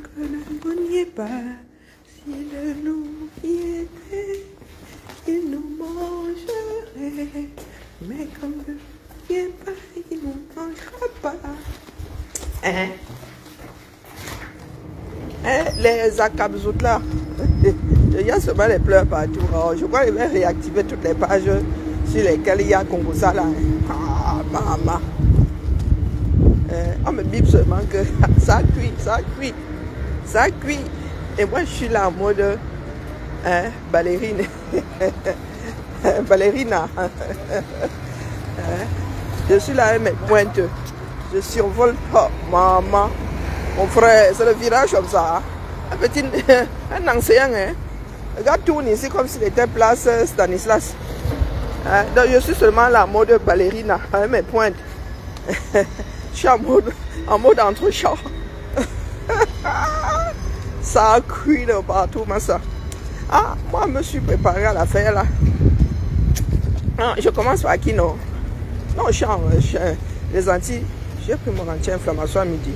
que ne n'y pas. Si le loup y était, il nous mangerait. Mais comme le loup est pas, il nous mangera pas. Hein? Hein, les acabzout là, il y a seulement les pleurs partout. Oh, je crois qu'il va réactiver toutes les pages sur lesquelles il y a Congo là. Ah, maman. Euh, on me bip seulement que ça cuit, ça cuit, ça cuit. Et moi, je suis là en mode hein, ballerine. Ballerina. Hein, je suis là avec mes pointes. Je survole. Oh, maman. Mon frère, c'est le virage comme ça. hein. Un petit un enseignant. Hein. Le tourne ici comme s'il était place Stanislas. Hein, Donc je suis seulement en mode ballerina avec mes pointes. je suis en mode, en mode entrechat. Ça cuit de partout, mais ça. Ah, moi, je me suis préparé à l'affaire là. Ah, je commence par qui, non? Non, je suis en, les Antilles. J'ai pris mon anti-inflammation à midi.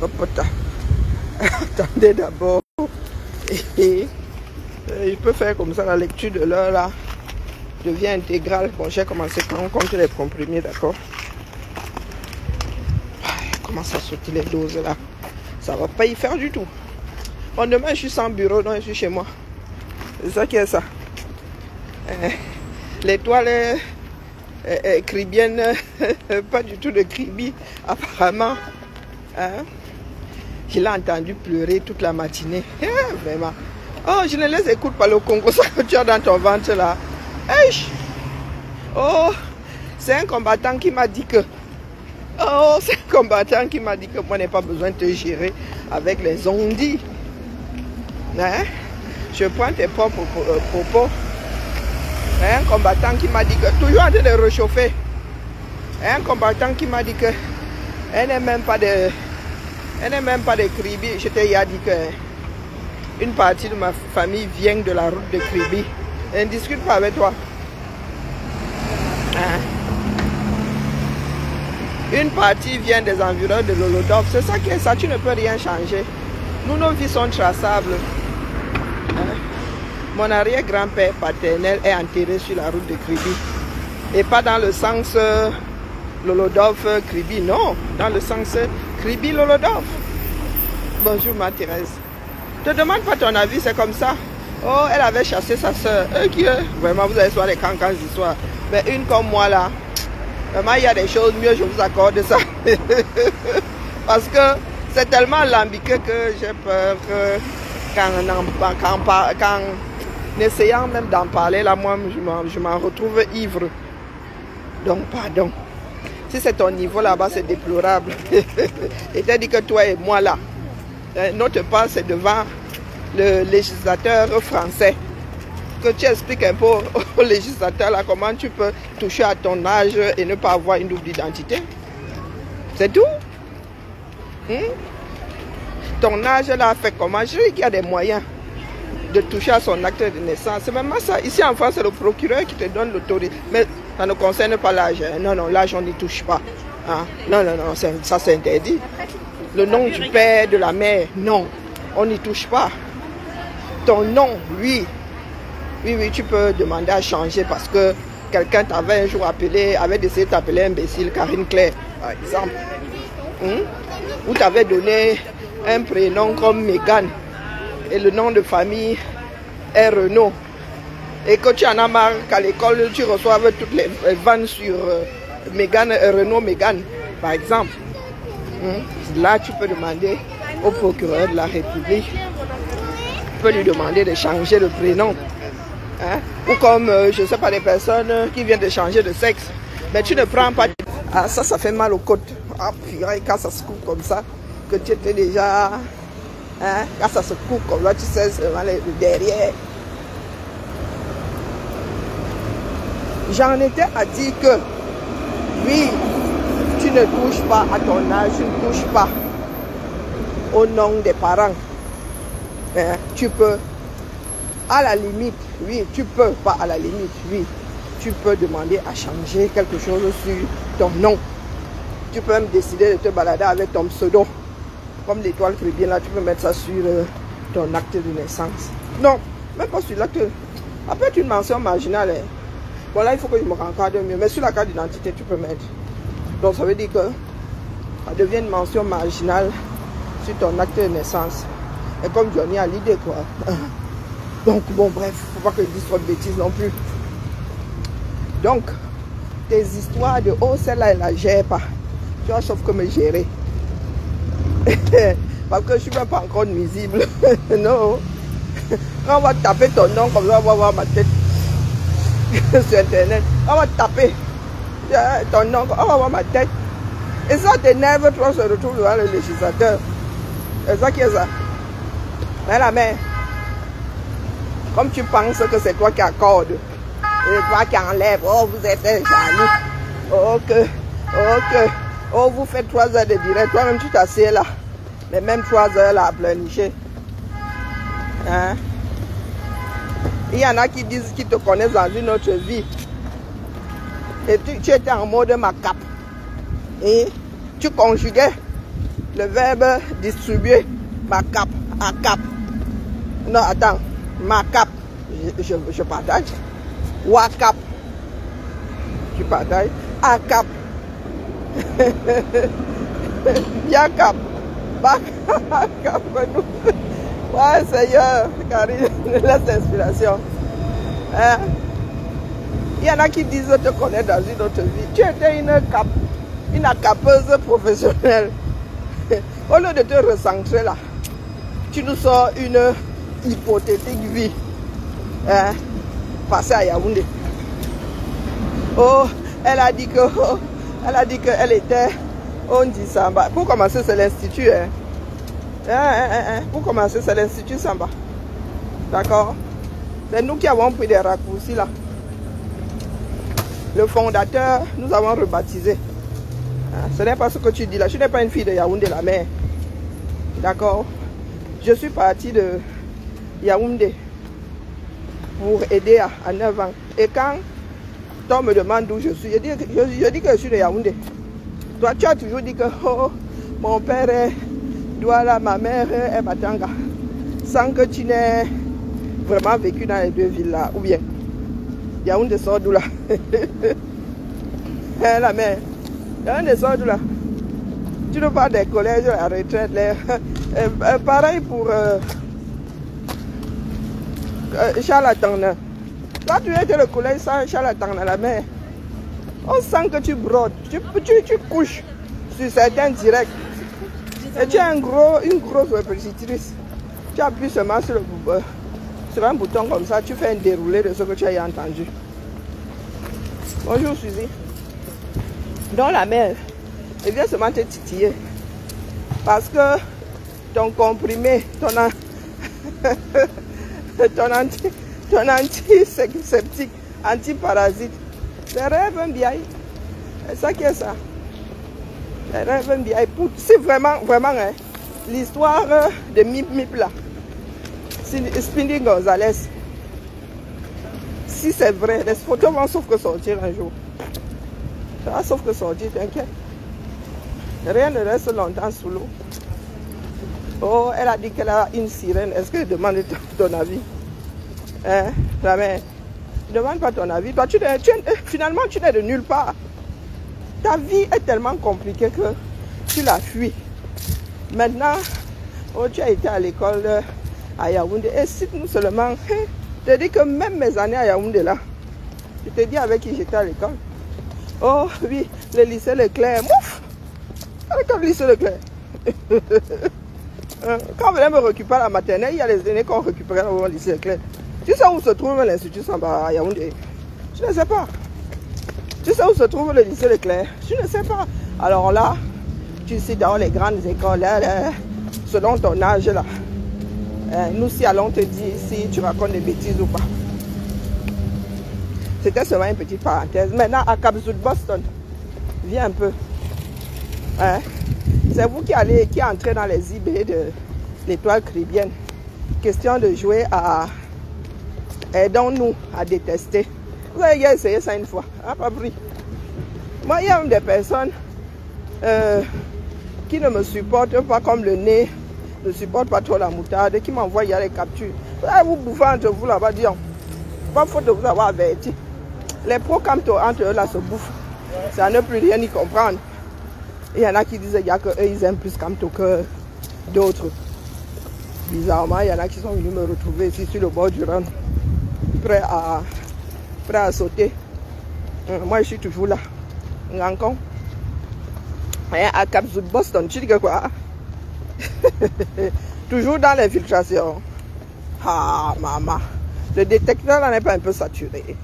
Oh, putain. Attendez d'abord. Et, je peux faire comme ça la lecture de l'heure là devient intégrale. Bon, j'ai commencé quand on compte les comprimés, d'accord? Ah, il commence à sauter les doses là. Ça va pas y faire du tout. Bon, demain, je suis sans bureau, non, je suis chez moi. C'est ça qui est ça. Les toiles euh, euh, cribiennes, pas du tout de cribi, apparemment. Hein? Je l'ai entendu pleurer toute la matinée. Eh, vraiment. Oh, je ne les écoute pas le Congo, ça que tu as dans ton ventre là. Eish. Oh, c'est un combattant qui m'a dit que. Oh, c'est un combattant qui m'a dit que moi, n'ai pas besoin de te gérer avec les ondits. Hein? Je prends tes propres pro- euh, propos. Un combattant qui m'a dit que. Toujours en train de réchauffer. Un combattant qui m'a dit que. Elle n'est même pas de. Elle n'est même pas de Kribi. Je t'ai dit que. Une partie de ma famille vient de la route de Kribi. Elle ne discute pas avec toi. Hein? Une partie vient des environs de l'Olodov. C'est ça qui est ça, tu ne peux rien changer. Nous, nos vies sont traçables. Mon arrière-grand-père paternel est enterré sur la route de Kribi. Et pas dans le sens euh, Lolodov euh, Kribi, non. Dans le sens euh, Kribi Lolodov. Bonjour ma Thérèse. Te demande pas ton avis, c'est comme ça. Oh, elle avait chassé sa soeur. Vraiment, vous allez voir les cancans histoires. Mais une comme moi là, vraiment, il y a des choses mieux, je vous accorde ça. Parce que c'est tellement alambiqué que j'ai peur que quand, quand, quand en essayant même d'en parler, là, moi, je m'en- retrouve ivre. Donc, pardon. Si c'est ton niveau là-bas, c'est déplorable. Et t'as dit que toi et moi là, euh, notre part, c'est devant le législateur français. Que tu expliques un peu au législateur là comment tu peux toucher à ton âge et ne pas avoir une double identité. C'est tout. Hmm? Ton âge là fait comment? Je qu'il y a des moyens de toucher à son acte de naissance. C'est même ça. Ici en France, c'est le procureur qui te donne l'autorité. Mais ça ne concerne pas l'âge. hein. Non, non, l'âge, on n'y touche pas. Hein? Non, non, non, ça c'est interdit. Le nom du père, de la mère, non, on n'y touche pas. Ton nom, oui. Oui, oui, tu peux demander à changer parce que quelqu'un t'avait un jour appelé, avait décidé de t'appeler imbécile, Karine Claire, par exemple. Hein? Ou t'avais donné un prénom comme Megan et le nom de famille est Renault. Et que tu en as marre qu'à l'école, tu reçoives toutes les vannes sur euh, Mégane, euh, Renault Mégane, par exemple. Hein? Là, tu peux demander au procureur de la République, tu peux lui demander de changer le prénom. Hein? Ou comme, euh, je ne sais pas, des personnes qui viennent de changer de sexe. Mais tu ne prends pas... Ah, ça, ça fait mal aux côtes. Ah, quand ça se coupe comme ça, que tu étais déjà... Hein? Quand ça se coupe comme là, tu sais, derrière. J'en étais à dire que, oui, tu ne touches pas à ton âge, tu ne touches pas au nom des parents. Hein, Tu peux, à la limite, oui, tu peux, pas à la limite, oui, tu peux demander à changer quelque chose sur ton nom. Tu peux même décider de te balader avec ton pseudo. Comme l'étoile chrétienne, là, tu peux mettre ça sur euh, ton acte de naissance. Non, même pas sur l'acte. Après, une mention marginale. Hein. Bon, là, il faut que je me rencadre mieux. Mais sur la carte d'identité, tu peux mettre. Donc, ça veut dire que ça devient une mention marginale sur ton acte de naissance. Et comme Johnny a l'idée, quoi. Donc, bon, bref, faut pas que je dise trop de bêtises non plus. Donc, tes histoires de oh, celle-là, elle la gère pas. Tu vois, sauf que me gérer. Parce que je suis même pas encore nuisible. non. Quand on va taper ton nom, comme ça, on va voir ma tête sur Internet. On va taper ton nom, on va voir ma tête. Et ça t'énerve, toi, on se retrouve devant le législateur. C'est ça qui est ça. Mais la main, comme tu penses que c'est toi qui accorde, et toi qui enlève, oh, vous êtes jaloux. Oh, que, oh, que, oh, vous faites trois heures de direct. Toi-même, tu t'assieds là. Mais même trois heures là à pleurnicher. Hein? Il y en a qui disent qu'ils te connaissent dans une autre vie. Et tu, étais en mode macabre. Et tu conjuguais le verbe distribuer, macabre, à cap. Non, attends, macap, je, je, je partage. Wakap, tu partages. Akap, Yakap, Bakap, Ouais, Seigneur, Karine, laisse l'inspiration. Hein? Il y en a? Qui disent te connaître dans une autre vie. Tu étais une, cap, une capeuse professionnelle. Au lieu de te recentrer là, tu nous sors une hypothétique vie. Hein? À Yaoundé. Oh, elle a dit que, oh, elle a dit qu'elle était, on dit Samba. Pour commencer, c'est l'institut. Hein? Hein, hein, hein. Pour commencer, c'est l'institut Samba. D'accord? C'est nous qui avons pris des raccourcis là. Le fondateur, nous avons rebaptisé. Hein, ce n'est pas ce que tu dis là. Je n'ai pas une fille de Yaoundé la mer. D'accord? Je suis partie de Yaoundé pour aider à, 9 ans. Et quand me demande d'où je suis, je dis, je, dis, que je suis de Yaoundé. Toi, tu as toujours dit que oh, mon père est Douala, ma mère est Batanga. Sans que tu n'aies vraiment vécu dans les deux villes là. Ou bien, Yaoundé sort d'où là? Eh, la mère? Yaoundé sort d'où là? Tu ne pas des collèges la retraite. Les, euh, euh, pareil pour euh, euh, charlatan. Là, tu étais le collège sans charlatan à la mer. On sent que tu brodes. Tu, tu, tu couches sur certains directs. Et tu gros, une grosse répétitrice. Tu appuies seulement sur, le, sur un bouton comme ça. Tu fais un déroulé de ce que tu as entendu. Bonjour Suzy. Dans la mer, elle vient seulement te titiller. Parce que ton comprimé, ton, ton anti, ton antiseptique, antiparasite, c'est rêve un biaille. C'est ça qui est ça. C'est rêve un biaille. C'est vraiment, vraiment, hein, l'histoire de Mip Mip là. Spinning Gonzalez. Si c'est vrai, les photos vont sauf que sortir un jour. Ça va sauf que sortir, t'inquiète. Rien ne reste longtemps sous l'eau. Oh, elle a dit qu'elle a une sirène. Est-ce qu'elle demande ton, avis? Hein, la mère Ne demande pas ton avis. Toi, tu, finalement, tu n'es de nulle part. Ta vie est tellement compliquée que tu la fuis. Maintenant, oh, tu as été à l'école à Yaoundé. Et cite-nous seulement. Je te dis que même mes années à Yaoundé là, je te dis avec qui j'étais à l'école. Oh oui, le lycée Leclerc. Mouf Avec le lycée Leclerc. Euh, quand on venait me récupérer à la maternelle, il y a les aînés qu'on récupérait au lycée Leclerc. Tu sais où se trouve l'Institut Samba à Yaoundé Je ne sais pas. Tu sais où se trouve le lycée Leclerc Je ne sais pas. Alors là, tu sais dans les grandes écoles, selon ton âge là. Euh, nous si allons te dire si tu racontes des bêtises ou pas. C'était seulement une petite parenthèse. Maintenant, à Capsule Boston, viens un peu. Hein? C'est vous qui allez, qui entrez dans les IB de l'étoile caribéenne. Question de jouer à Aidons-nous à détester. Vous avez essayé ça une fois, hein, pas pris. Moi, il y a des personnes, euh, qui ne me supporte pas comme le nez ne supporte pas trop la moutarde, qui m'envoie y a les captures. Vous allez vous bouffer entre vous là-bas, dire, pas faute de vous avoir averti. Les pros entre eux là se bouffent. Ça ne plus rien y comprendre. Il y en a qui disent qu'il y a que eux, ils aiment plus Camto que d'autres. Bizarrement, il y en a qui sont venus me retrouver ici sur le bord du Rhône, prêts à, prêt à sauter. Hum, moi, je suis toujours là. Encore. À Cap Boston, tu dis que quoi? Toujours dans l'infiltration. Ah, maman. Le détecteur n'est pas un peu saturé.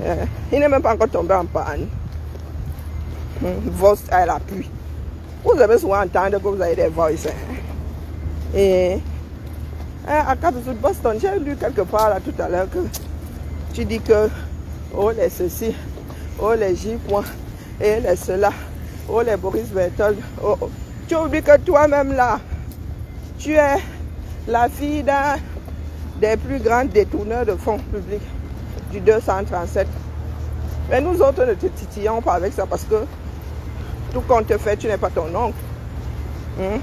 Eh, il n'est même pas encore tombé en panne. Hmm, Voice à l'appui. Vous avez souvent entendu que vous avez des voices. Hein. Et à Cap de Boston, j'ai lu quelque part là tout à l'heure que tu dis que oh les ceci, oh les J points, et les cela, oh les Boris Berthold, oh, oh. Tu oublies que toi-même là, tu es la fille d'un des plus grands détourneurs de fonds publics du 237. Mais nous autres ne te titillons pas avec ça parce que tout compte fait, tu n'es pas ton oncle. Hmm?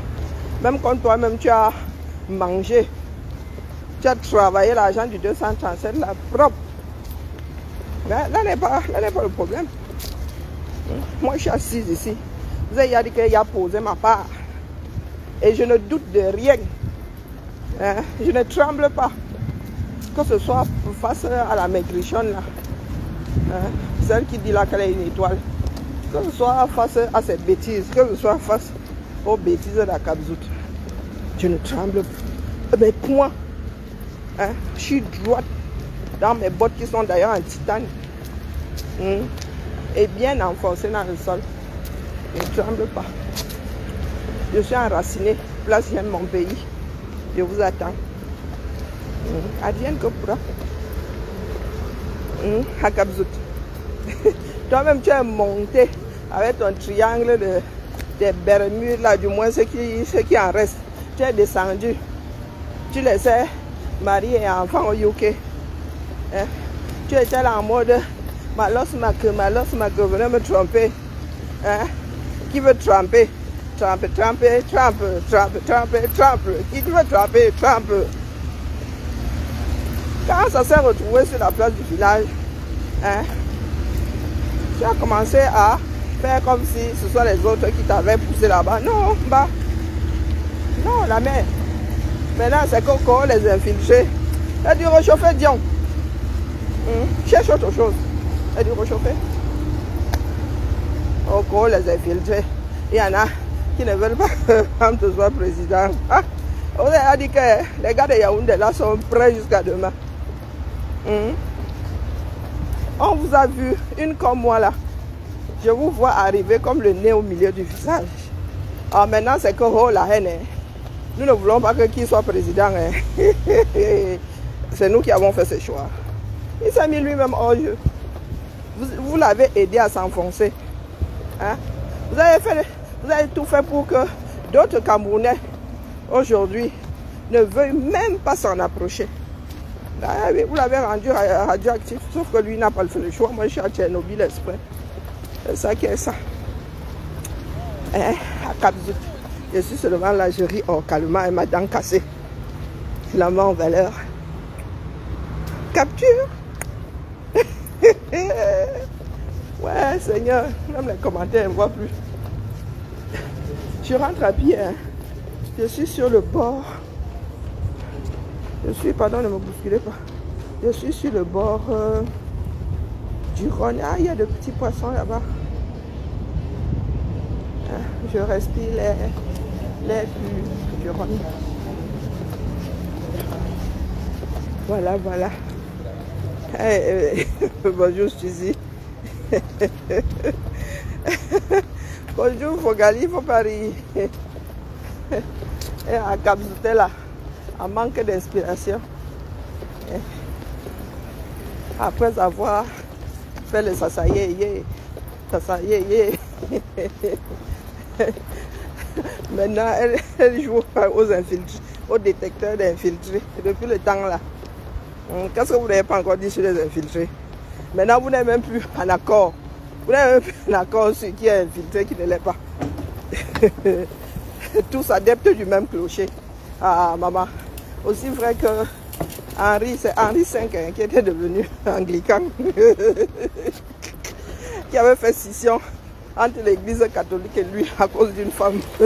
Même quand toi-même tu as mangé, tu as travaillé l'argent du 237, la propre. là n'est pas, pas le problème. Moi, je suis assise ici. Vous avez dit qu'il a posé ma part. Et je ne doute de rien. Hein? Je ne tremble pas. Que ce soit face à la maigrichonne là. Hein? Celle qui dit là qu'elle est une étoile. Que ce soit face à cette bêtise. Que ce soit face aux bêtises de la Kabzout. Je ne tremble pas. Mais point. Hein? Je suis droite dans mes bottes qui sont d'ailleurs en titane. Hein? Et bien enfoncées dans le sol. Je ne tremble pas. Je suis enraciné. Place, j'aime mon pays. Je vous attends. Mmh. Advienne que pourra. Mmh. Toi-même, tu es monté avec ton triangle de, des Bermudes, là, du moins ce qui, qui en reste. Tu es descendu. Tu laissais mari et enfant au UK. Hein? Tu étais là en mode Malos Mac, Malos Mac, venez me tromper. Hein? Qui veut tromper? Trump, Trump, Trump, Trump, Trump, Trump. Qui veut tromper? Trump Quand ça s'est retrouvé sur la place du village, hein, tu as commencé à faire comme si ce soit les autres qui t'avaient poussé là-bas. Non, bah, non, la mer. Maintenant, c'est Coco, les infiltrés. Elle dit réchauffer Dion. Hum, cherche autre chose. Elle dit réchauffer. Coco, les infiltrés. Il y en a qui ne veulent pas que soit président. Ah, on a dit que les gars de Yaoundé là sont prêts jusqu'à demain. Hum. On vous a vu, une comme moi là. Je vous vois arriver comme le nez au milieu du visage. Ah, maintenant, c'est que oh, la haine. Hein. Nous ne voulons pas que qui soit président. Hein. c'est nous qui avons fait ce choix. Il s'est mis lui-même hors jeu. Vous, l'avez aidé à s'enfoncer. Hein? Vous avez vous avez tout fait pour que d'autres Camerounais, aujourd'hui, ne veuillent même pas s'en approcher. Ah vous l'avez rendu radioactif, sauf que lui n'a pas fait le choix. Moi, je suis à Tchernobyl exprès. C'est ça qui est ça. Eh, à Capzout. Je suis seulement là, je ris oh, calmement et ma dent cassée. La main en valeur. Capture Ouais, Seigneur, même les commentaires ne voient plus. Je rentre à pied. Hein. Je suis sur le bord. Je suis, pardon, ne me bousculez pas. Je suis sur le bord euh, du Rhône. Ah, il y a de petits poissons là-bas. Je respire les, les du Rhône. Voilà, voilà. Hey, bonjour, ici. Bonjour Fogali, faut Paris. Et à en manque d'inspiration. Après avoir fait le sasaye, sasaye, Maintenant, elle, joue aux infiltrés, aux détecteurs d'infiltrés depuis le temps là. Hum, qu'est-ce que vous n'avez pas encore dit sur les infiltrés? Maintenant, vous n'êtes même plus en accord. Vous n'avez un accord sur qui est infiltré, qui ne l'est pas. tous adeptes du même clocher. Ah, maman. Aussi vrai que Henri, c'est Henri V hein, qui était devenu anglican, qui avait fait scission entre l'église catholique et lui à cause d'une femme.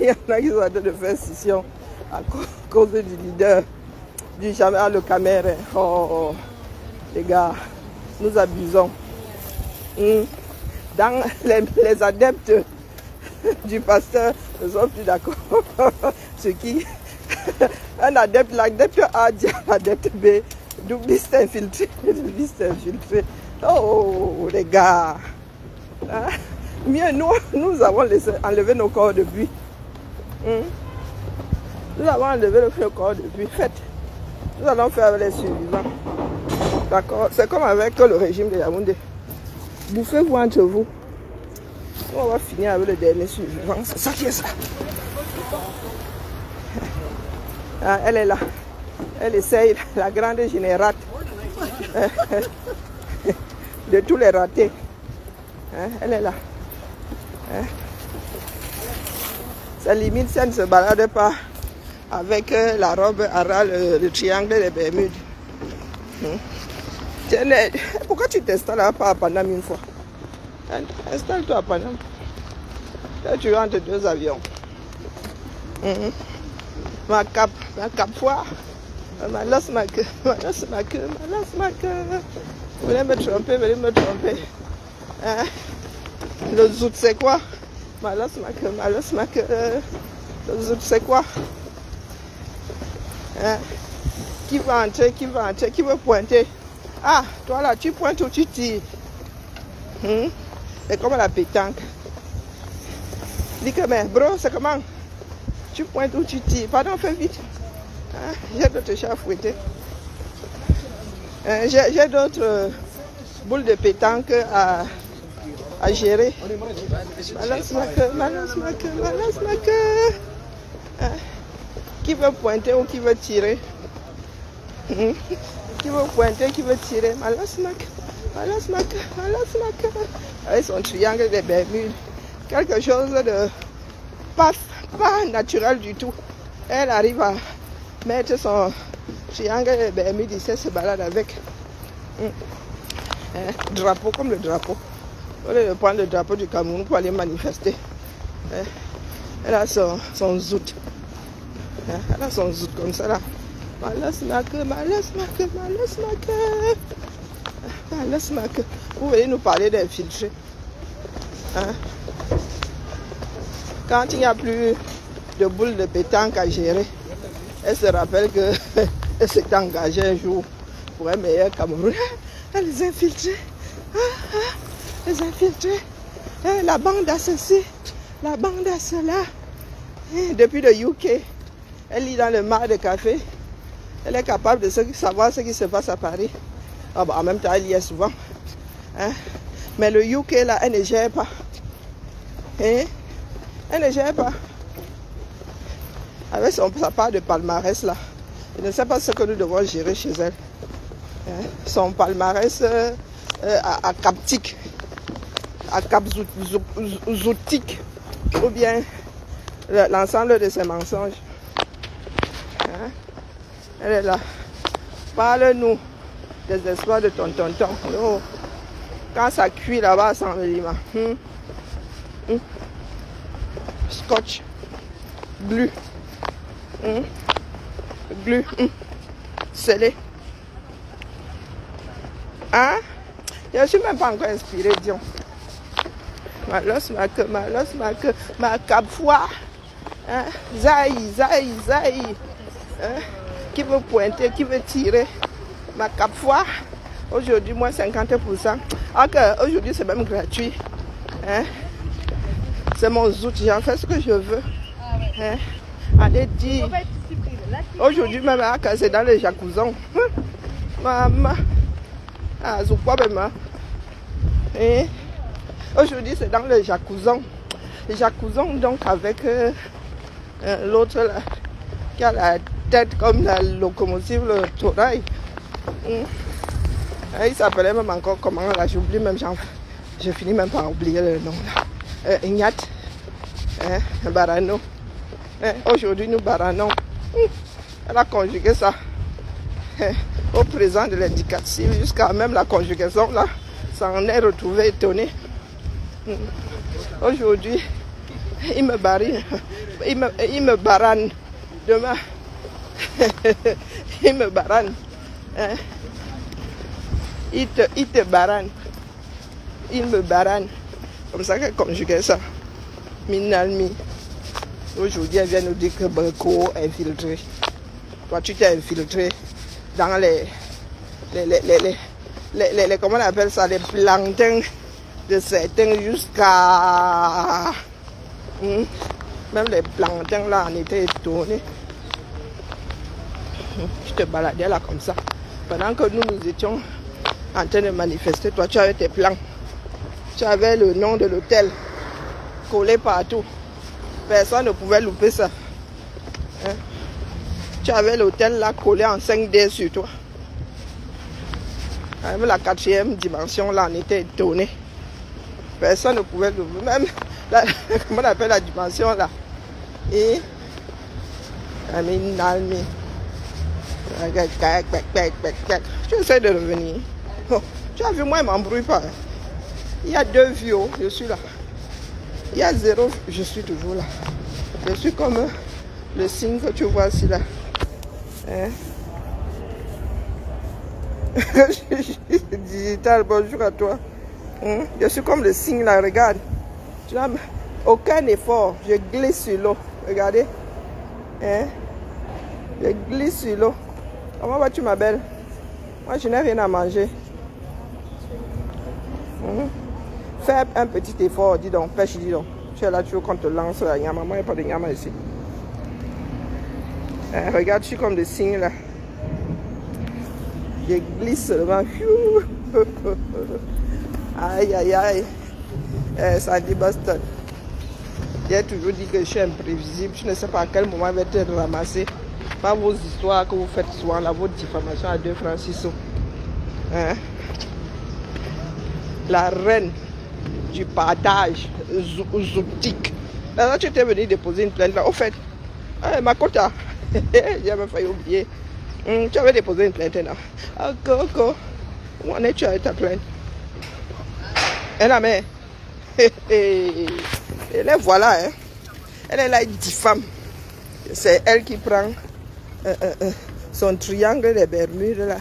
Il y en a qui ont de faire scission à cause du leader du jamais le caméra. Oh, oh, oh, les gars, nous abusons. Hmm. Dans les, adeptes du pasteur ne sont plus d'accord. Ce qui, un adepte, l'adepte A à l'adepte B, doubliste infiltré, doubliste infiltré. Oh, les gars. Mieux, nous, nous avons laissé, enlevé nos corps de buis. Hmm? Nous avons enlevé le corps de buis. Faites. Nous allons faire avec les survivants. D'accord? C'est comme avec le régime de Yaoundé. Bouffez-vous entre vous. On va finir avec le dernier survivant. C'est ça qui est ça. Ah, elle est là. Elle essaye, la grande générate. de tous les ratés. Hein, elle est là. Hein? Ça limite elle ne se balade pas avec euh, la robe à le, triangle des Bermudes. Hmm. Pourquoi tu t'installes pas à Paname une fois? Hein? Installe-toi à Paname. Là, tu rentres deux avions. Ma cap, ma cap foire. Ma ma queue, ma ma queue, ma ma queue. Vous voulez me tromper, venez me tromper. Hein? Le zout, c'est quoi? Ma lasse ma queue, ma lasse ma queue. Le zout, c'est quoi? Hein? Qui va entrer, qui va entrer, qui veut pointer? Ah, toi là, tu pointes ou tu tires? Hmm? C'est comme la pétanque. Dis que, mais bro, c'est comment? Tu pointes ou tu tires? Pardon, fais vite. Hein? J'ai d'autres chats à fouetter. Hein, j'ai d'autres boules de pétanque à, à gérer. Hein? Qui veut pointer ou qui veut tirer? Hmm? Qui veut pointer, qui veut tirer? Malas Mac, Malas Mac, Malas Mac. Avec son triangle de Bermudes. Quelque chose de pas, pas naturel du tout. Elle arrive à mettre son triangle de Bermudes, sait se balade avec. Hmm. Hein? Drapeau comme le drapeau. Va prendre le drapeau du Cameroun pour aller manifester. Hein? Elle a son, son zout. Elle a son zout comme ça là. Malas ma queue, malas ma queue, malas ma queue. Malas ma queue. Vous venez nous parler d'infiltrés. Hein? Quand il n'y a plus de boules de pétanque à gérer, elle se rappelle qu'elle s'est engagée un jour pour un meilleur Cameroun. Elle les infiltrés. Les infiltrés. Eh, la bande à ceci, la bande à cela. Eh, depuis le UK, elle lit dans le mar de café. Elle est capable de savoir ce qui se passe à Paris. Ah bah, en même temps, elle y est souvent. Hein? Mais le UK, là, elle ne gère pas. Hein? Elle ne gère pas. Avec son, sa part de palmarès, là. Elle ne sait pas ce que nous devons gérer chez elle. Hein? Son palmarès euh, euh, à, captique, à cap zoutique, ou bien l'ensemble de ses mensonges. Hein? Elle est là. Parle-nous des espoirs de ton tonton. Oh. Quand ça cuit là-bas, sans lima. Hum. Hum. Scotch. Glu. Hum. Glu. Hum. Scellé. Hein? Je ne suis même pas encore inspirée, disons. Ma losse, ma queue, ma losse, ma queue, ma cap Hein? Zaï, zaï, zaï. Hein? Qui veut pointer, qui veut tirer? Ma cap Aujourd'hui, moins 50%. Ah, aujourd'hui, c'est même gratuit. Hein? C'est mon zout, j'en fais ce que je veux. Hein? Allez, dis. Aujourd'hui, même, ah, c'est dans les jacousons. Maman. Ah, quoi, même. Hein? Aujourd'hui, c'est dans le jacuzzi. Le jacuzzi, donc, avec euh, euh, l'autre là, qui a la tête comme la locomotive, le torail. Hmm. il s'appelait même encore comment là, j'oublie même, j'ai fini même par oublier le nom là. Euh, Ignat. Hein, barano. Hein, aujourd'hui, nous baranons. Hum, elle a conjugué ça hein, au présent de l'indicatif jusqu'à même la conjugaison là. Ça en est retrouvé étonné. Hum. Aujourd'hui, il me barine, il me, il me barane. Demain, il me barane. Hein. Il te, il te barane. Il me barane. Comme ça qu'elle conjuguait ça. Minalmi. Aujourd'hui, elle vient nous dire que Beko est infiltré. Toi, tu t'es infiltré dans les les, les, les, les, les, comment on appelle ça, les plantains de certains jusqu'à... Hmm, même les plantains là en étaient étonnés. Tu te baladais là comme ça. Pendant que nous, nous étions en train de manifester, toi, tu avais tes plans. Tu avais le nom de l'hôtel collé partout. Personne ne pouvait louper ça. Hein? Tu avais l'hôtel là collé en 5D sur toi. Même la quatrième dimension là, on était étonné. Personne ne pouvait louper. Même, la, comment on appelle la dimension là? Et. Tu essaies de revenir. Oh, tu as vu, moi, il m'embrouille pas. Hein. Il y a deux vies, je suis là. Il y a zéro, je suis toujours là. Je suis comme le signe que tu vois ici là. Hein? Digital, bonjour à toi. Hein? Je suis comme le signe là, regarde. Tu n'as aucun effort. Je glisse sur l'eau. Regardez. Hein? Je glisse sur l'eau. Comment vas-tu ma belle? Moi je n'ai rien à manger. Hein? Fais un petit effort, dis donc, pêche, dis donc. Tu es là toujours quand te lance la nyama. Moi, il n'y a pas de nyama ici. Hein, regarde, je suis comme des signes là. Je glisse seulement. aïe, aïe, aïe. Eh, Sandy Boston. J'ai toujours dit que je suis imprévisible. Je ne sais pas à quel moment je vais être ramassé par vos histoires que vous faites souvent, là, votre diffamation à deux francs Hein? La reine du partage zootique. Là, tu étais venu déposer une plainte là. Au fait, ah, ma quota, j'avais failli oublier. Hmm, tu avais déposé une plainte là. Ah, ok, Où en es-tu avec ta plainte? Elle la mère. Et les voilà, hein. Elle est là, elle diffame. C'est elle qui prend euh, euh, euh, son triangle des Bermudes là.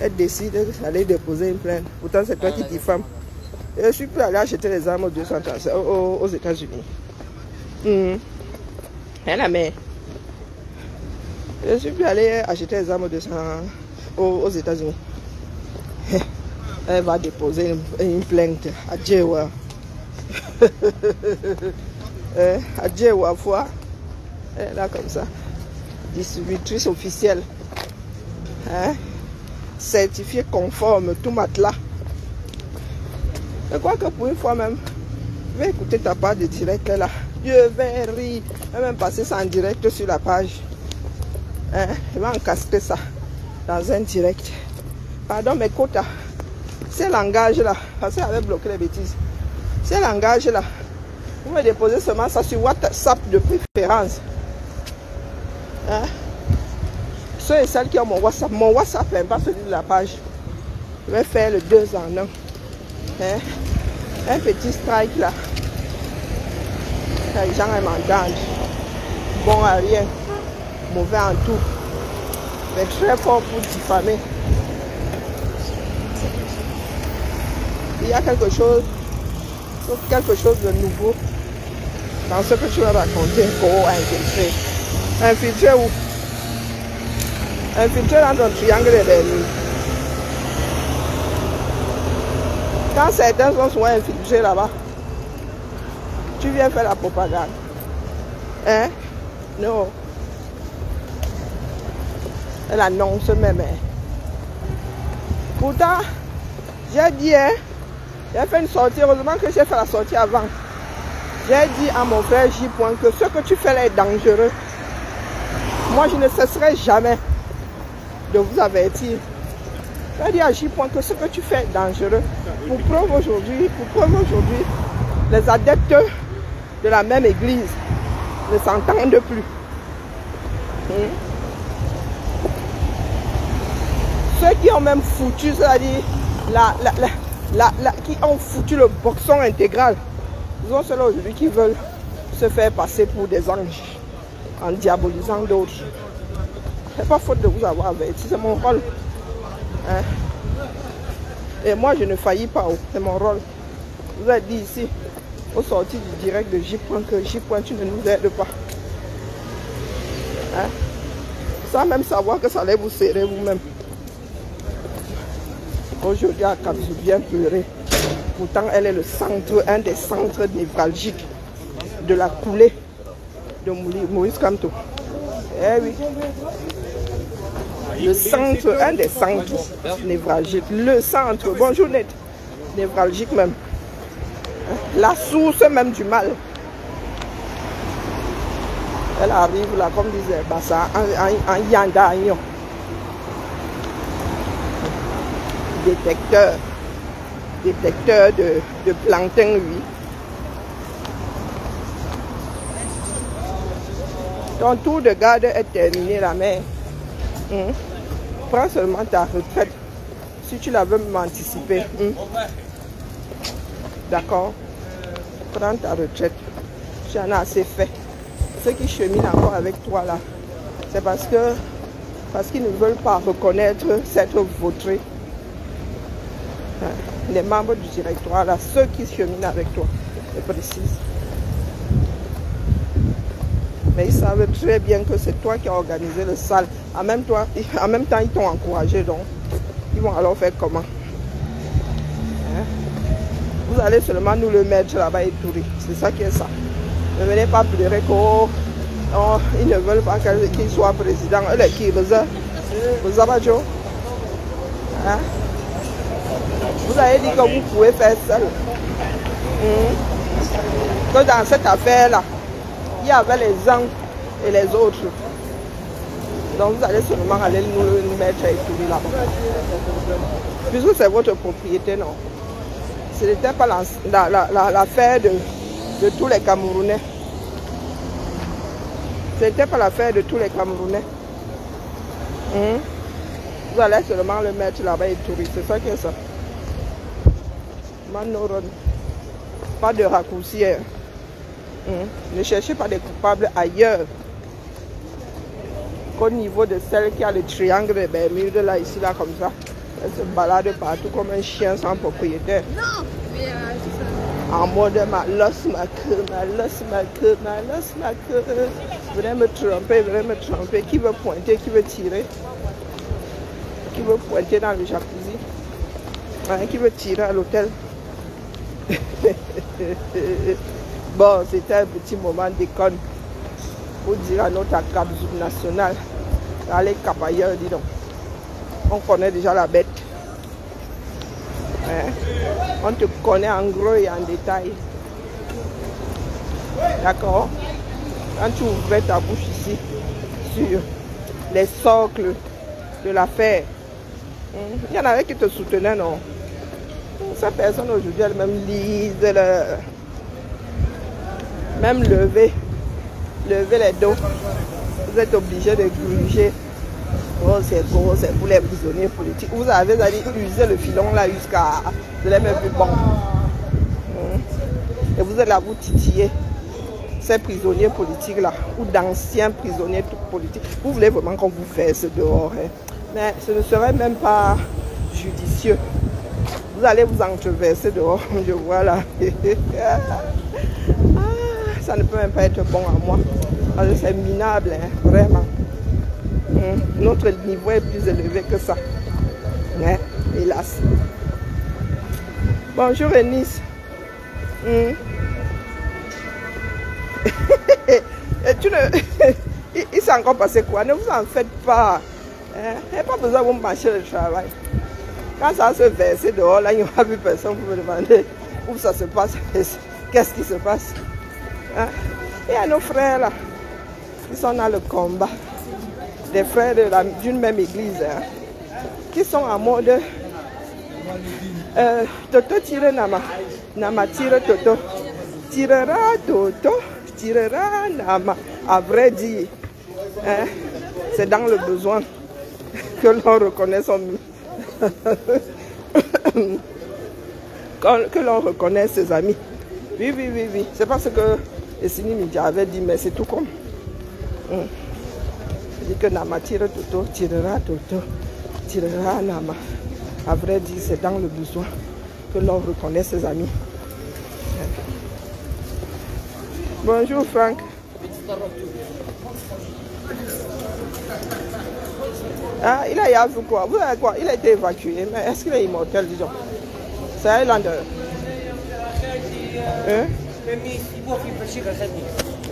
Elle décide d'aller déposer une plainte. Pourtant, c'est toi qui diffame. Je suis plus allé acheter les armes aux, 200, aux, États-Unis. Mmh. Et la mère. Je suis plus allé acheter les armes aux, 200, aux, aux États-Unis. Elle va déposer une, plainte à Djewa. à Djewa, foi. Elle est là comme ça. Distributrice officielle. Hein? Certifiée conforme, tout matelas. Je crois que pour une fois même, je vais écouter ta part de direct là. Je vais rire. Je vais même passer ça en direct sur la page. Hein? Je vais encastrer ça dans un direct. Pardon mes quotas. Ce langage là, parce que j'avais bloqué les bêtises. Ce langage là, vous me déposez seulement ça sur WhatsApp de préférence. Hein? Ceux et celles qui ont mon WhatsApp, mon WhatsApp n'est pas celui de la page. Je vais faire le 2 en 1. Hein? Un petit strike là. Les gens m'entendent. Bon à rien. Mauvais en tout. Mais très fort pour diffamer. Il y a quelque chose, quelque chose de nouveau dans ce que tu as raconté pour infiltrer. Infiltrer où? Infiltrer dans ton triangle des Quand certains sont souvent infiltrés là-bas, tu viens faire la propagande. Hein? Non. Elle annonce même. Hein. Pourtant, j'ai dit, hein, j'ai fait une sortie, heureusement que j'ai fait la sortie avant. J'ai dit à mon frère J. que ce que tu fais là est dangereux. Moi, je ne cesserai jamais de vous avertir. J'ai dit à J. que ce que tu fais est dangereux. Pour preuve aujourd'hui, pour preuve aujourd'hui, les adeptes de la même église ne s'entendent plus. Hmm? Ceux qui ont même foutu, c'est-à-dire la, la, qui ont foutu le boxon intégral, ils ont ceux-là aujourd'hui qui veulent se faire passer pour des anges en diabolisant d'autres. C'est pas faute de vous avoir averti, c'est mon rôle. Hein? Et moi, je ne faillis pas, oh, c'est mon rôle. Vous avez dit ici, au sorti du direct de J. que J. tu ne nous aides pas. Hein? Sans même savoir que ça allait vous serrer vous-même. Aujourd'hui, à Cap, bien pleuré. Pourtant, elle est le centre, un des centres névralgiques de la coulée de Maurice Camto. Eh oui. Le centre, un des centres névralgiques. Le centre, bonjour net, névralgique même. La source même du mal. Elle arrive là, comme disait Bassa, en, en, yanda, Détecteur. Détecteur de, de plancton, oui. Ton tour de garde est terminé, la mère. Hmm? Prends seulement ta retraite si tu la veux m'anticiper. Hmm? D'accord Prends ta retraite. Tu en as assez fait. Ceux qui cheminent encore avec toi là, c'est parce que parce qu'ils ne veulent pas reconnaître cette vautrée. Hein? Les membres du directoire là, ceux qui cheminent avec toi, je précise. Mais ils savent très bien que c'est toi qui as organisé le sale. En même, temps, ils t'ont encouragé. Donc, ils vont alors faire comment? Hein? Vous allez seulement nous le mettre là-bas et tout. C'est ça qui est ça. Ne venez pas pleurer qu'ils oh, ne veulent pas qu'il soit président. Elle est qui Vous hein? Vous avez dit que vous pouvez faire seul. Hmm? Que dans cette affaire-là, il y avait les uns et les autres. Donc vous allez seulement aller nous, mettre et tout là-bas. Puisque c'est votre propriété, non. Ce n'était pas l'affaire de, de tous les Camerounais. Ce n'était pas l'affaire de tous les Camerounais. Hmm? Vous allez seulement le mettre là-bas et tout. C'est ça qui est ça. Manoron. Pas de raccourci. Hein. Hein? Ne cherchez pas des coupables ailleurs qu'au niveau de celle qui a le triangle de Bermude, là, ici, là, comme ça. Elle se balade partout comme un chien sans propriétaire. Non euh, En mode ma losse, ma queue, ma losse, ma queue, ma losse, ma queue. Venez me tromper, venez me tromper. Qui veut pointer, qui veut tirer? Qui veut pointer dans le jacuzzi hein, Qui veut tirer à l'hôtel Bon, c'était un petit moment d'école pour dire à notre cap national, allez cap ailleurs, dis donc. On connaît déjà la bête. Hein? On te connaît en gros et en détail. D'accord? Quand tu ouvrais ta bouche ici, sur les socles de l'affaire, il y en avait qui te soutenaient, non? Cette personne aujourd'hui, elle-même lise le même lever, lever les dos. Vous êtes obligé de gruger. Oh, c'est gros, c'est pour les prisonniers politiques. Vous avez allé utiliser le filon là jusqu'à. Vous l'avez même plus bon. Hmm. Et vous êtes là, vous titiller ces prisonniers politiques là, ou d'anciens prisonniers politiques. Vous voulez vraiment qu'on vous fasse dehors. Hein? Mais ce ne serait même pas judicieux. Vous allez vous entreverser dehors, je vois là. ça ne peut même pas être bon à moi. C'est minable, hein, vraiment. Hum, notre niveau est plus élevé que ça. Hein, hélas. Bonjour. Hum. Et tu ne... il, s'est encore passé quoi? Ne vous en faites pas. Il n'y a pas besoin de marcher le travail. Quand ça se verse dehors, là, il n'y aura plus personne pour me demander où ça se passe. Qu'est-ce qui se passe Hein? Y a nos frères là, qui sont dans le combat, des frères d'une même église, hein, qui sont en mode euh, Toto tire Nama, Nama tire Toto. tirera Toto, tirera Nama. À vrai dire, hein, c'est dans le besoin que l'on reconnaît son... que l'on reconnaît ses amis. Oui, oui, oui, oui. C'est parce que Essini Midia avait dit, mais c'est tout comme. Hum. Dit que Nama tire Toto, tirera Toto, tirera Nama. À vrai dire, c'est dans le besoin que l'on reconnaît ses amis. Bonjour Franck. Ah, il a vu quoi Vous quoi Il a été évacué, mais est-ce qu'il est immortel, disons? C'est Highlander. Hein?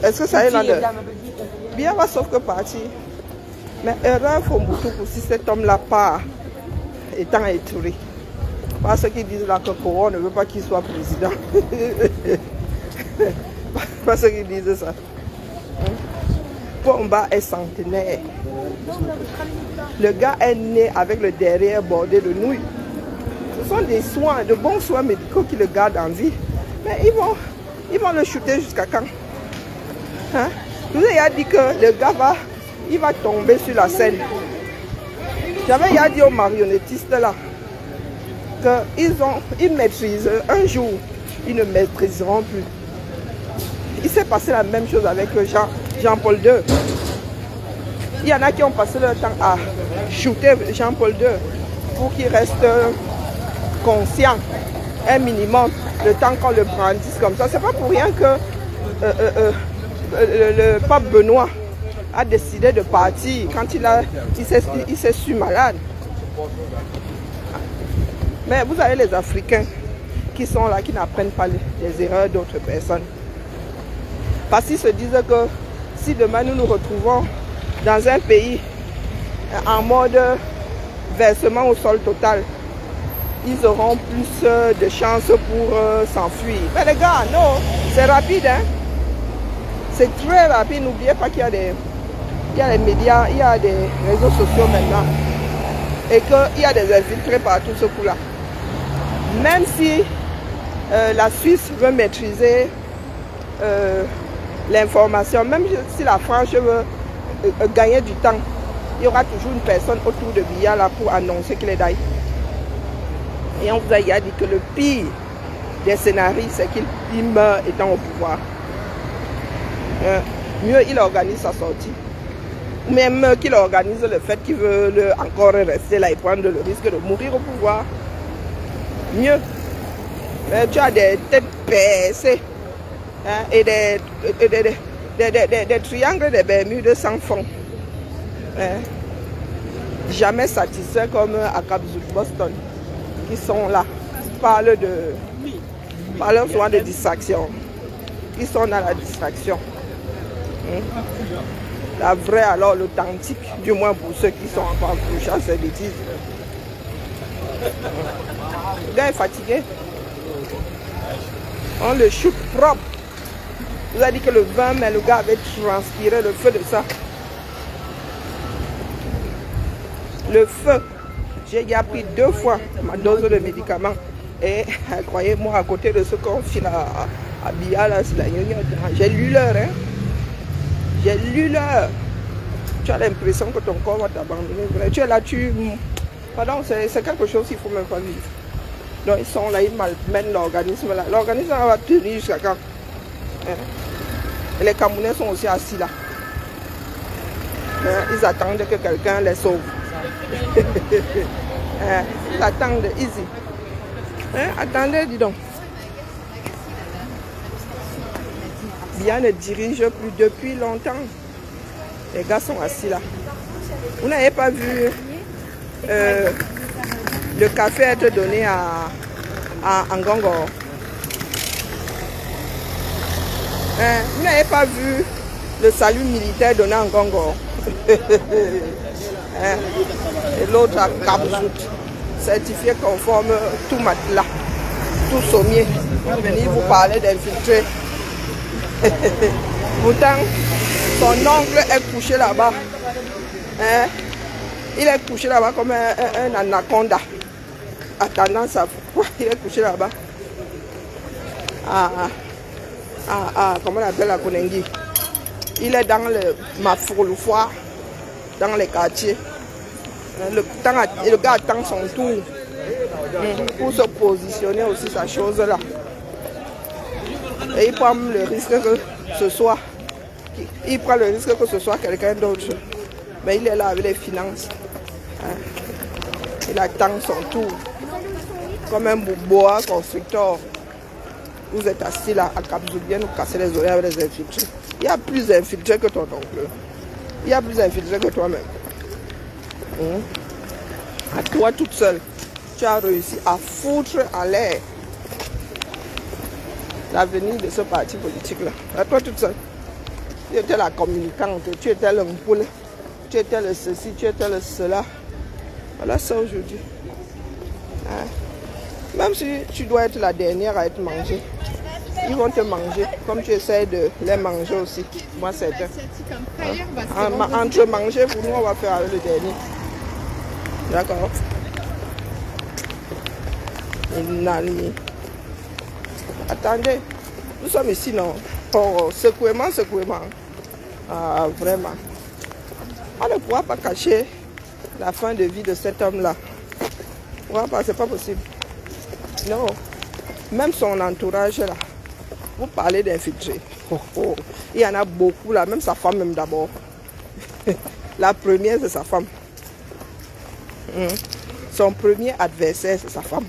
Est-ce que c'est Highlander Bien, va sauf que partir. Mais erreur Fombutu si cet homme-là part étant étouré. Parce qu'ils disent là que Coron ne veut pas qu'il soit président. Parce qu'ils disent ça. Pomba est centenaire. Le gars est né avec le derrière bordé de nouilles. Ce sont des soins, de bons soins médicaux qui le gardent en vie. Mais ils vont, ils vont le shooter jusqu'à quand? Hein? Vous avez dit que le gars va, tomber sur la scène. J'avais dit aux marionnettistes là qu'ils ont, ils maîtrisent. Un jour, ils ne maîtriseront plus. Il s'est passé la même chose avec Jean, Jean-Paul II. Il y en a qui ont passé leur temps à shooter Jean-Paul II pour qu'il reste conscient, un minimum, le temps qu'on le brandisse comme ça. C'est pas pour rien que euh, euh, euh, le, pape Benoît a décidé de partir quand il, il s'est su malade. Mais vous avez les Africains qui sont là, qui n'apprennent pas les erreurs d'autres personnes. Parce qu'ils se disent que si demain nous nous retrouvons dans un pays en mode versement au sol total, ils auront plus de chances pour euh, s'enfuir. Mais les gars, non, c'est rapide. Hein? C'est très rapide. N'oubliez pas qu'il y, a des, y a les médias, il y a des réseaux sociaux maintenant. Et qu'il y a des infiltrés partout ce coup-là. Même si euh, la Suisse veut maîtriser euh, l'information, même si la France veut euh, gagner du temps, il y aura toujours une personne autour de Biya là pour annoncer qu'il est d'ailleurs. Et on vous a dit que le pire des scénarios, c'est qu'il meurt étant au pouvoir. Hein? Mieux, il organise sa sortie. Même qu'il organise le fait qu'il veut encore rester là et prendre le risque de mourir au pouvoir. Mieux. Tu as des têtes baissées Hein, et des, triangles de Bermudes sans fond. Hein? Jamais satisfaits comme à Cap Boston, qui sont là, qui parlent de, parlent souvent de distraction. Ils sont dans la distraction. Hein? La vraie, alors l'authentique, du moins pour ceux qui sont encore couchés à ces bêtises. Le gars est fatigué. On le shoot propre. Vous avez dit que le vin, mais le gars avait transpiré le feu de ça. Le feu. J'ai déjà pris deux fois ma dose de médicaments. Et croyez-moi, à côté de ce qu'on file à, à Bia, j'ai lu l'heure. Hein. J'ai lu l'heure. Tu as l'impression que ton corps va t'abandonner. Tu es là, tu... Pardon, c'est quelque chose qu'il faut même pas vivre. Donc ils sont là, ils malmènent l'organisme là. L'organisme va tenir jusqu'à quand? Hein? les Camerounais sont aussi assis là. Hein, ils attendent que quelqu'un les sauve. Hein, ils attendent, easy. Hein, attendez, dis donc. Bien ne dirige plus depuis longtemps. Les gars sont assis là. Vous n'avez pas vu euh, le café être donné à, à Hein, vous n'avez pas vu le salut militaire donné en Congo hein, Et l'autre à Kabzout, certifié conforme tout matelas, tout sommier. Venir vous parler d'infiltré. Pourtant, son oncle est couché là-bas. Hein? Il est couché là-bas comme un, anaconda. Attendant sa Il est couché là-bas. Ah. ah. Ah, ah, comment on appelle la Konengi? Il est dans le Mafourloufoire, dans les quartiers. Le, gars attend son tour pour se positionner aussi sa chose là. Et il prend le risque que ce soit, il prend le risque que ce soit quelqu'un d'autre. Mais il est là avec les finances. Hein. Il attend son tour. Comme un bois constructeur. Vous êtes assis là à Cap bien nous casser les oreilles avec les infiltrés. Il y a plus d'infiltrés que ton oncle. Il y a plus d'infiltrés que toi-même. Hein? À toi toute seule, tu as réussi à foutre en l'air l'avenir de ce parti politique-là. À toi toute seule. Tu étais la communicante, tu étais l'ampoule, tu étais le ceci, tu étais le cela. Voilà ça aujourd'hui. Hein? Même si tu dois être la dernière à être mangée, ils vont te manger comme tu essaies de les manger aussi. Moi, c'est hein? Entre manger, pour nous, on va faire le dernier. D'accord Attendez, nous sommes ici, non Pour secouement, secouement. Ah, vraiment. On ne pourra pas cacher la fin de vie de cet homme-là. pas, c'est pas possible. Non. Même son entourage là. Vous parlez d'infiltrés. Oh, oh. Il y en a beaucoup là, même sa femme même d'abord. la première, c'est sa femme. Hmm. Son premier adversaire, c'est sa femme.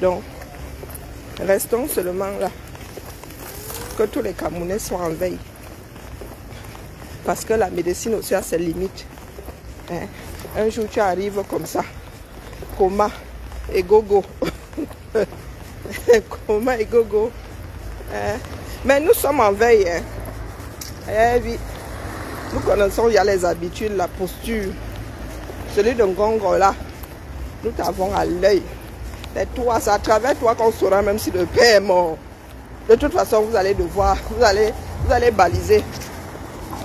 Donc, restons seulement là. Que tous les Camerounais soient en veille. Parce que la médecine aussi a ses limites. Hein. Un jour, tu arrives comme ça. Coma et gogo. Coma et gogo. Hein? Mais nous sommes en veille. Hein. Eh, nous connaissons, il y a les habitudes, la posture. Celui d'un gongo là, nous t'avons à l'œil. Mais toi, c'est à travers toi qu'on saura même si le père est mort. De toute façon, vous allez devoir, vous allez, vous allez baliser.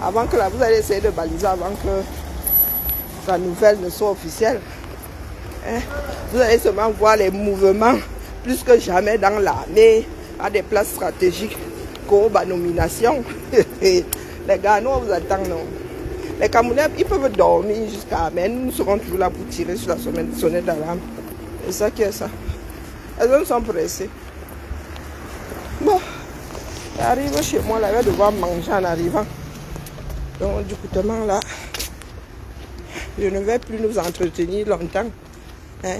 Avant que là, vous allez essayer de baliser avant que la nouvelle ne soit officielle. Hein? Vous allez seulement voir les mouvements plus que jamais dans l'armée, à des places stratégiques, la nomination. Les gars, nous, on vous attend, non? Les Camerounais, ils peuvent dormir jusqu'à... Mais nous serons toujours là pour tirer sur la sonnette d'alarme. C'est ça qui est ça. Elles sont pressées. Bon, j'arrive chez moi, là, je vais devoir manger en arrivant. Donc, du coup, là, je ne vais plus nous entretenir longtemps. Hein?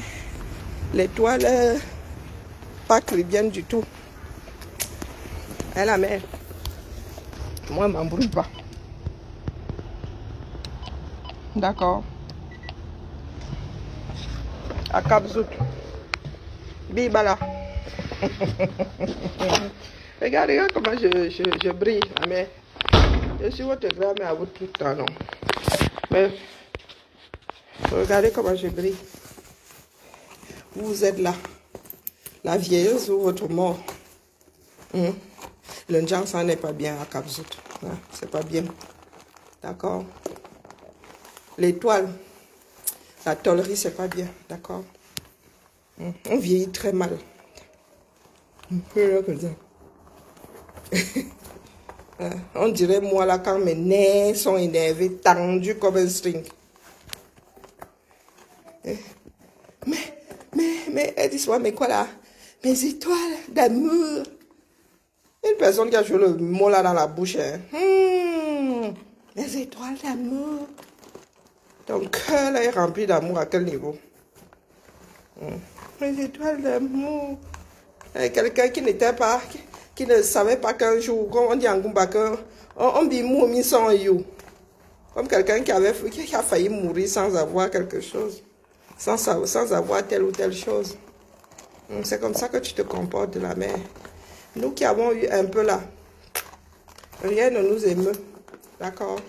L'étoile, pas bien du tout. Elle la mère? Moi, je m'embrouille pas. D'accord. À Capzout. Bibala. regarde, regarde comment je, je, je brille. Ah, mais je suis votre grand-mère à vous tout le temps, non? Mais regardez comment je brille. Vous êtes là. La vieilleuse ou votre mort. Hum. Le Njang, ça n'est pas bien à Kapzout. Hein, c'est pas bien. D'accord L'étoile, la tollerie, c'est pas bien. D'accord hum, On vieillit très mal. Hein, on dirait moi là quand mes nez sont énervés, tendus comme un string. Eh, mais, mais, mais, dis-moi, mais quoi là? Mes étoiles d'amour. Une personne qui a joué le mot là dans la bouche. Hein. Hmm, les étoiles d'amour. Ton cœur est rempli d'amour à quel niveau? Hmm. Les étoiles d'amour. Quelqu'un qui n'était pas, qui, ne savait pas qu'un jour, comme on dit en Goumba, on, on dit moumi sans you. Comme quelqu'un qui, avait, qui a failli mourir sans avoir quelque chose, sans, avoir telle ou telle chose. C'est comme ça que tu te comportes la mer. Nous qui avons eu un peu là, rien ne nous émeut. D'accord?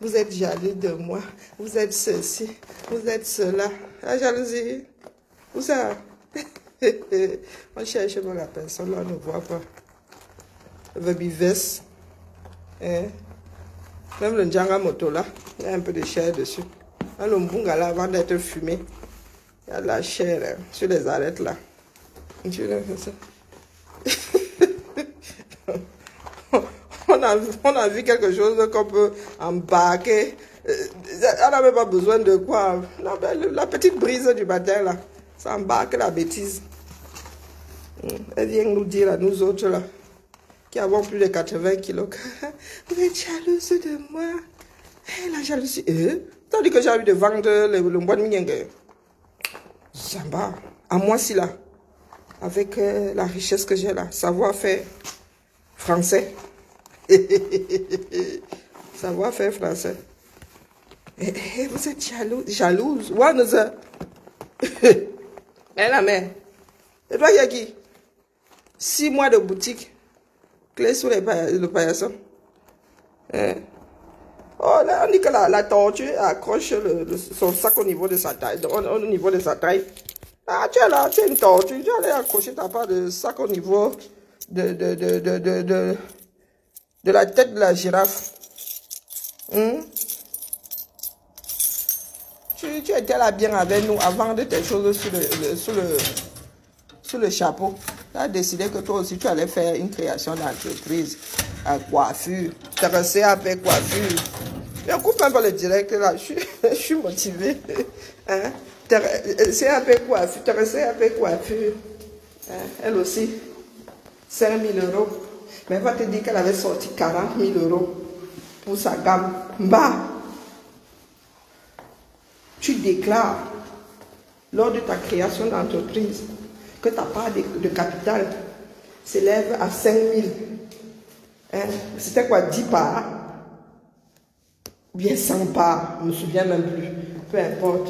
Vous êtes jaloux de moi. Vous êtes ceci. Vous êtes cela. La jalousie. Où ça? On cherche même la personne, on ne voit pas. The bives. Hein? Même le Djanga moto là, il y a un peu de chair dessus. Le mbunga là, avant d'être fumé, il y a de la chair hein, sur les arêtes là. on, a, on vu quelque chose qu'on peut embarquer. Euh, elle n'avait pas besoin de quoi. La, petite brise du matin, là, ça embarque la bêtise. Elle vient nous dire à nous autres, là, qui avons plus de 80 kilos, vous êtes jalouse de moi. Eh, la jalousie. Eh? Tandis que j'ai envie de vendre le, le bois de Minyengue. Va. À moi, si là avec euh, la richesse que j'ai là, savoir-faire français. savoir-faire français. Et, eh, eh, vous êtes jalouse. Jalouse. Ouais, nous Eh la mère. Et toi, y qui Six mois de boutique. Clé sur les le paillasson. Eh. Oh, là, on dit que la, tortue accroche son sac au niveau de sa taille. Au, au niveau de sa taille. Ah, tu es là, tu es une tortue, tu allais accrocher ta part de sac au niveau de, de, de, de, de, de, la tête de la girafe. Hmm? Tu, tu, étais là bien avec nous avant de tes choses le, le, sous le chapeau. Tu as décidé que toi aussi tu allais faire une création d'entreprise à coiffure. Resté avec coiffure. Je coupe un peu le direct là, je suis, je suis motivé. Hein? C'est peu coiffure, un peu coiffure. Hein, elle aussi, 5 000 euros. Mais elle va te dire qu'elle avait sorti 40 000 euros pour sa gamme. Bah, tu déclares lors de ta création d'entreprise que ta part de, capital s'élève à 5 000. Hein? C'était quoi, 10 parts Ou bien 100 parts, je ne me souviens même plus. Peu importe.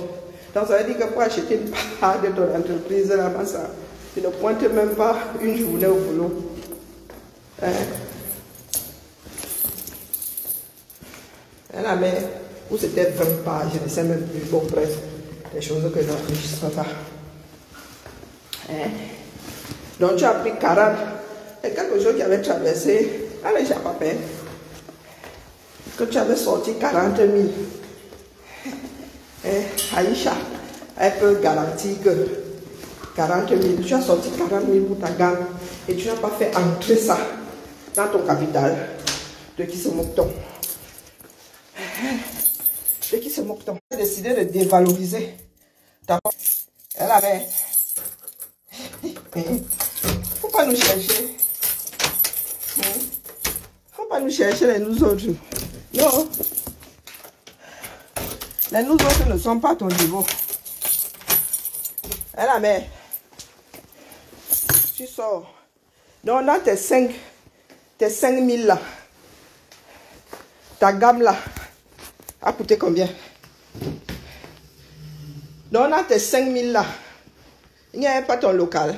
Donc ça veut dire que pour acheter une part de ton entreprise, là, ça, tu ne pointes même pas une journée au boulot. Hein? la mère, où c'était 20 pages, je ne sais même plus. Bon, bref, des choses que je n'enregistre pas. Hein? Donc tu as pris 40. Et quelque chose qui avait traversé, allez, j'ai pas peur. Que tu avais sorti 40 000. Eh, Aïcha, elle peut garantir que 40 000, tu as sorti 40 000 pour ta gamme et tu n'as pas fait entrer ça dans ton capital. De qui se moque-t-on? De qui se moque-t-on? Elle a décidé de dévaloriser ta Elle avait. Faut pas nous chercher? Nous chercher les nous autres. Non. Les nous autres ne sont pas ton niveau. Hein, la mère Tu sors. Donc, dans tes 5, tes 5 000 là, ta gamme là, a coûté combien? Donc, dans tes 5 000 là, il n'y avait pas ton local.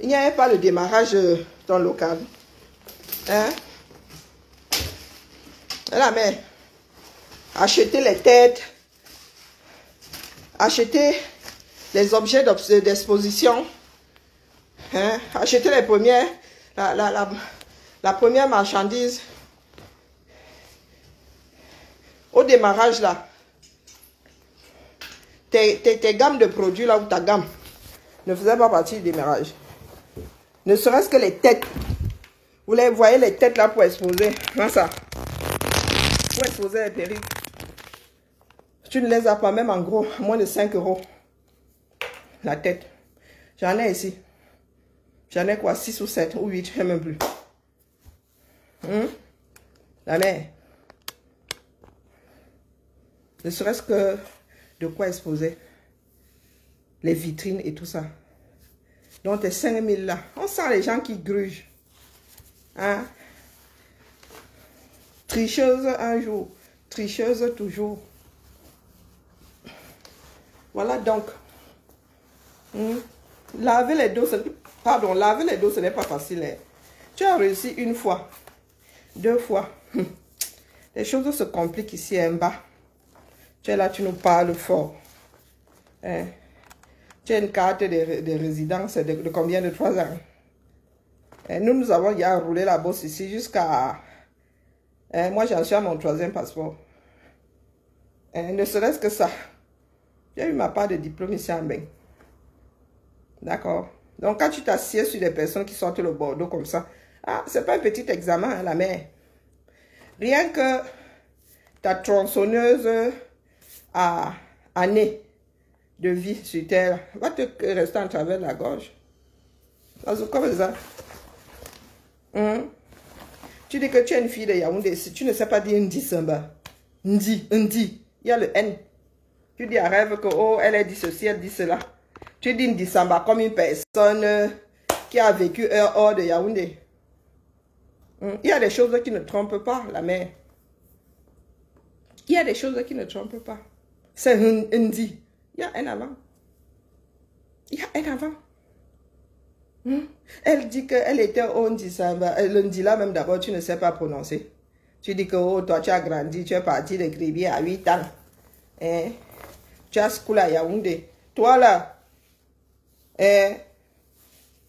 Il n'y avait pas le démarrage de ton local. Hein? Hein, la mère acheter les têtes, acheter les objets d'exposition, hein, acheter les premières, la, première marchandise. Au démarrage là, tes, tes, gammes de produits là ou ta gamme ne faisait pas partie du démarrage. Ne serait-ce que les têtes. Vous les voyez les têtes là pour exposer. Comment ça Pour exposer les périls. Tu ne les as pas même en gros, moins de 5 euros. La tête. J'en ai ici. J'en ai quoi 6 ou 7 ou 8, je sais même plus. Hum? La mère. Ne serait-ce que de quoi exposer. Les vitrines et tout ça. Donc tes 5000 là. On sent les gens qui grugent. Hein? Tricheuse un jour. Tricheuse toujours. Voilà donc. Hmm. Laver les dos, pardon, laver les dos, ce n'est pas facile. Hein. Tu as réussi une fois, deux fois. Hmm. Les choses se compliquent ici en bas. Tu es là, tu nous parles fort. Hein. Tu as une carte de, résidence de, combien de trois ans? Nous, nous avons déjà roulé la bosse ici jusqu'à... moi, j'en suis à mon troisième passeport. ne serait-ce que ça. J'ai eu ma part de diplôme ici en D'accord Donc, quand tu t'assieds sur des personnes qui sortent le Bordeaux comme ça, ah, c'est pas un petit examen, hein, la mère. Rien que ta tronçonneuse à année de vie sur terre va te rester en travers de la gorge. Comme ça. Hum? Tu dis que tu es une fille de Yaoundé. Si tu ne sais pas dire Ndi Samba, Ndi, Ndi, il y a le N. Tu dis à rêve que, oh, elle a dit ceci, elle dit cela. Tu dis Ndi Samba comme une personne qui a vécu hors de Yaoundé. Hum? Il y a des choses qui ne trompent pas la mère. Il y a des choses qui ne trompent pas. C'est Ndi. Il y a un avant. Il y a un avant. Hmm? Elle dit qu'elle était au Ndisamba. Le là même d'abord, tu ne sais pas prononcer. Tu dis que oh, toi, tu as grandi, tu es parti de Gribier à 8 ans. Hein? Tu as school à Yaoundé. Toi là, hein?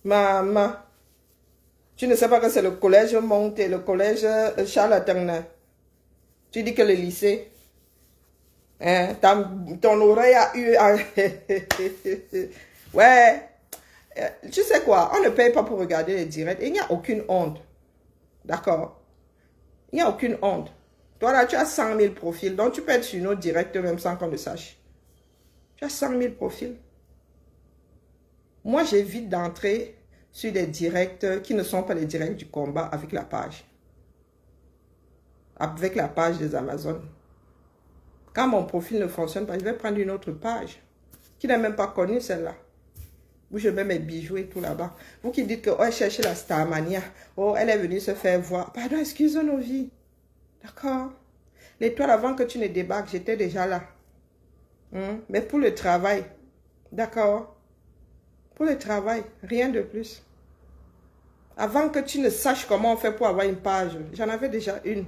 maman, tu ne sais pas que c'est le collège Monté, le collège Charles Tu dis que le lycée, Hein, ton oreille a eu... ouais. Euh, tu sais quoi, on ne paye pas pour regarder les directs. il n'y a aucune honte. D'accord? Il n'y a aucune honte. Toi là, tu as 100 000 profils. Donc tu peux être sur nos directs même sans qu'on le sache. Tu as 100 000 profils. Moi, j'évite d'entrer sur des directs qui ne sont pas les directs du combat avec la page. Avec la page des Amazones. Quand mon profil ne fonctionne pas, je vais prendre une autre page qui n'a même pas connu celle-là. Où je mets mes bijoux et tout là-bas. Vous qui dites que, oh, elle cherche la Starmania. Oh, elle est venue se faire voir. Pardon, excuse nos vies. D'accord L'étoile, avant que tu ne débarques, j'étais déjà là. Hmm? Mais pour le travail. D'accord Pour le travail, rien de plus. Avant que tu ne saches comment on fait pour avoir une page, j'en avais déjà une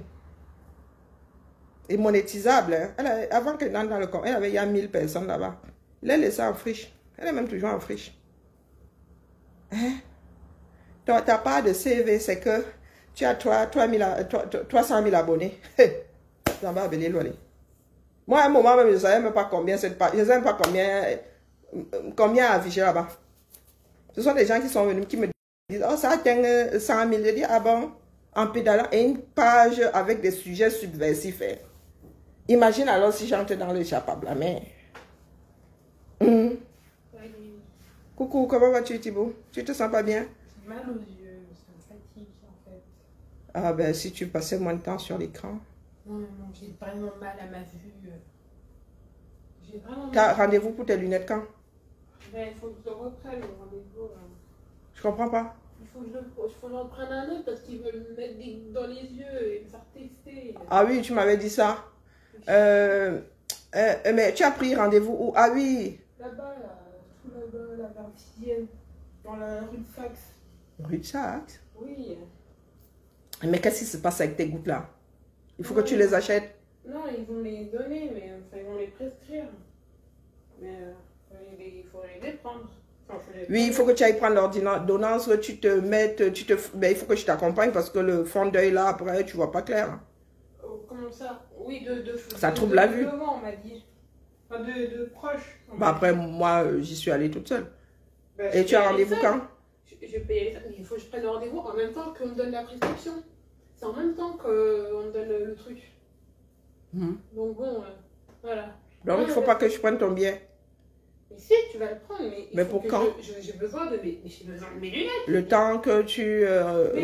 et monétisable. Hein. Avant qu'elle entre dans le camp, elle avait il y a 1000 personnes là-bas. Elle est laissée en friche. Elle est même toujours en friche. Hein? Ta part de CV, c'est que tu as 3, 300 000 abonnés. Ça va Moi, à un moment même, je ne savais même pas combien cette page. Je ne savais même pas combien, combien affiché là-bas. Ce sont des gens qui sont venus, qui me disent, oh, ça atteint 100 000. Je dis, ah bon, en pédalant, et une page avec des sujets subversifs. Hein. Imagine alors si j'entre dans le à mais... Mmh. Coucou, comment vas-tu Thibaut? Tu te sens pas bien? J'ai mal aux yeux, ça me fatigue en fait. Ah ben si tu passais moins de temps sur l'écran. Non, non, j'ai vraiment mal à ma vue. J'ai vraiment T'as rendez-vous pour tes lunettes quand? Ben, Il faut que je reprenne le rendez-vous. Je comprends pas. Il faut que je, je reprenne un autre parce qu'ils veulent me mettre dans les yeux et me faire tester. Ah oui, tu m'avais dit ça. Euh, euh, mais tu as pris rendez-vous où? Ah oui. Là-bas, là, là-bas, la 26e, dans la rue de Saxe. Rue de Saxe Oui. Mais qu'est-ce qui se passe avec tes gouttes là Il faut que tu les achètes Non, ils vont les donner, mais enfin, ils vont les prescrire. Mais euh, il faut les prendre. oui, il faut que tu ailles prendre l'ordonnance, tu te mettes, tu te, mais il faut que je t'accompagne parce que le fond d'œil là, après, tu vois pas clair. Oh, comment ça? Oui, de, de Ça trouble la vue. on m'a dit. De, de proche. Bah après, moi, j'y suis allée toute seule. Ben, Et tu as rendez-vous quand? Je, je paye. Il faut que je prenne rendez-vous en même temps qu'on me donne la prescription. C'est en même temps qu'on me donne le, truc. Mhm. Donc bon, euh, voilà. Donc il ne faut pas que je prenne ton billet. Mais si, tu vas le prendre, mais. Mais pour quand? J'ai besoin, de mes, besoin de mes lunettes. Le temps que tu. Euh,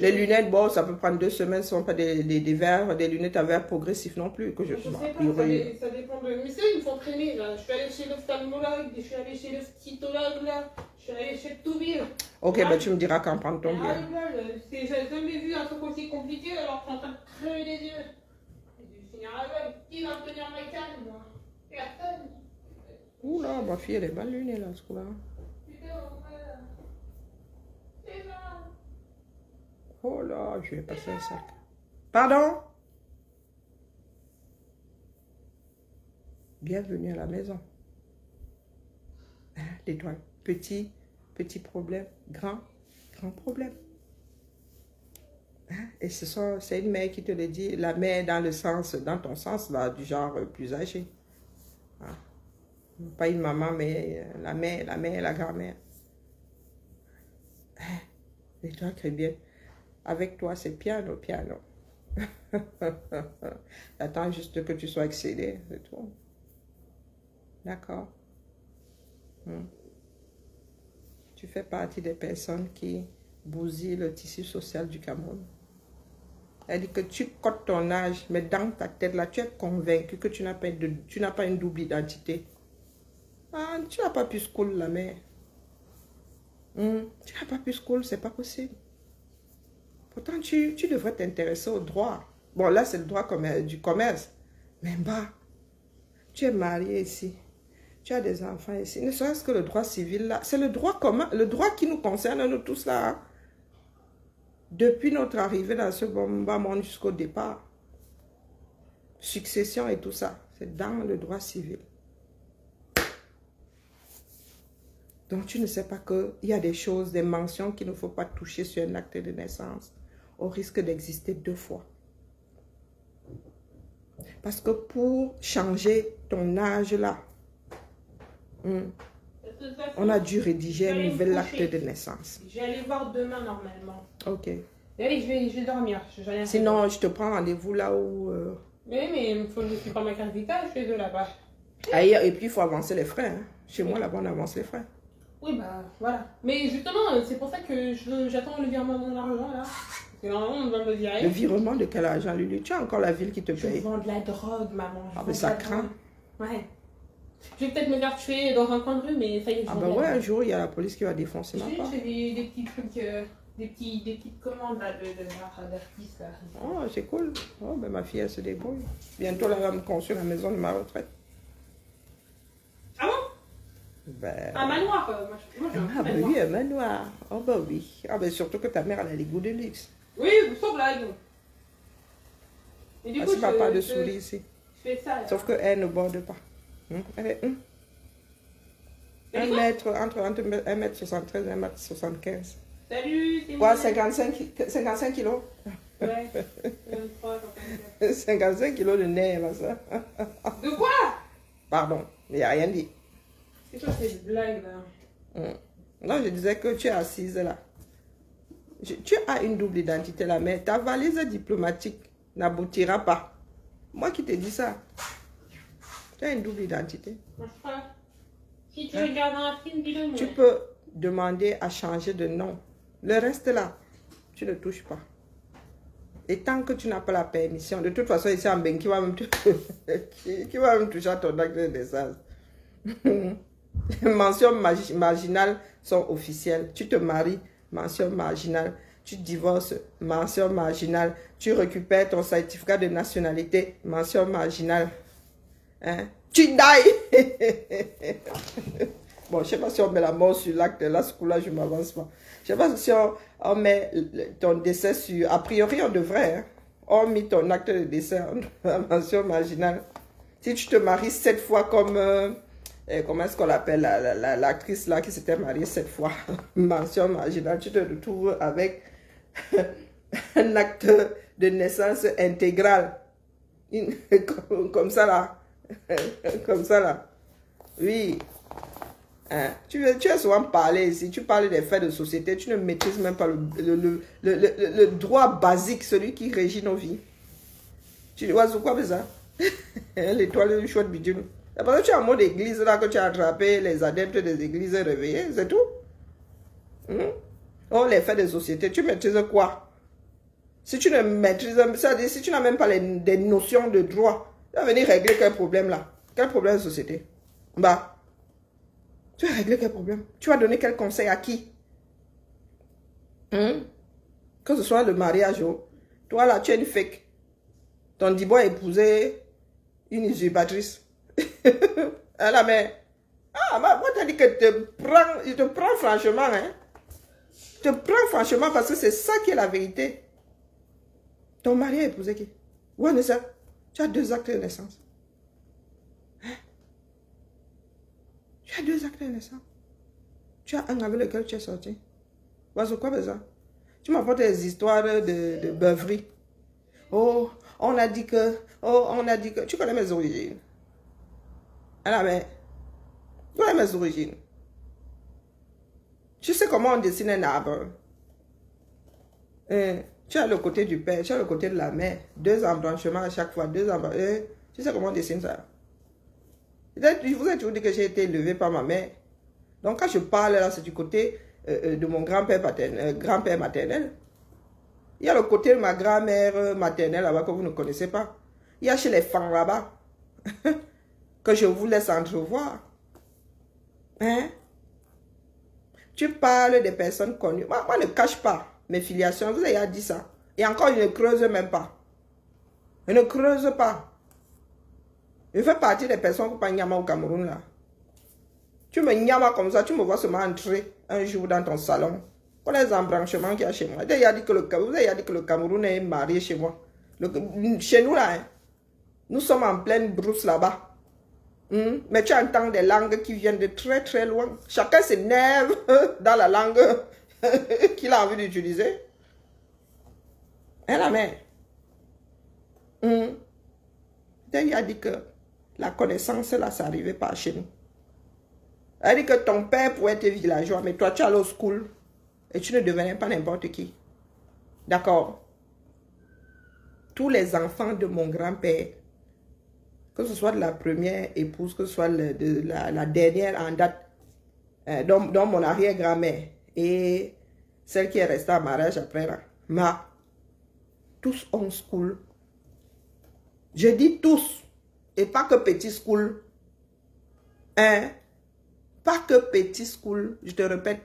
les lunettes, bon, ça peut prendre deux semaines, ce ne sont pas des, des, des, verres, des lunettes à verre progressifs non plus. Que je, je sais pas, ça, dépend de... Mais ça, ils me font traîner, là. Je suis allée chez l'ophtalmologue, je suis allée chez le cytologue, là. Je suis allée chez Touville. Ok, ah, bah tu me diras quand prendre ton billet. J'ai jamais vu un truc aussi compliqué, alors je suis en train de crever les yeux. Je vais finir aveugle. Qui va tenir ma canne, moi? Personne. Oula, ma fille, elle est mal lunée, là, ce coup-là. Putain, C'est ça. Oh là, je vais passer un sac. Pardon? Bienvenue à la maison. Hein, l'étoile. Petit, petit problème. Grand, grand problème. Hein, et ce sont, c'est une mère qui te le dit. La mère dans le sens, dans ton sens, là, du genre plus âgé. Hein. Pas une maman, mais la mère, la mère, la grand-mère. Et toi, très bien. Avec toi, c'est piano, piano. Attends juste que tu sois excédé, c'est tout. D'accord. Hmm. Tu fais partie des personnes qui bousillent le tissu social du Cameroun. Elle dit que tu cotes ton âge, mais dans ta tête, là, tu es convaincu que tu n'as pas, de, tu n'as pas une double identité. Ah, tu n'as pas pu school, la mère. Hmm, tu n'as pas pu school, c'est pas possible. Pourtant, tu, tu devrais t'intéresser au droit. Bon, là, c'est le droit du commerce. Mais bah, tu es marié ici. Tu as des enfants ici. Ne serait-ce que le droit civil, là. C'est le droit commun, le droit qui nous concerne, nous tous, là. Hein. Depuis notre arrivée dans ce bon monde jusqu'au départ. Succession et tout ça. C'est dans le droit civil. Donc, tu ne sais pas qu'il y a des choses, des mentions qu'il ne faut pas toucher sur un acte de naissance au risque d'exister deux fois. Parce que pour changer ton âge là, hmm, on a dû rédiger un nouvel acte de naissance. Je vais aller voir demain normalement. Ok. Allez, je vais, je vais dormir. Sinon, je te prends rendez-vous là où... Euh, mais, mais il faut que je pas ma carte vitale chez eux là-bas. et puis il faut avancer les frais. Hein. Chez moi là-bas, on avance les frais. Oui, bah voilà. Mais justement, c'est pour ça que j'attends le virement de mon argent là. Le virement de quel argent, Lulu? Tu as encore la ville qui te paye. Je vends de la drogue, maman. ah, mais ça craint. Ouais. Je vais peut-être me faire tuer dans un coin de rue, mais ça y est. Ah, bah ouais, un jour, il y a la police qui va défoncer ma part. J'ai des, des, petits trucs, euh, des, petits, des petites commandes là, de, d'artistes. Là. Oh, c'est cool. Oh, ben ma fille, elle se débrouille. Bientôt, elle va me construire la maison de ma retraite. Ah bon? Ben... Un manoir, euh, moi, moi, Ah, bah oui, un manoir. Oh, bah oui. Ah, ben surtout que ta mère, elle a les goûts de luxe. Oui, sans blague. Et du coup, pas de souris ici. Ça. Sauf qu'elle ne borde pas. Hum, elle est 1 mètre, entre, entre 1 mètre 73 et 1 mètre 75. Salut, c'est Ouais, 55, 55 kilos. Ouais, 55 kilos de nerfs, là, ça. De quoi? Pardon, il n'y a rien dit. C'est quoi ces blagues, là? Hum. Non, je disais que tu es assise là tu as une double identité là, mais ta valise diplomatique n'aboutira pas. Moi qui te dis ça. Tu as une double identité. Si tu regardes un film, Tu peux demander à changer de nom. Le reste là, tu ne touches pas. Et tant que tu n'as pas la permission, de toute façon, ici en Ben, qui va même, qui, va même toucher à ton acte de naissance? Mentions marginales sont officielles. Tu te maries, mention marginale. Tu divorces, mention marginale. Tu récupères ton certificat de nationalité, mention marginale. Hein? Tu die! bon, je ne sais pas si on met la mort sur l'acte. Là, ce coup-là, je ne m'avance pas. Je ne sais pas si on, met ton décès sur... A priori, on devrait. Hein? On met ton acte de décès en mention marginale. Si tu te maries sept fois comme... Euh, comment est-ce qu'on l'appelle, l'actrice là qui s'était mariée cette fois, mention marginale, tu te retrouves avec un acte de naissance intégral. Comme ça là. Comme ça là. Oui. Hein? Tu, tu as souvent parlé ici, tu parles des faits de société, tu ne maîtrises même pas le, le, le, le droit basique, celui qui régit nos vies. Tu vois, quoi ça? L'étoile du choix de bidule. C'est parce que tu es en mode église là que tu as attrapé les adeptes des églises réveillés, c'est tout. Hmm? Oh, les faits des sociétés, tu maîtrises quoi? Si tu ne maîtrises, ça dire si tu n'as même pas les, des notions de droit, tu vas venir régler quel problème là? Quel problème de société? Bah, tu vas régler quel problème? Tu vas donner quel conseil à qui? Hmm? Que ce soit le mariage, oh. toi là, tu es une fake. Ton dibo a épousé une usurpatrice. Elle a mais. Ah, moi, t'as dit que te prends, je te prends franchement, hein. Je te prends franchement parce que c'est ça qui est la vérité. Ton mari a épousé qui? Ouais, ça? Tu as deux actes de naissance. Hein? Tu as deux actes de naissance. Tu as un avec lequel tu es sorti. Voici quoi besoin? Tu m'apportes des histoires de, de beuverie. Oh, on a dit que. Oh, on a dit que. Tu connais mes origines. Alors, mais, voilà mes origines. Je sais comment on dessine un arbre. Hein, tu as le côté du père, tu as le côté de la mère. Deux embranchements à chaque fois, deux embranchements. Hein, tu sais comment on dessine ça? Je vous ai toujours dit que j'ai été élevé par ma mère. Donc quand je parle là, c'est du côté euh, euh, de mon grand-père paternel, grand-père maternel. Il y a le côté de ma grand-mère maternelle là-bas que vous ne connaissez pas. Il y a chez les femmes là-bas que je vous laisse entrevoir. Hein? Tu parles des personnes connues. Moi, moi, ne cache pas mes filiations. Vous avez dit ça. Et encore, je ne creuse même pas. Je ne creuse pas. Je fais partie des personnes qui parlent au Cameroun là. Tu me nyama comme ça, tu me vois seulement entrer un jour dans ton salon. Voilà les embranchements qu'il y a chez moi. Dit que le, vous avez dit que le Cameroun est marié chez moi. chez nous là, hein. nous sommes en pleine brousse là-bas. Hmm? Mais tu entends des langues qui viennent de très très loin. Chacun s'énerve dans la langue qu'il a envie d'utiliser. Et la mère? Hmm? Il a dit que la connaissance, là, ça n'arrivait pas chez nous. Elle dit que ton père pouvait être villageois, mais toi, tu allais au school et tu ne devenais pas n'importe qui. D'accord? Tous les enfants de mon grand-père que ce soit de la première épouse, que ce soit la, dernière en date, euh, dans, mon arrière-grand-mère et celle qui est restée en mariage après ma, tous ont school. Je dis tous, et pas que petit school. Hein? Pas que petit school, je te répète,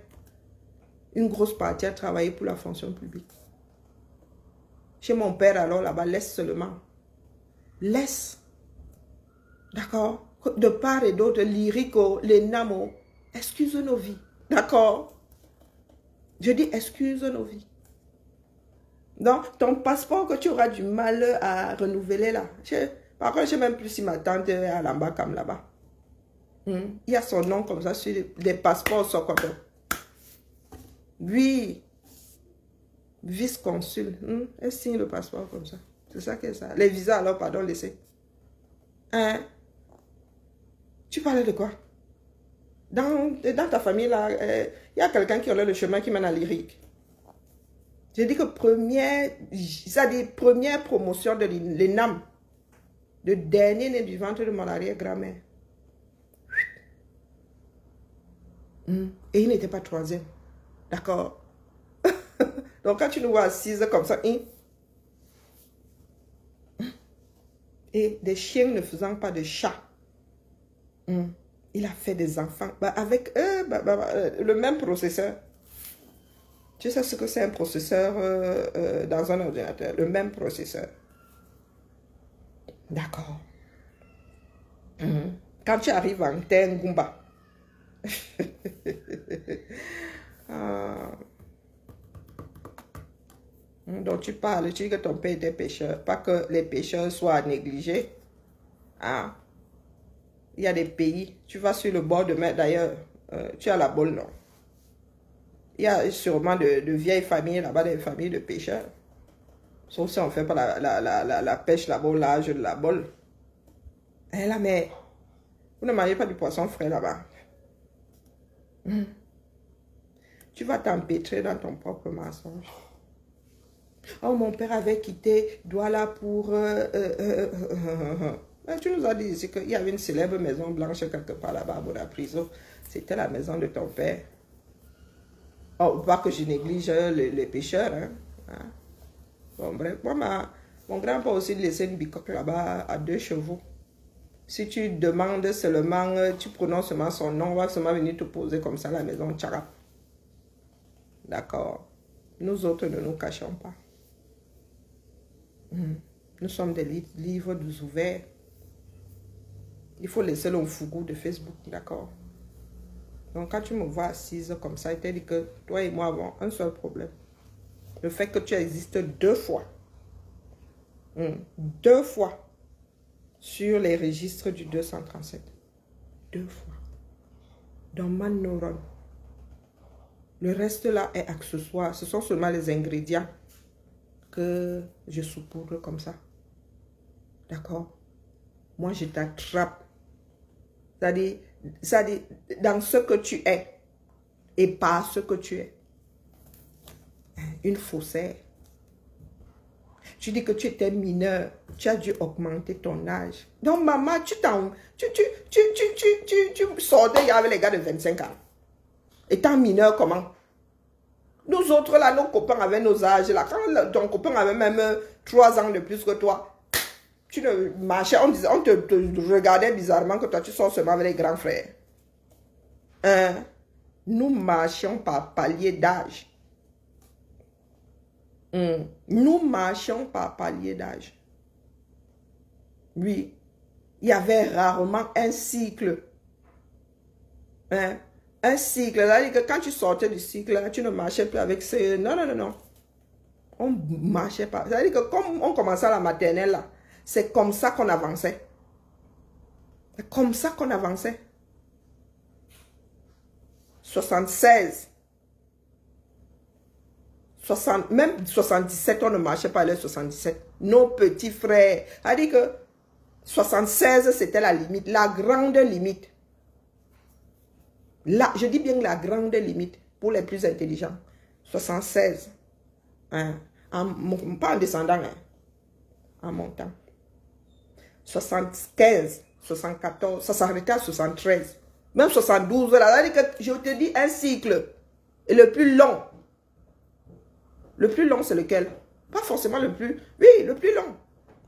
une grosse partie a travaillé pour la fonction publique. Chez mon père, alors là-bas, laisse seulement. Laisse. D'accord De part et d'autre, l'irico, les namo, excuse nos vies. D'accord Je dis excuse nos vies. Donc, ton passeport que tu auras du mal à renouveler là. par contre, je ne sais même plus si ma tante est à comme là-bas. Hmm? Il y a son nom comme ça sur les passeports Sokoto. Oui. Vice-consul. Hmm? Elle signe le passeport comme ça. C'est ça que ça. Les visas alors, pardon, laissez. Hein? Tu parlais de quoi? Dans, dans ta famille, là, il euh, y a quelqu'un qui a le chemin qui mène à lyrique. J'ai dit que première, ça dit première promotion de l'ENAM, le dernier né du ventre de mon arrière-grand-mère. Hmm. Et il n'était pas troisième. D'accord? Donc quand tu nous vois assises comme ça, hein? et des chiens ne faisant pas de chat. Hmm. Il a fait des enfants bah, avec eux, bah, bah, euh, le même processeur. Tu sais ce que c'est un processeur euh, euh, dans un ordinateur, le même processeur. D'accord. Hmm. Quand tu arrives en Tengumba, ah. Hmm, donc tu parles, tu dis que ton père était pêcheur, pas que les pêcheurs soient négligés. Ah. Il y a des pays, tu vas sur le bord de mer d'ailleurs, euh, tu as la bolle, non Il y a sûrement de, vieilles familles là-bas, des familles de pêcheurs. Sauf si on ne fait pas la, la, pêche là-bas, l'âge de la bolle. Eh la mer, vous ne mangez pas du poisson frais là-bas. Hmm. Tu vas t'empêtrer dans ton propre mensonge. Oh, mon père avait quitté Douala pour... Euh, euh, tu nous as dit ici qu'il y avait une célèbre maison blanche quelque part là-bas à prison. C'était la maison de ton père. Oh, pas que je néglige les, pêcheurs. Hein. hein. Bon, bref, moi, ma, mon grand-père aussi laissé une bicoque là-bas à deux chevaux. Si tu demandes seulement, tu prononces seulement son nom, on va seulement venir te poser comme ça à la maison. D'accord. Nous autres ne nous cachons pas. Hmm. Nous sommes des livres ouverts. Il faut laisser le fougou de Facebook, d'accord Donc, quand tu me vois assise comme ça, il t'a dit que toi et moi avons un seul problème. Le fait que tu existes deux fois. Hmm. Deux fois sur les registres du 237. Deux fois. Dans ma neurone. Le reste là est accessoire. Ce sont seulement les ingrédients que je saupoudre comme ça. D'accord? Moi, je t'attrape. C'est-à-dire, dans ce que tu es et pas ce que tu es. Une faussaire. Tu dis que tu étais mineur. Tu as dû augmenter ton âge. Donc, maman, tu t'en... Tu, tu, tu, tu, tu, tu, sortais avec les gars de 25 ans. Étant mineur, comment? Nous autres, là, nos copains avaient nos âges. Là, quand ton copain avait même 3 ans de plus que toi, tu ne marchais, on, on te, regardait bizarrement que toi, tu sors seulement avec les grands frères. Hein? Nous marchions par palier d'âge. Hmm. Nous marchions par palier d'âge. Oui. Il y avait rarement un cycle. Hein? Un cycle. C'est-à-dire que quand tu sortais du cycle, tu ne marchais plus avec ces... Non, non, non, non. On marchait pas. C'est-à-dire que comme on commençait à la maternelle, là, c'est comme ça qu'on avançait. C'est comme ça qu'on avançait. 76. 60, même 77, on ne marchait pas à 77. Nos petits frères. A dit que 76, c'était la limite, la grande limite. Je dis bien la grande limite pour les plus intelligents. 76. Hein, pas en descendant, hein, en montant. 75, 74, ça s'arrêtait à 73. Même 72, là, je te dis un cycle. Et le plus long. Le plus long, c'est lequel? Pas forcément le plus... Oui, le plus long.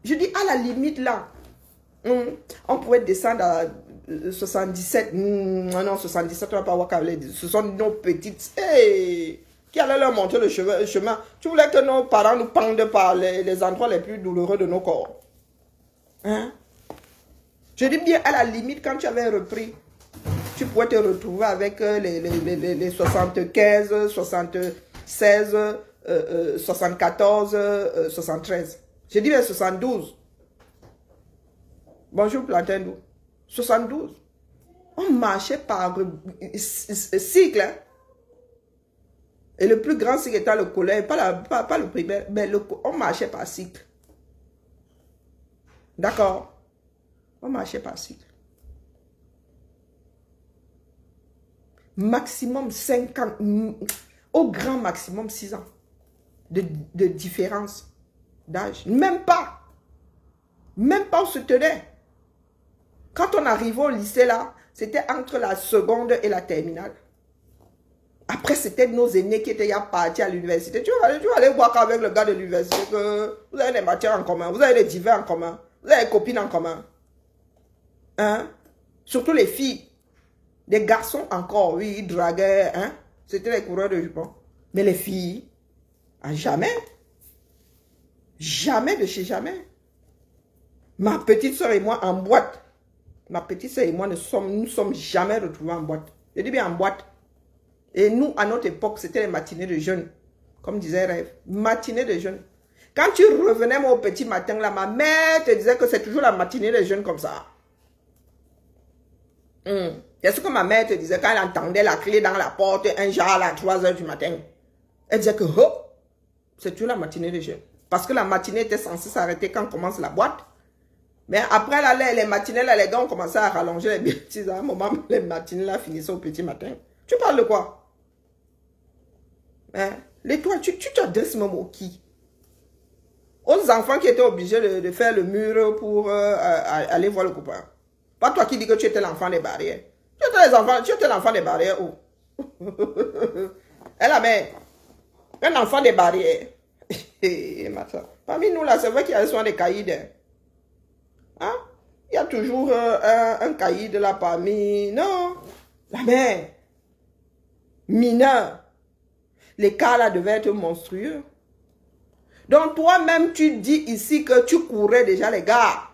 Je dis à la limite, là. Hmm, on pourrait descendre à 77. Hmm, non, 77, on va pas voir Ce sont nos petites... Hey, qui allaient leur montrer le chemin. Tu voulais que nos parents nous pendent par les endroits les plus douloureux de nos corps. Hein? Je dis bien à la limite, quand tu avais repris, tu pourrais te retrouver avec euh, les, les, les, 75, 76, 74, 73. Je dis les 72. Bonjour Plantendou. 72. On marchait par cycle. Hein. Et le plus grand cycle était le collège, pas, le primaire, mais le, on marchait par cycle. D'accord On marchait par cycle. Maximum 50, au grand maximum 6 ans de, différence d'âge. Même pas. Même pas on se tenait. Quand on arrivait au lycée là, c'était entre la seconde et la terminale. Après, c'était nos aînés qui étaient partis à l'université. Tu vas, aller voir avec le gars de l'université que vous avez des matières en commun, vous avez des divers en commun. Vous avez des copines en commun. Hein? Surtout les filles. Les garçons encore, oui, ils draguaient. Hein? C'était les coureurs de jupons. Mais les filles, jamais. Jamais de chez jamais. Ma petite soeur et moi en boîte. Ma petite soeur et moi ne sommes, jamais retrouvés en boîte. Je dis bien en boîte. Et nous, à notre époque, c'était les matinées de jeunes. Comme disait Rêve. Matinée de jeunes. Quand tu revenais au petit matin, là, ma mère te disait que c'est toujours la matinée des jeunes comme ça. Hmm. C'est ce que ma mère te disait quand elle entendait la clé dans la porte, un genre à 3 heures du matin. Elle disait que oh, c'est toujours la matinée des jeunes. Parce que la matinée était censée s'arrêter quand commence la boîte. Mais après, là, les, matinées, là, les gars ont commencé à rallonger les bêtises. À un moment, les matinées, là, finissaient au petit matin. Tu parles de quoi? Hein? Les toi, tu t'adresses même au qui? Aux enfants qui étaient obligés de, faire le mur pour euh, aller voir le copain. Pas toi qui dis que tu étais l'enfant des barrières. Tu étais l'enfant tu étais l'enfant des barrières où? Elle avait un enfant des barrières. Parmi nous là, c'est vrai qu'il y a souvent des caïds. Hein? Il y a toujours euh, un, un caïd là parmi. Non. La mère. Mineur. Les cas là devaient être monstrueux. Donc toi-même, tu dis ici que tu courais déjà les gars.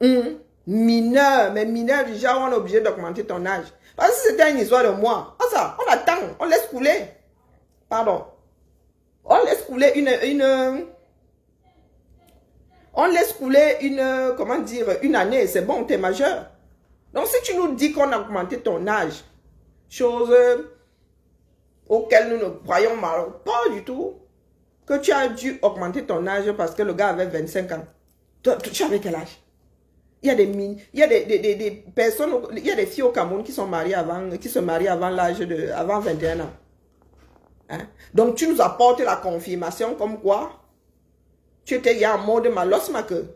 Hum, mineur, mais mineur, déjà, on est obligé d'augmenter ton âge. Parce que c'était une histoire de moi. Ah ça, on attend, on laisse couler. Pardon. On laisse couler une, une, on laisse couler une, comment dire, une année, c'est bon, tu es majeur. Donc si tu nous dis qu'on a augmenté ton âge, chose auquel nous ne croyons pas du tout que tu as dû augmenter ton âge parce que le gars avait 25 ans. Tu, avais quel âge? Il y a des il y a des, des, des, personnes, il y a des filles au Cameroun qui sont mariées avant, qui se marient avant l'âge de, avant 21 ans. Hein? Donc tu nous apportes la confirmation comme quoi Tu étais en mode malos, ma queue.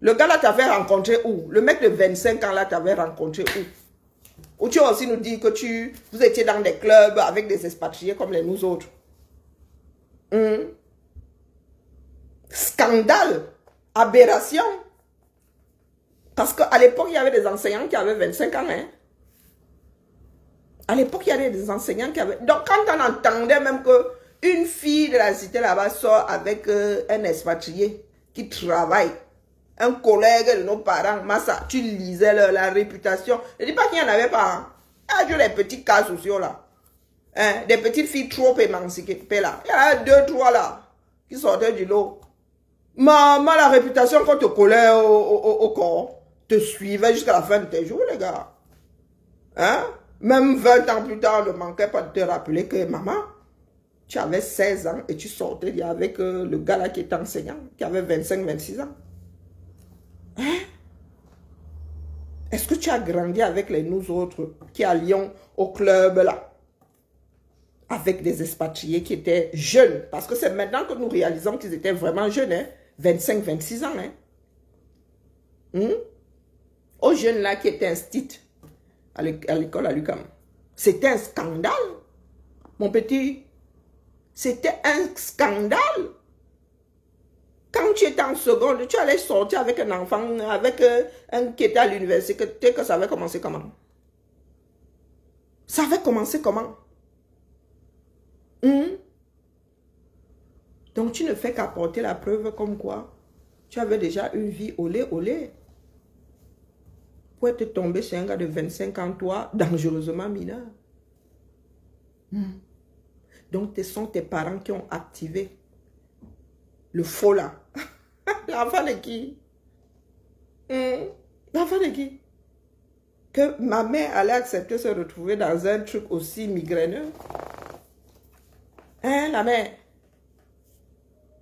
Le gars là t'avait rencontré où? Le mec de 25 ans là t'avait rencontré où? Ou tu as aussi nous dit que tu, vous étiez dans des clubs avec des expatriés comme les nous autres? Scandale, aberration. Parce qu'à l'époque, il y avait des enseignants qui avaient 25 ans. Hein? À l'époque, il y avait des enseignants qui avaient... Donc, quand on entendait même que une fille de la cité là-bas sort avec euh, un expatrié qui travaille, un collègue de nos parents, Massa, tu lisais leur, la réputation. Je ne dis pas qu'il n'y en avait pas. Hein. Ah, les petits cas sociaux là. Hein, des petites filles trop émancipées là. Il y a deux, trois là, qui sortaient du lot. Maman, la réputation qu'on te collait au, corps, te suivait jusqu'à la fin de tes jours, les gars. Hein? Même 20 ans plus tard, ne manquait pas de te rappeler que maman, tu avais 16 ans et tu sortais avec euh, le gars là qui était enseignant, qui avait 25, 26 ans. Hein? Est-ce que tu as grandi avec les nous autres qui allions au club là? Avec des expatriés qui étaient jeunes. Parce que c'est maintenant que nous réalisons qu'ils étaient vraiment jeunes. Hein? 25, 26 ans. Hein? Hmm? Aux jeunes là qui étaient instits à l'école à l'UCAM. C'était un scandale. Mon petit, c'était un scandale. Quand tu étais en seconde, tu allais sortir avec un enfant, avec euh, un qui était à l'université, que ça avait commencé comment? Ça avait commencé comment? Donc tu ne fais qu'apporter la preuve comme quoi tu avais déjà une vie olé olé. Pour être tombé chez un gars de 25 ans, toi, dangereusement mineur. Hmm. Donc ce sont tes parents qui ont activé le faux là. L'enfant de qui? Hmm. L'enfant de qui? Que ma mère allait accepter de se retrouver dans un truc aussi migraineux. Hein, la mère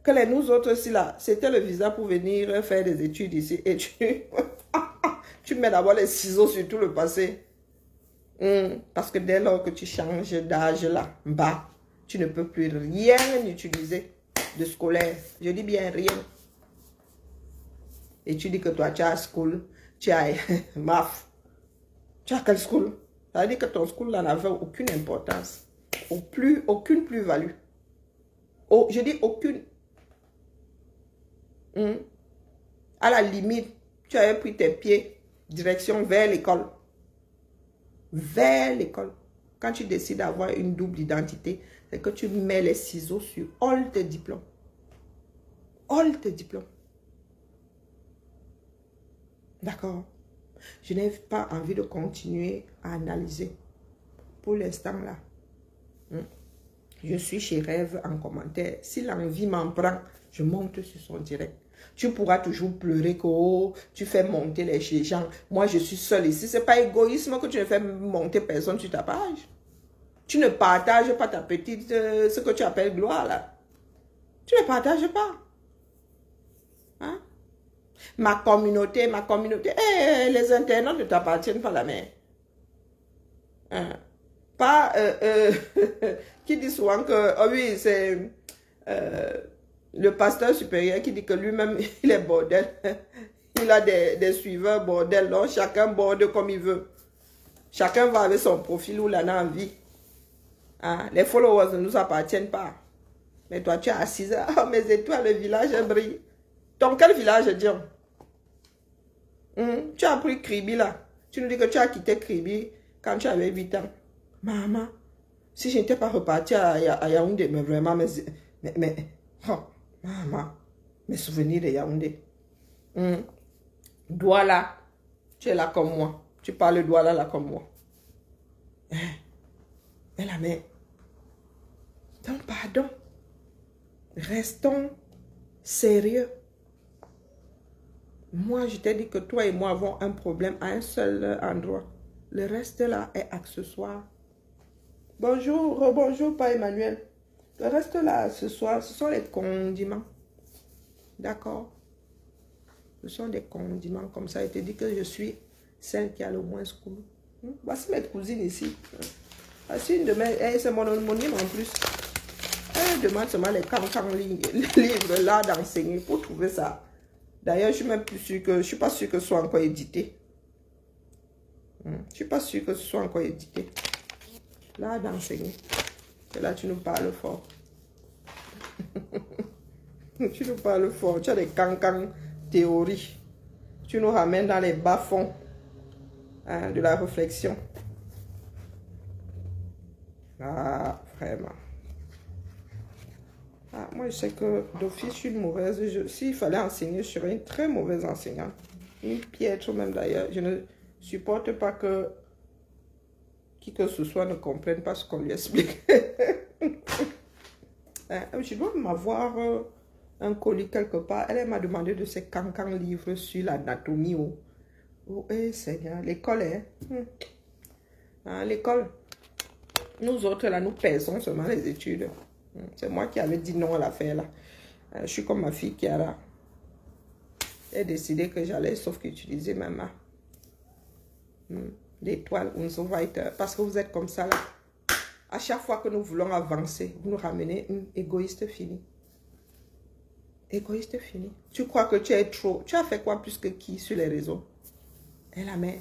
Que les nous autres aussi là, c'était le visa pour venir faire des études ici. Et tu, tu mets d'abord les ciseaux sur tout le passé. Hmm. Parce que dès lors que tu changes d'âge là, bas, tu ne peux plus rien utiliser de scolaire. Je dis bien rien. Et tu dis que toi, tu as school, tu as maf. Tu as quel school? Ça veut dire que ton school n'avait aucune importance. Aucune plus-value. Je dis aucune. Hmm. À la limite, tu avais pris tes pieds direction vers l'école. Vers l'école. Quand tu décides d'avoir une double identité, c'est que tu mets les ciseaux sur all tes diplômes. All tes diplômes. D'accord Je n'ai pas envie de continuer à analyser. Pour l'instant là. Hmm. Je suis chez Rêve en commentaire. Si l'envie m'en prend, je monte sur son direct. Tu pourras toujours pleurer que oh, tu fais monter les gens. Moi, je suis seule ici. Ce n'est pas égoïsme que tu ne fais monter personne sur ta page. Tu ne partages pas ta petite, euh, ce que tu appelles gloire là. Tu ne partages pas. Hein? Ma communauté, ma communauté. Eh, les internautes ne t'appartiennent pas la main. Hein? Pas, euh, euh, qui dit souvent que, oh oui, c'est le pasteur supérieur qui dit que lui-même, il est bordel. Il a des, suiveurs bordel, donc chacun borde comme il veut. Chacun va avec son profil où il en a envie. Hein? Les followers ne nous appartiennent pas. Mais toi, tu es assise. Oh, mes étoiles, le village brille. Dans quel village, Dion? Hum? Tu as pris Kribi là. Tu nous dis que tu as quitté Kribi quand tu avais 8 ans. Maman, si je n'étais pas reparti à, Yaoundé, mais vraiment, mais, mais, oh, maman, mes souvenirs de Yaoundé. Hum? là, tu es là comme moi. Tu parles Douala là comme moi. Hein? Mais la mère, donc pardon, restons sérieux. Moi, je t'ai dit que toi et moi avons un problème à un seul endroit. Le reste là est accessoire. Bonjour, bonjour, pas Emmanuel. Le reste là, ce soir, ce sont les condiments. D'accord Ce sont des condiments comme ça. Il te dit que je suis celle qui a le moins cool. Hmm? Voici mes cousines ici. C'est une de mes... Eh, c'est mon homonyme en plus. Me demande seulement les cancans livres là d'enseigner pour trouver ça. D'ailleurs, je suis même plus sûr que, je suis pas que ce soit encore édité. Hmm. Je suis pas sûr que ce soit encore édité. Là d'enseigner. Et là, tu nous parles fort. tu nous parles fort. Tu as des cancans théories. Tu nous ramènes dans les bas-fonds hein, de la réflexion. Ah, vraiment. Ah, moi, je sais que d'office, je suis une mauvaise. S'il fallait enseigner, je serais une très mauvaise enseignante. Une piètre même d'ailleurs. Je ne supporte pas que que ce soit ne comprenne pas ce qu'on lui explique. Hein, je dois m'avoir euh, un colis quelque part. Elle, m'a demandé de ces cancans livres sur l'anatomie. Oh, oh eh, l'école, hein? Hmm. hein l'école. Nous autres, là, nous pèsons seulement les études. Hmm. C'est moi qui avais dit non à l'affaire, là. Euh, je suis comme ma fille qui a Elle a décidé que j'allais, sauf qu'utiliser ma main. Hmm. L'étoile, on se voit, parce que vous êtes comme ça, là. À chaque fois que nous voulons avancer, vous nous ramenez une égoïste fini. Égoïste fini. Tu crois que tu es trop. Tu as fait quoi plus que qui sur les réseaux? Et la mère.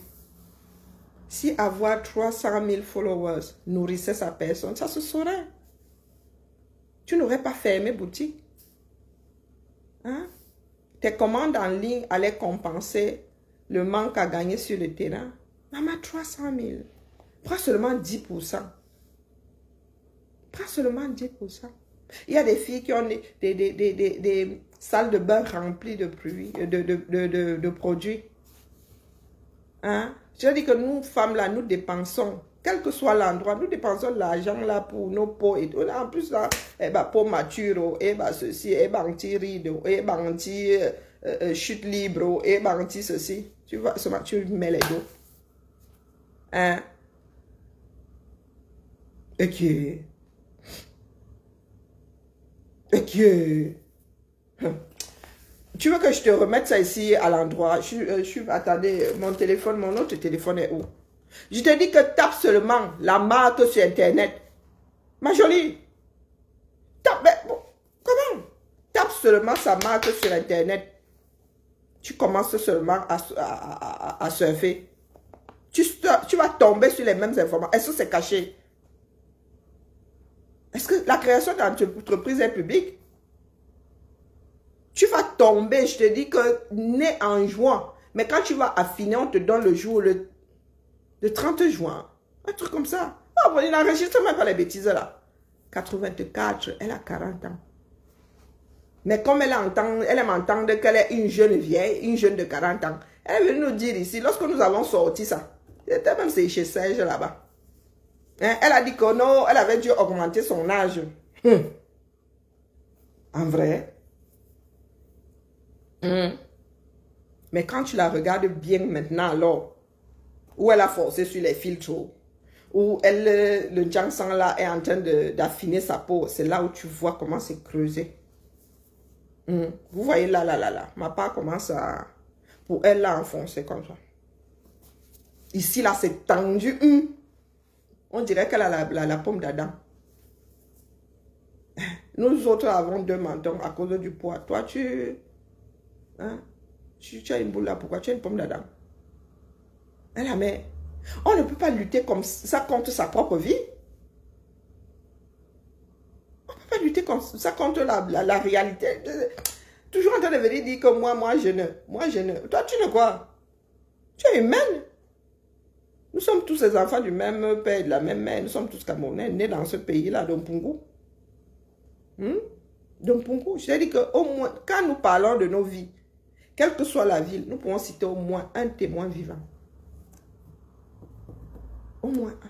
Si avoir 300 000 followers nourrissait sa personne, ça se saurait. Tu n'aurais pas fermé boutique. Hein? Tes commandes en ligne allaient compenser le manque à gagner sur le terrain. Maman, 300 000. Prends seulement 10%. Prends seulement 10%. Il y a des filles qui ont des, des, salles de bain remplies de, de, de, produits. Hein? Je dis que nous, femmes, là, nous dépensons, quel que soit l'endroit, nous dépensons l'argent là pour nos peaux. Et en plus, là, eh ben, peau mature, eh ben, ceci, eh ben, anti rideau, eh ben, anti euh, euh, libre, eh ben, anti ceci. Tu vois, tu mets les dos. Hein? Ok. Ok. Tu veux que je te remette ça ici à l'endroit? Je, euh, je, attendez, mon téléphone, mon autre téléphone est où? Je te dis que tape seulement la marque sur Internet. Ma jolie. Tape, mais, comment? Tape seulement sa marque sur Internet. Tu commences seulement à, à, à, surfer. Tu, vas tomber sur les mêmes informations. Est-ce que c'est caché? Est-ce que la création d'entreprise est publique? Tu vas tomber, je te dis que né en juin. Mais quand tu vas affiner, on te donne le jour, le, 30 juin. Un truc comme ça. Bon, il n'enregistre même pas les bêtises là. 84, elle a 40 ans. Mais comme elle entend, elle m'entend qu'elle est une jeune vieille, une jeune de 40 ans, elle venue nous dire ici, lorsque nous avons sorti ça, c'était même chez Serge là-bas. Hein, elle a dit que non, elle avait dû augmenter son âge. Hum. En vrai, Hmm. Mais quand tu la regardes bien maintenant, alors, où elle a forcé sur les filtres, où elle, le Jiangsang là est en train d'affiner sa peau, c'est là où tu vois comment c'est creusé. Hmm. Vous voyez là, là, là, là. Ma part commence à... Pour elle, là, enfoncer comme ça. Ici, là, c'est tendu. Hmm. On dirait qu'elle a la, la, la pomme d'Adam. Nous autres avons deux mentons à cause du poids. Toi, tu... Hein? Tu, as une boule là, pourquoi tu as une pomme d'Adam? Elle a mais on ne peut pas lutter comme ça contre sa propre vie. On ne peut pas lutter comme ça contre la, la, réalité. Toujours en train de venir dire que moi, moi, je ne. Moi, je ne. Toi, tu ne quoi Tu es humaine. Nous sommes tous les enfants du même père, de la même mère. Nous sommes tous Camerounais, nés dans ce pays-là, d'Ompungu. Hmm? D'Ompungu. Je dis qu'au moins, quand nous parlons de nos vies, quelle que soit la ville, nous pouvons citer au moins un témoin vivant. Au moins un.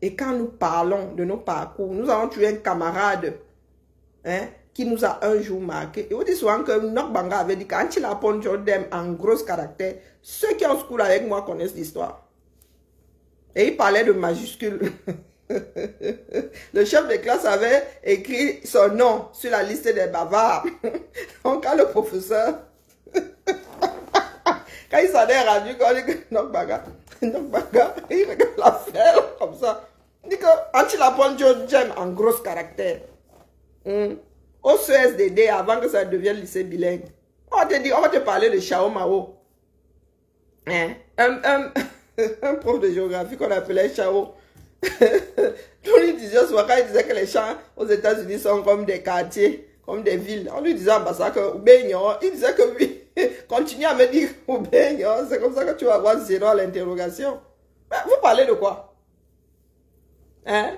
Et quand nous parlons de nos parcours, nous avons tué un camarade hein, qui nous a un jour marqué. Et on dit souvent que Banga avait dit quand il pondu en gros caractère, ceux qui ont school avec moi connaissent l'histoire. Et il parlait de majuscules. Le chef de classe avait écrit son nom sur la liste des bavards. Donc, quand le professeur, quand il s'en est rendu il dit, non, baga, baga, il regarde l'affaire comme ça. Dit que Antilapon j'aime en gros caractère. Hmm. Au CSDD, avant que ça devienne lycée bilingue. On te dire, on va te parler de Chao Mao. Hein? Un, un, prof de géographie qu'on appelait Chao. on lui disait souvent, quand il disait que les champs aux États-Unis sont comme des quartiers, comme des villes, on lui disait en ça que il disait que oui, continue à me dire c'est comme ça que tu vas avoir zéro à l'interrogation. Vous parlez de quoi? Hein?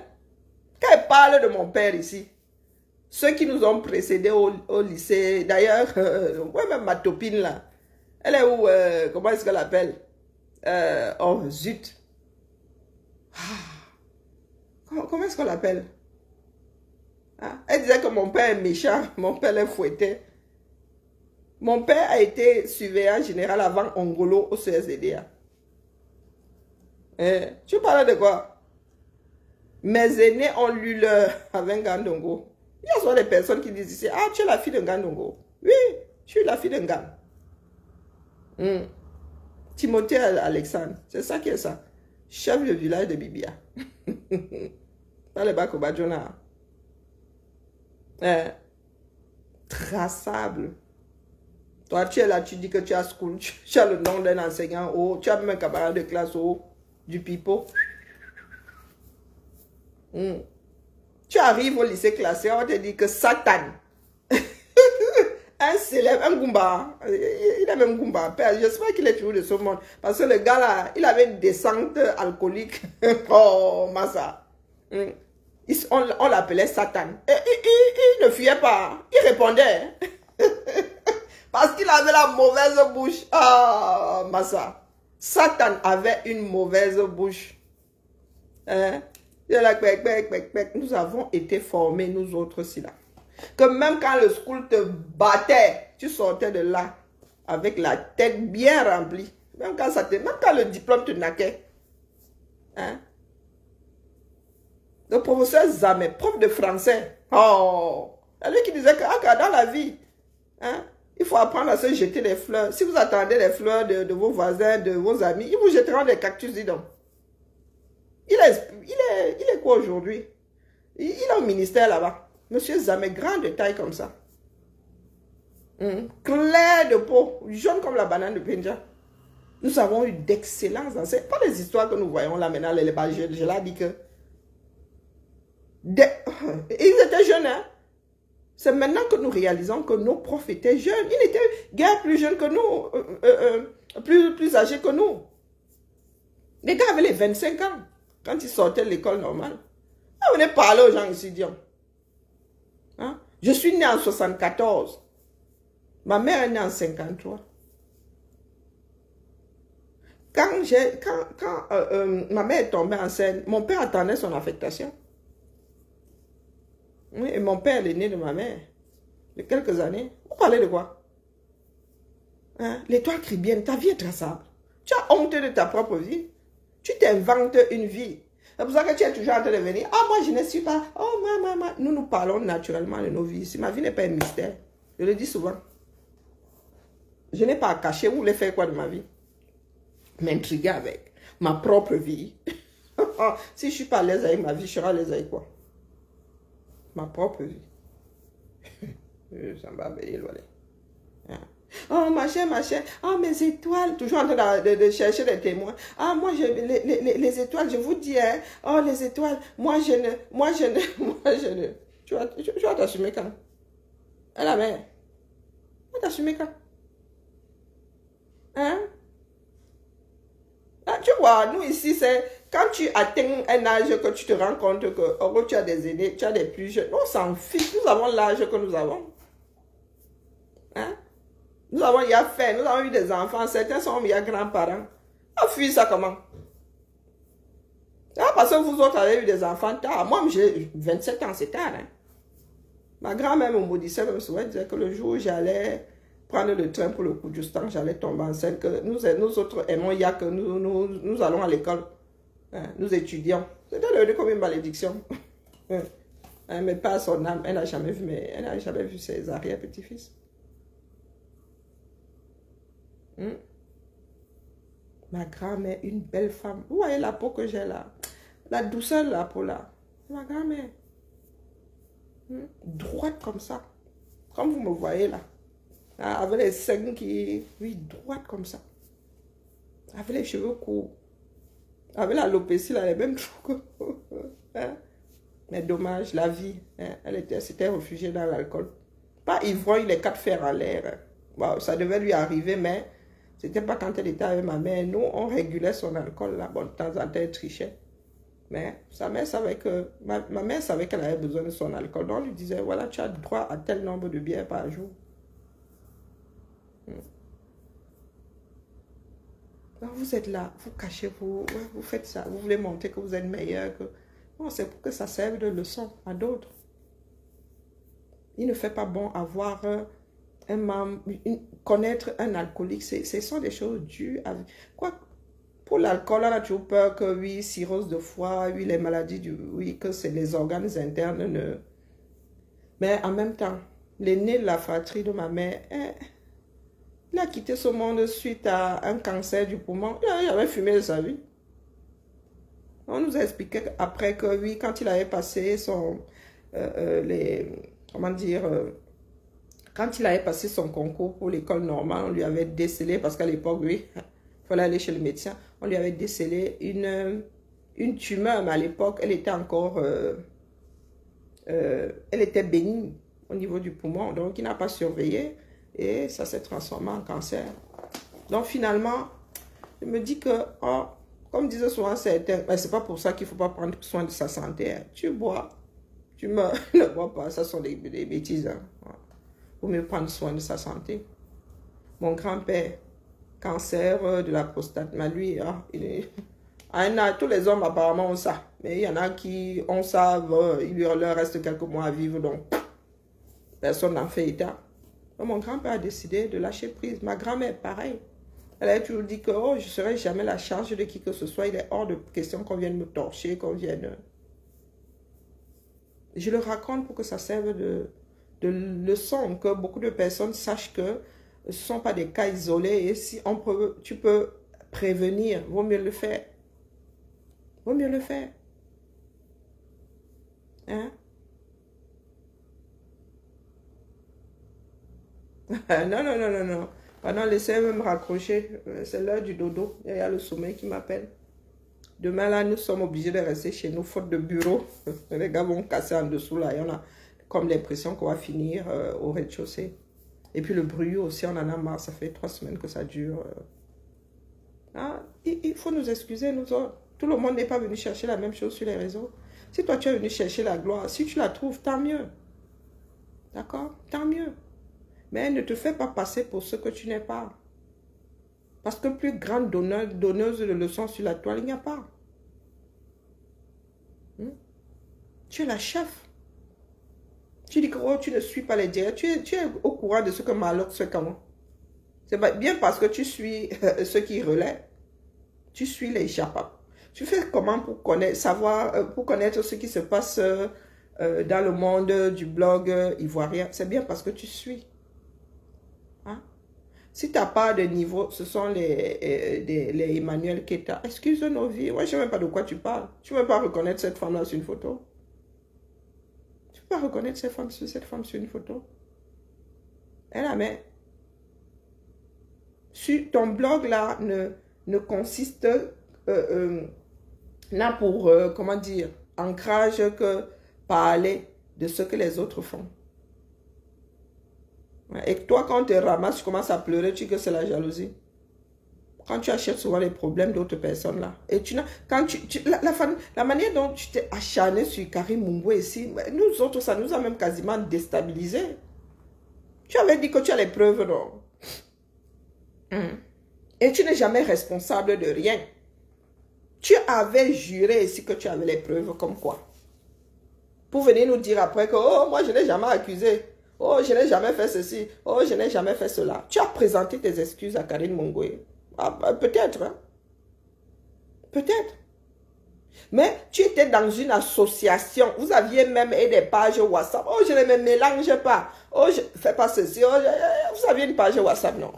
Quand il parle de mon père ici, ceux qui nous ont précédés au, lycée, d'ailleurs, euh, même ma copine là, elle est où, euh, comment est-ce qu'elle appelle euh, Oh, zut. Ah. Comment, est-ce qu'on l'appelle? Ah, Elle disait que mon père est méchant, mon père est fouetté. Mon père a été surveillant général avant Ongolo au CSDA. Eh, tu parles de quoi? Mes aînés ont lu leur avec Gandongo. Il y a souvent des personnes qui disent ici, ah, tu es la fille de Gandongo. Oui, je suis la fille de Gan. Hmm. Timothée Alexandre, c'est ça qui est ça. Chef de village de Bibia. Dans le bac au. Eh, traçable. Toi, tu es là, tu dis que tu as school, tu, as le nom d'un enseignant, ou tu as même un camarade de classe, ou du pipeau. Hmm. Tu arrives au lycée classé, on te dit que Satan, un célèbre, un Goumba, il a même Goumba, j'espère qu'il est toujours de ce monde, parce que le gars là, il avait une descente alcoolique. oh, Massa. Hmm. On, l'appelait Satan. Il ne fuyait pas, il répondait. Parce qu'il avait la mauvaise bouche. Ah, Massa. Satan avait une mauvaise bouche. Hein? Nous avons été formés, nous autres, aussi là. Que même quand le school te battait, tu sortais de là avec la tête bien remplie. Même quand, ça te, même quand le diplôme te naquait. Hein? Le professeur Zamé, prof de français. Oh! Lui qui disait que ah, dans la vie, hein, il faut apprendre à se jeter des fleurs. Si vous attendez les fleurs de, vos voisins, de vos amis, ils vous jetteront des cactus, dis donc. Il est, quoi aujourd'hui? Il, est au ministère là-bas. Monsieur Zamé, grand de taille comme ça. Hmm. Clair de peau, jaune comme la banane de Penja. Nous avons eu d'excellents enseignants. Pas les histoires que nous voyons là maintenant, les, les je, je l'ai dit que... Ils étaient jeunes, hein c'est maintenant que nous réalisons que nos profs étaient jeunes. Ils étaient guère plus jeunes que nous, euh, euh, euh, plus, plus âgés que nous. Les gars avaient les 25 ans quand ils sortaient de l'école normale. On venait parler aux gens disons. Hein? Je suis né en 74. Ma mère est née en 53. Quand, quand, quand ma mère est tombée enceinte, mon père attendait son affectation. Et mon père est né de ma mère. De quelques années. Vous parlez de quoi? Hein? L'étoile bien, ta vie est traçable. Tu as honte de ta propre vie. Tu t'inventes une vie. C'est pour ça que tu es toujours en train de venir. Ah, moi, je ne suis pas. Oh, maman, maman. Nous, nous parlons naturellement de nos vies. Ma vie n'est pas un mystère. Je le dis souvent. Je n'ai pas à cacher. Vous voulez faire quoi de ma vie M'intriguer avec ma propre vie. si je ne suis pas à l'aise avec ma vie, je serai à l'aise avec quoi? Ma propre vie. Ça va hein? Oh, ma chère, ma chère. Oh, mes étoiles. Toujours en train de, chercher des témoins. Ah, moi, je, les, étoiles, je vous dis, hein. Oh, les étoiles. Moi, je ne, moi, je ne, moi, je ne. Tu vas, tu, vas t'assumer quand? À la mère. Tu vas t'assumer quand? Hein? Ah, tu vois, nous ici, c'est quand tu atteins un âge que tu te rends compte que oh, tu as des aînés, tu as des plus jeunes, on s'en fiche, nous avons l'âge que nous avons. Hein? Nous avons y a nous avons eu des enfants, certains sont mes grands-parents. On fuit ça comment? Ah, parce que vous autres avez eu des enfants tard. Moi, j'ai 27 ans, c'est tard. Hein? Ma grand-mère me maudissait même souvent, elle disait que le jour où j'allais prendre le train pour le coup du temps, j'allais tomber enceinte, que nous, nous autres aimons, il y a que nous, nous, nous allons à l'école. Hein, nous étudions. C'était devenu comme une malédiction. Hein, mais pas son âme. Elle n'a jamais vu, elle n'a jamais vu ses arrière-petits-fils. Hmm? Ma grand-mère, une belle femme. Vous voyez la peau que j'ai là? La douceur là pour la, ma grand-mère. Hmm? Droite comme ça. Comme vous me voyez là. Ah, avec les seins qui... Oui, droite comme ça. Avec les cheveux courts. Avec la lopécie là, les mêmes trucs. Hein? Mais dommage, la vie. Hein? Elle était, s'était réfugiée dans l'alcool. Pas ivrogne, les quatre fers en l'air. Bon, ça devait lui arriver, mais c'était pas quand elle était avec ma mère. Nous, on régulait son alcool là. Bon, de temps en temps, elle trichait. Mais sa mère savait que, ma, mère savait qu'elle avait besoin de son alcool. Donc, on lui disait, voilà, tu as droit à tel nombre de bières par jour. Hmm. Donc, vous êtes là, vous cachez, vous, vous faites ça, vous voulez montrer que vous êtes meilleur. Non, c'est pour que ça serve de leçon à d'autres. Il ne fait pas bon avoir connaître un alcoolique. Ce sont des choses dues. À... Quoi, pour l'alcool, on a toujours peur que, oui, cirrhose de foie, oui, les maladies du... Oui, que c'est les organes internes. Ne... Mais en même temps, l'aîné de la fratrie de ma mère, hein, il a quitté ce monde suite à un cancer du poumon. Il avait fumé de sa vie. On nous a expliqué après que, oui, quand il avait passé son... Euh, euh, les, comment dire... Euh, quand il avait passé son concours pour l'école normale, on lui avait décelé, parce qu'à l'époque, oui, fallait aller chez le médecin. On lui avait décelé une, une tumeur, mais à l'époque, elle était encore... Euh, euh, elle était bénigne au niveau du poumon, donc il n'a pas surveillé et ça s'est transformé en cancer. Donc finalement, je me dis que, oh, comme disait souvent certains, ben, c'est pas pour ça qu'il ne faut pas prendre soin de sa santé. Hein. Tu bois, tu meurs, ne bois pas, ça sont des, bêtises. Hein. Vaut mieux prendre soin de sa santé. Mon grand-père, cancer de la prostate. Mais lui, ah, il est... Ah, tous les hommes apparemment ont ça. Mais il y en a qui ont ça, euh, il leur reste quelques mois à vivre, donc personne n'en fait état. mon grand-père a décidé de lâcher prise. Ma grand-mère, pareil. Elle a toujours dit que oh, je ne serai jamais la charge de qui que ce soit. Il est hors de question qu'on vienne me torcher, qu'on vienne... Je le raconte pour que ça serve de, de leçon, que beaucoup de personnes sachent que ce ne sont pas des cas isolés et si on peut, tu peux prévenir, vaut mieux le faire. Vaut mieux le faire. Hein? non, non, non, non, non. Pendant laissez-moi me raccrocher. Euh, c'est l'heure du dodo. Il y a le sommeil qui m'appelle. Demain, là, nous sommes obligés de rester chez nous, faute de bureau. Les gars vont casser en dessous, là. Il y en a comme l'impression qu'on va finir euh, au rez-de-chaussée. Et puis le bruit aussi, on en a marre. Ça fait trois semaines que ça dure. Ah, il, faut nous excuser, nous autres. Tout le monde n'est pas venu chercher la même chose sur les réseaux. Si toi, tu es venu chercher la gloire, si tu la trouves, tant mieux. D'accord? Tant mieux. Mais ne te fais pas passer pour ce que tu n'es pas. Parce que plus grande donneuse, de leçons sur la toile, il n'y a pas. Hmm? Tu es la chef. Tu dis que oh, tu ne suis pas les dieux. Tu es, tu es au courant de ce que Malok fait comment. C'est bien parce que tu suis euh, ce qui relaient. Tu suis les chapas. Tu fais comment pour connaître, savoir, euh, pour connaître ce qui se passe euh, dans le monde du blog ivoirien? C'est bien parce que tu suis. Hein? Si tu n'as pas de niveau, ce sont les, les, Emmanuel Keta. Excuse nos vies. Moi, je ne sais même pas de quoi tu parles. Tu ne veux pas reconnaître cette femme-là sur une photo? Reconnaître cette femme, cette femme sur une photo. Elle a mais sur ton blog là ne, ne consiste euh, euh, pour euh, comment dire ancrage que parler de ce que les autres font. Et toi, quand tu ramasses, tu commences à pleurer, tu dis que c'est la jalousie. Quand tu achètes souvent les problèmes d'autres personnes là. Et tu quand tu, la, la, manière dont tu t'es acharné sur Karim Mungwe ici, nous autres, ça nous a même quasiment déstabilisés. Tu avais dit que tu as les preuves, non? Hmm. Et tu n'es jamais responsable de rien. Tu avais juré ici que tu avais les preuves comme quoi. Pour venir nous dire après que, oh, moi je n'ai jamais accusé. Oh, je n'ai jamais fait ceci. Oh, je n'ai jamais fait cela. Tu as présenté tes excuses à Karim Mungwe. Ah, bah, peut-être. Hein. Peut-être. Mais tu étais dans une association. Vous aviez même des pages WhatsApp. Oh, je ne me mélange pas. Oh, je ne fais pas ceci. Oh, vous aviez une page WhatsApp, non?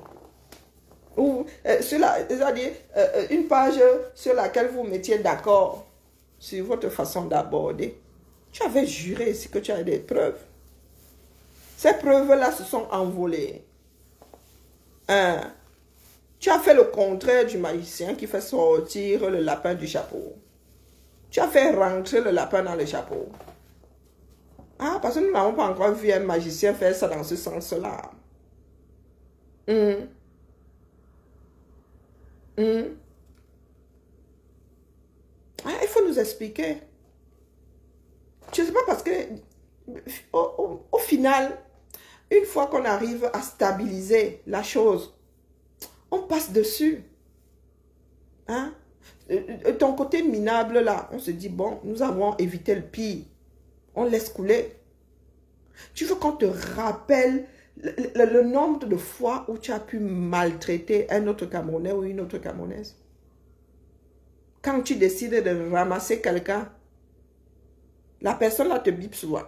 Ou euh, c'est-à-dire euh, euh, une page sur laquelle vous mettiez d'accord. sur votre façon d'aborder. Tu avais juré ici que tu as des preuves. Ces preuves-là se sont envolées. Tu as fait le contraire du magicien qui fait sortir le lapin du chapeau. Tu as fait rentrer le lapin dans le chapeau. Ah, parce que nous n'avons pas encore vu un magicien faire ça dans ce sens-là. Hum. Hum. Ah, il faut nous expliquer. Je ne sais pas parce que au final, une fois qu'on arrive à stabiliser la chose, on passe dessus. Hein? Euh, euh, ton côté minable là, on se dit, bon, nous avons évité le pire. On laisse couler. Tu veux qu'on te rappelle le, nombre de fois où tu as pu maltraiter un autre Camerounais ou une autre Camerounaise? Quand tu décides de ramasser quelqu'un, la personne là te bip souvent.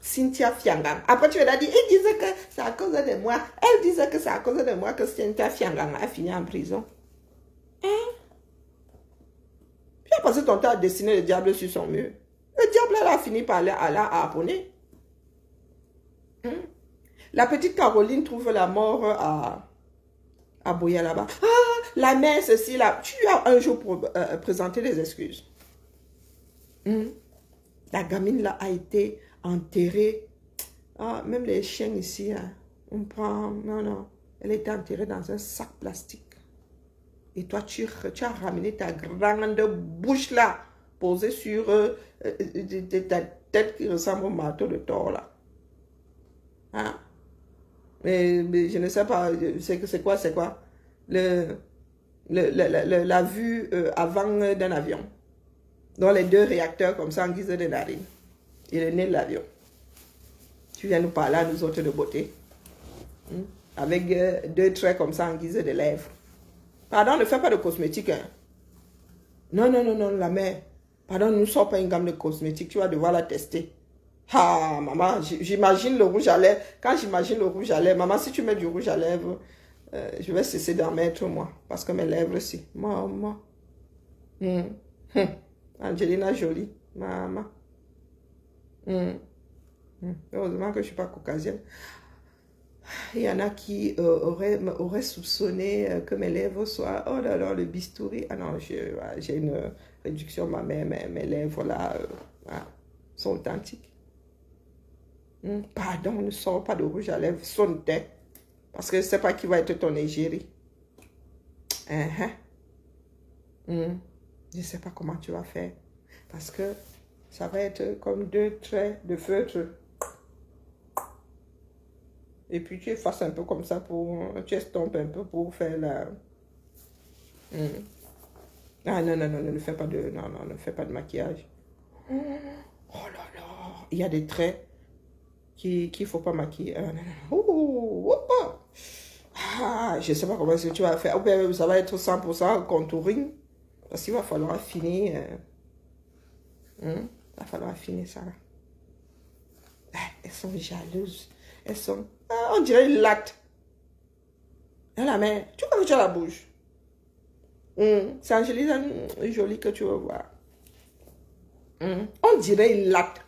Cynthia Fiangang. Après, tu vas dire, il disait que c'est à cause de moi. Elle disait que c'est à cause de moi que Cynthia Fiangang a fini en prison. Hein? Puis a passé ton temps à dessiner le diable sur son mur. Le diable, elle a fini par aller à la harponner. Hein? La petite Caroline trouve la mort à, à Boya là-bas. Ah, la mère, ceci, là. Tu as un jour pour, euh, présenté des excuses. Hein? La gamine, là, a été enterrée. Ah, même les chiens ici, hein, on prend... Non, non. Elle était enterrée dans un sac plastique. Et toi, tu, tu as ramené ta grande bouche là, posée sur euh, euh, ta tête qui ressemble au marteau de Thor là. Hein? Mais, je ne sais pas, c'est quoi, c'est quoi? Le, le, la vue euh, avant d'un avion. Dans les deux réacteurs comme ça en guise de narine. Il est né de l'avion. Tu viens nous parler à nous autres de beauté. Hein? Avec deux traits comme ça en guise de lèvres. Pardon, ne fais pas de cosmétiques. Hein. Non, non, non, non, la mère. Pardon, ne sors pas une gamme de cosmétiques. Tu vas devoir la tester. Ah, maman, j'imagine le rouge à lèvres. Quand j'imagine le rouge à lèvres, maman, si tu mets du rouge à lèvres, euh, je vais cesser d'en mettre, moi. Parce que mes lèvres, si. Maman. Hum. Hum. Angelina Jolie. Maman. Hum. Heureusement que je ne suis pas caucasienne. Il y en a qui euh, auraient, soupçonné euh, que mes lèvres soient, oh là là, le bistouri. Ah non, j'ai une réduction, ma mère, mes, lèvres là euh, sont authentiques. Hmm, pardon, ne sors pas de rouge à lèvres, sonne. Parce que je ne sais pas qui va être ton égérie. Hmm, je ne sais pas comment tu vas faire. Parce que ça va être comme deux traits de feutre et puis tu effaces un peu comme ça pour... Tu estompes un peu pour faire la... Hmm. Ah non, non, non, ne fais pas de... Non, non, ne fais pas de maquillage. Oh là là. Il y a des traits qu'il ne faut pas maquiller. Non, non. ah, je ne sais pas comment tu vas faire. Ça va être 100% contouring. Parce qu'il va falloir affiner. Hmm, Il va falloir affiner ça. Ah, elles sont jalouses. Elles sont... Ah, on dirait une latte. Dans la main. Tu vois que tu as la bouche. Hmm, c'est Angélina hmm, jolie que tu vas voir. Hmm, on dirait une latte.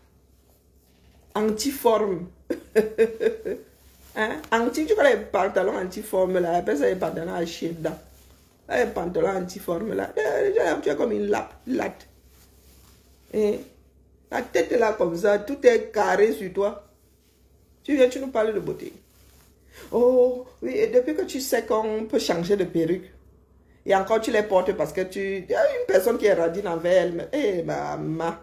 Antiforme. hein? Anti, tu vois les pantalons antiformes là. Après ça, les pantalons à chier dedans. Les pantalons antiformes là. Tu es comme une latte. latte. Et la tête est là comme ça. Tout est carré sur toi. Tu viens, tu nous parles de beauté. Oh, oui, depuis que tu sais qu'on peut changer de perruque, et encore tu les portes parce que tu... Y a une personne qui est radine envers elle. Eh, maman.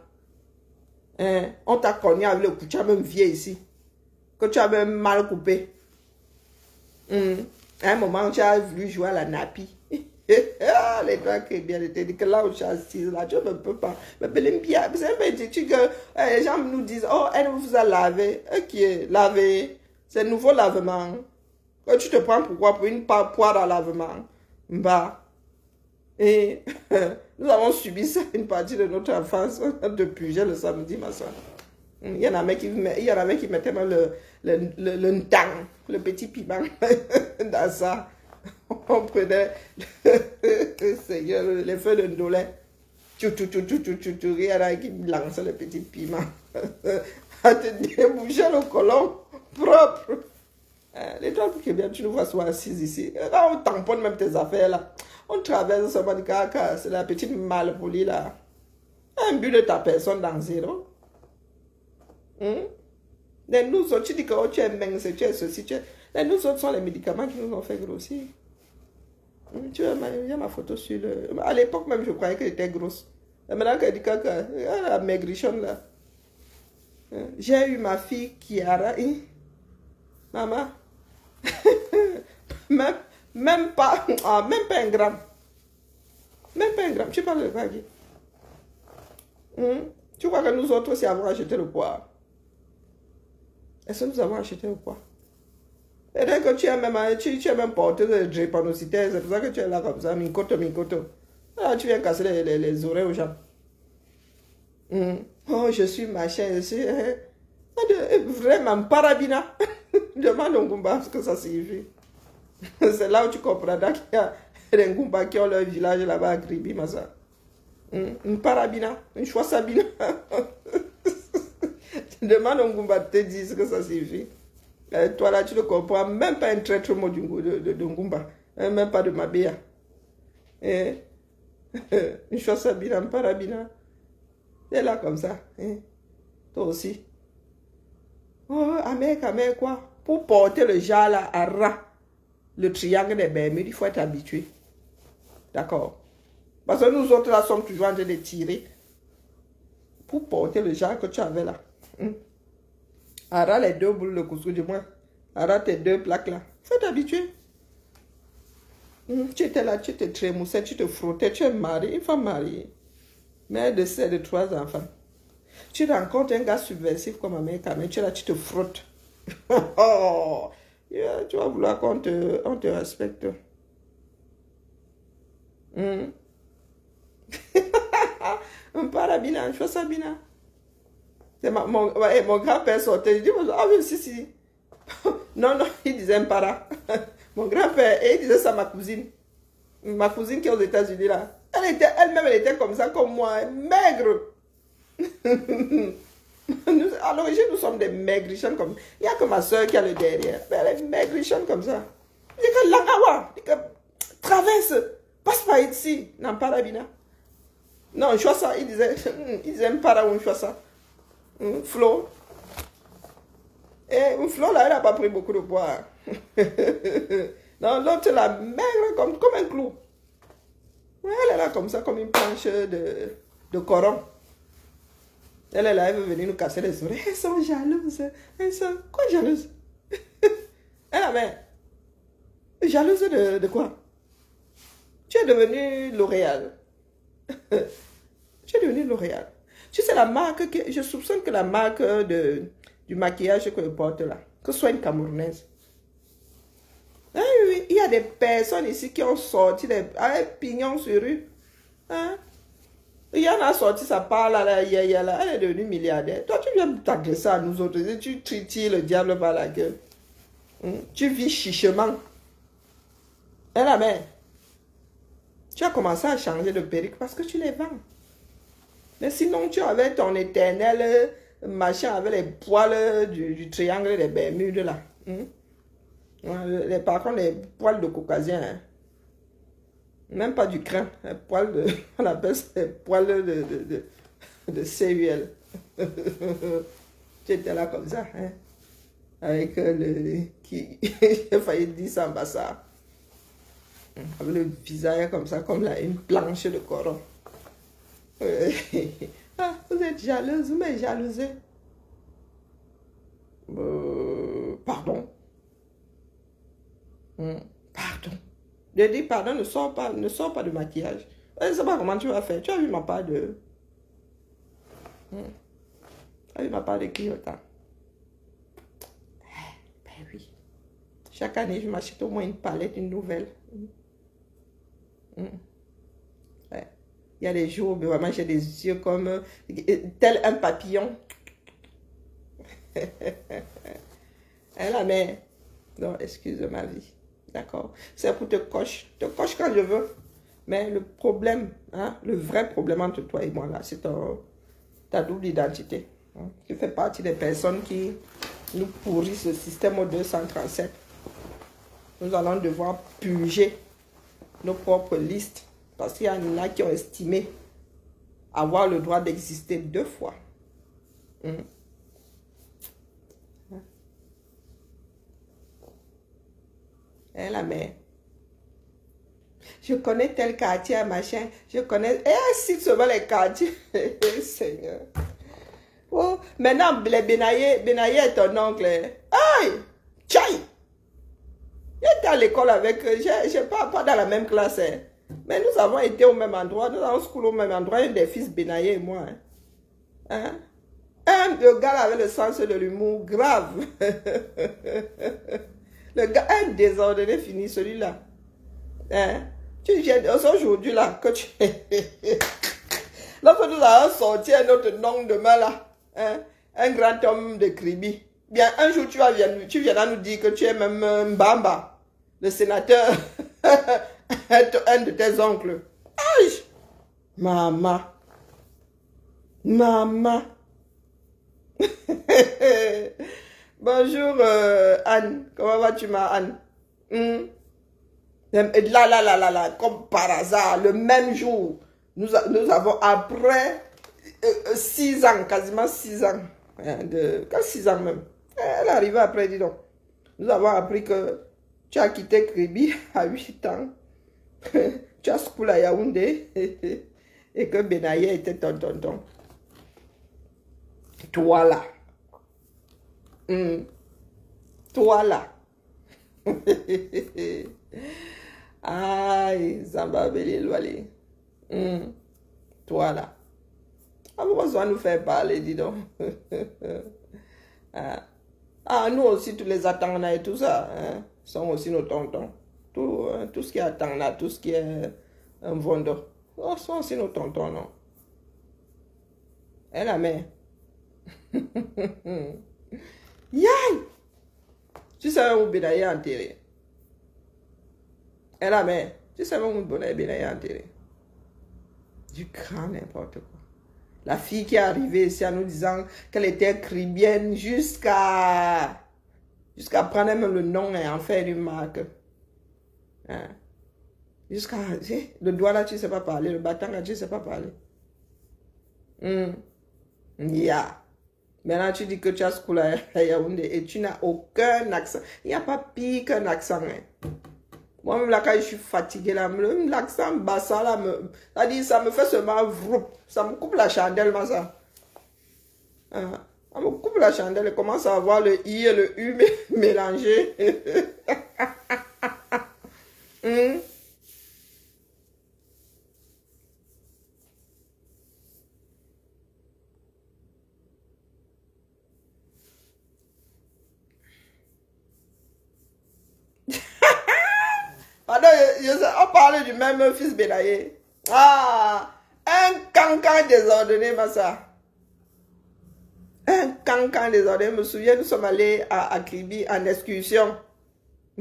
Hein, on t'a connu avec le coup, tu as même vieux ici. Que tu as mal coupé. Hmm. À un moment, tu as voulu jouer à la nappie. ah, les doigts qui bien été dit que là où je suis assise, là, tu ne peux pas. Mais bien, c'est un peu que eh, les gens nous disent, oh, elle vous a lavé. Ok, lavé. C'est nouveau lavement. Quand tu te prends pourquoi pour une poire à lavement Bah. Et nous avons subi ça une partie de notre enfance depuis le samedi, ma soeur. Il y en avait qui, il y en avait qui mettaient le, le, le, le, le petit piment dans ça. On prenait, Seigneur, les feux de Ndolé. tu, tu, tu, tu, tu, tu, tu, regarde qui lance le petit piment. à te déboucher le colon propre. L'étoile pour bien tu nous vois soit assise ici. Là, on tamponne même tes affaires là. On traverse ce de caca, c'est la petite malpolie là. Un but de ta personne dans zéro. Hum? Les nous autres, tu dis que oh, tu es mince, tu es ceci, tu es... Les nous autres sont les médicaments qui nous ont fait grossir. Tu vois, il y a ma photo sur le... À l'époque même, je croyais qu'elle était grosse. Et maintenant qu'elle dit caca, la maigrichonne là. Hum, j'ai eu ma fille qui a... Maman, même, même, pas, ah, même pas un gramme. Même pas un gramme. Tu parles de quoi, hum? Tu vois que nous autres aussi avons acheté le poids? Est-ce que nous avons acheté le poids? Et dès que tu es même, tu, tu es même porté de drépanocytaire, c'est pour ça que tu es là comme ça, minkoto, minkoto. Ah, tu viens casser les, les, les oreilles aux gens. Hum. Oh, je suis machin, je suis... Hein. Vraiment, parabina. Demande au Ngumba ce que ça signifie. C'est là où tu comprendras qu'il y a des Ngumba qui ont leur village là-bas à Gribi, Massa. Une parabina, une sabina. Demande au Ngumba de te dire ce que ça signifie. Et toi là, tu ne comprends même pas un traître mot de, de, Ngumba, hein, même pas de Mabea. Et, une sabina, une parabina. C'est là comme ça. Hein. Toi aussi. Oh, Amérique, Amérique, quoi? Pour porter le genre là à ras, le triangle des Bermudes, il faut être habitué. D'accord Parce que nous autres là sommes toujours en train de tirer. Pour porter le genre que tu avais là. Hum. Ras, les deux boules de couscous du moins. ras, tes deux plaques là. Faut t'habituer. Hum, tu étais là, tu te trémoussais, tu te frottais, tu es marié, une femme mariée. Mère de sept de trois enfants. Tu rencontres un gars subversif comme Américain, mais tu es là, tu te frottes. oh, tu vas vouloir qu'on te, on te respecte. Mm. un parabina, un chose sabina. C'est mon, mon grand-père sortait. Je dis, ah oui, si, si. non, non, il disait un para. mon grand-père, et il disait ça à ma cousine. Ma cousine qui est aux États-Unis là. Elle était, elle-même, elle était comme ça, comme moi, maigre. à l'origine, nous sommes des maigrichons comme Il n'y a que ma soeur qui a le derrière. Elle est maigrichonne comme ça. Dit que Langawa, dit que traverse, passe par ici. Non, pas la bina. Non, ça. il disait, il disait un para ou un ça. Un Flo. Et un Flo là, elle n'a pas pris beaucoup de poids. non, l'autre la maigre comme, comme un clou. Elle est là comme ça, comme une planche de, de coron. Elle est là, elle veut venir nous casser les oreilles. Elles sont jalouses. Elles sont... Quoi jalouses? Elle a mais... Jalouse de, de quoi? Tu es devenu L'Oréal. tu es devenu L'Oréal. Tu sais la marque que... Je soupçonne que la marque de, du maquillage que je porte là, que ce soit une Camerounaise. Ah oui, il y a des personnes ici qui ont sorti des, pignons sur rue. Hein? Il y en a sorti sa part là, là, là, elle est devenue milliardaire. Toi, tu viens t'agresser à nous autres, tu tires le diable par la gueule. Hmm? Tu vis chichement. Et la mère, tu as commencé à changer de perruque parce que tu les vends. Mais sinon, tu avais ton éternel machin avec les poils du, triangle des Bermudes là. Hmm? par contre, les poils de caucasien. Hein. Même pas du crin, un poil de, on appelle ça un poil de, de, de, de là comme ça, hein, avec euh, le, qui, j'ai failli dire ça ça. Avec le visage comme ça, comme là, une planche de coron. ah, vous êtes jalouse, vous m'avez jalousé. Euh, pardon. Hmm, pardon. Je dis, pardon, ne sors pas, ne sors pas de maquillage. Je ne sais pas comment tu vas faire. Tu as vu ma part de... Hmm. Tu as vu ma part de clientèle. Eh, ben oui. Chaque année, je m'achète au moins une palette, une nouvelle. Hmm. Il y a des jours où vraiment j'ai des yeux comme tel un papillon. Elle a mais non, excuse ma vie. D'accord C'est pour te coche. Te coche quand je veux. Mais le problème, hein, le vrai problème entre toi et moi, là, c'est ta double identité. Hein, fait partie des personnes qui nous pourrissent le système au 237. Nous allons devoir purger nos propres listes parce qu'il y en a qui ont estimé avoir le droit d'exister deux fois. Hum. Hein, la mère? Je connais tel quartier, machin. Je connais. Et ainsi seulement les quartiers. Seigneur. Oh, maintenant, les Benaye, Benaye est ton oncle. Aïe! Tchaï! J'étais à l'école avec eux. Je ne pas, pas dans la même classe. Hein. Mais nous avons été au même endroit. Nous avons school au même endroit. Un des fils Benaye et moi. Hein. hein? Un, le gars avait le sens de l'humour grave. le gars, un désordonné fini, celui-là. Hein? Tu viens aujourd'hui là, que tu... Lorsque nous allons sortir notre nom demain là, hein, un grand homme de Kribi, bien un jour tu, vas tu viendras nous dire que tu es même Mbamba, le sénateur, un de tes oncles. Aïe! Maman. Maman. Bonjour euh, Anne. Comment vas-tu ma Anne? Hmm? Là, là, là, là, là, comme par hasard, le même jour, nous, nous avons après euh, six ans, quasiment six ans, hein, de, six ans même. Elle est arrivée après, dis donc. Nous avons appris que tu as quitté Kribi à 8 ans. tu as school à Yaoundé et que Benaye était ton tonton. Toi là. Hmm. Toi là. Aïe, Zamba Belilwali. Hmm. Toi là. Ah, pourquoi ça nous fait parler, dis donc. ah. ah. nous aussi, tous les attendants et tout ça, hein, sont aussi nos tontons. Tout, hein, tout ce qui attend là, tout ce qui est un vendeur, oh, sont aussi nos tontons, non. Et la mère. Yaï! Tu sais où Benaye est enterré? Et la mère, tu sais où Benaye est enterré? Du grand n'importe quoi. La fille qui est arrivée ici en nous disant qu'elle était cribienne jusqu'à jusqu'à prendre même le nom et en faire une marque. Hein? Jusqu'à... Le doigt là, tu ne sais pas parler. Le bâton là, tu ne sais pas parler. Hmm. Yeah. Maintenant, tu dis que tu as ce coup-là et tu n'as aucun accent. Il n'y a pas pire qu'un accent. Hein. Moi-même, là, quand je suis fatiguée, l'accent bassa, là, me, ça, dit, ça me fait seulement vroup. Ça me coupe la chandelle, moi, ça. Hein? Ça me coupe la chandelle et commence à avoir le I et le U mélangés? hum? on parle du même fils Benaye. Ah, un cancan désordonné, ça. Un cancan désordonné. Je me souviens, nous sommes allés à, à Kribi en excursion.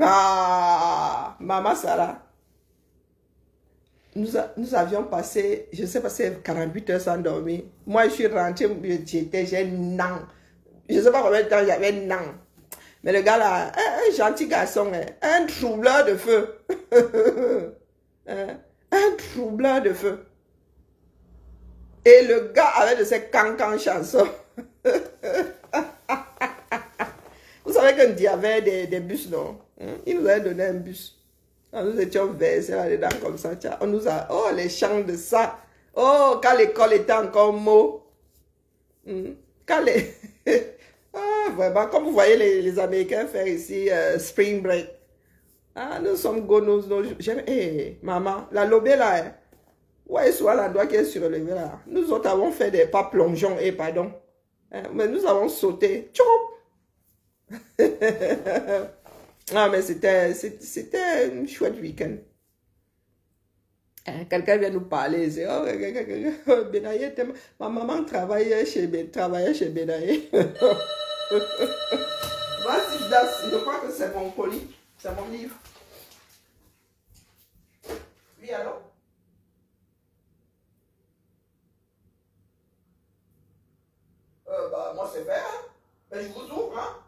Ah, maman Sarah. Nous, avions passé, je sais pas, 48 heures sans dormir. Moi, je suis rentrée, j'étais, j'ai nan. Je sais pas combien de temps j'avais nan. Mais le gars là, un, gentil garçon, hein. un troubleur de feu. Hein? un troubleur de feu. Et le gars avait de ces cancans chansons. Vous savez qu'il y avait des bus, non? Hein? Il nous avait donné un bus. nous étions versés là-dedans comme ça. On nous a... Oh, les chants de ça. Oh, quand l'école était encore mot. Hmm? Quand les... Ah, vraiment, comme vous voyez les, Américains faire ici euh, Spring Break. Ah, nous sommes gonos. J'aime, hé, maman, la lobée là, hein. ouais, soit l'endroit qui est surélevé là. Nous autres avons fait des pas plongeons, et pardon. Hein, mais nous avons sauté. Ah, mais c'était, un chouette week-end. Hein, quelqu'un vient nous parler. Oh, ma maman travaillait chez, travaillait chez Benaye. Vas-y, je, crois que c'est mon colis. C'est mon livre. Oui, alors? Euh, bah, moi, c'est vert. Mais je vous ouvre, hein?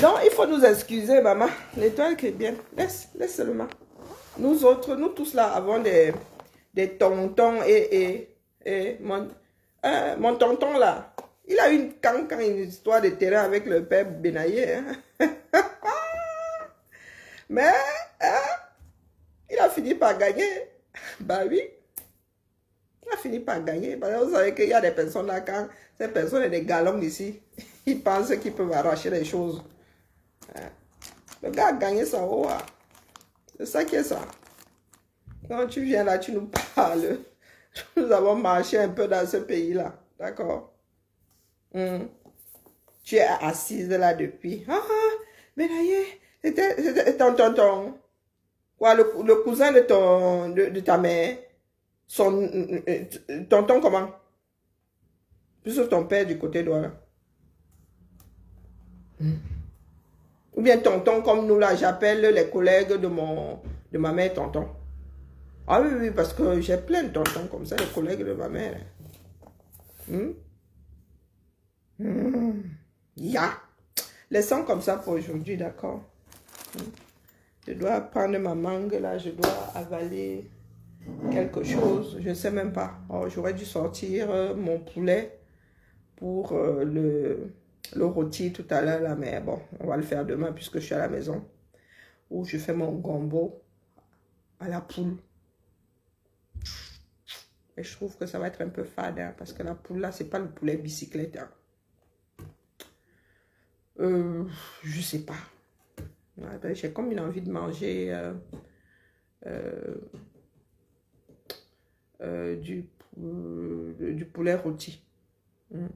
Non, il faut nous excuser, maman. L'étoile qui est bien. Laisse, laisse seulement. Nous autres, nous tous là, avons des, des tontons et, et, mon, euh, mon tonton là, il a une cancan, une histoire de terrain avec le père Benaye. Hein. Mais, hein, il a fini par gagner. Bah oui. Il a fini par gagner. Parce que vous savez qu'il y a des personnes là, quand ces personnes ont des galons ici, ils pensent qu'ils peuvent arracher les choses. Le gars a gagné son haut. C'est ça qui est ça. Quand tu viens là, tu nous parles. Nous avons marché un peu dans ce pays-là. D'accord? Hmm. Tu es assise là depuis. Ah, ah mais c'était ton tonton. Quoi, le, cousin de, ton, de, ta mère? Son euh, tonton comment? Plus ton père du côté droit là. Hmm. Ou bien tonton, comme nous là, j'appelle les collègues de, mon, de ma mère tonton. Ah oui, oui, parce que j'ai plein de tontons comme ça, les collègues de ma mère. Hmm? Hmm. Ya. Laissons comme ça pour aujourd'hui, d'accord? Hmm. Je dois prendre ma mangue là, je dois avaler quelque chose. Je ne sais même pas. Oh, J'aurais dû sortir euh, mon poulet pour euh, le le rôti tout à l'heure mais bon, on va le faire demain puisque je suis à la maison. Où je fais mon gombo à la poule. Et je trouve que ça va être un peu fade, hein, parce que la poule là, c'est pas le poulet bicyclette. Hein. Euh, je sais pas. Ben, j'ai comme une envie de manger euh, du, du poulet rôti. Hmm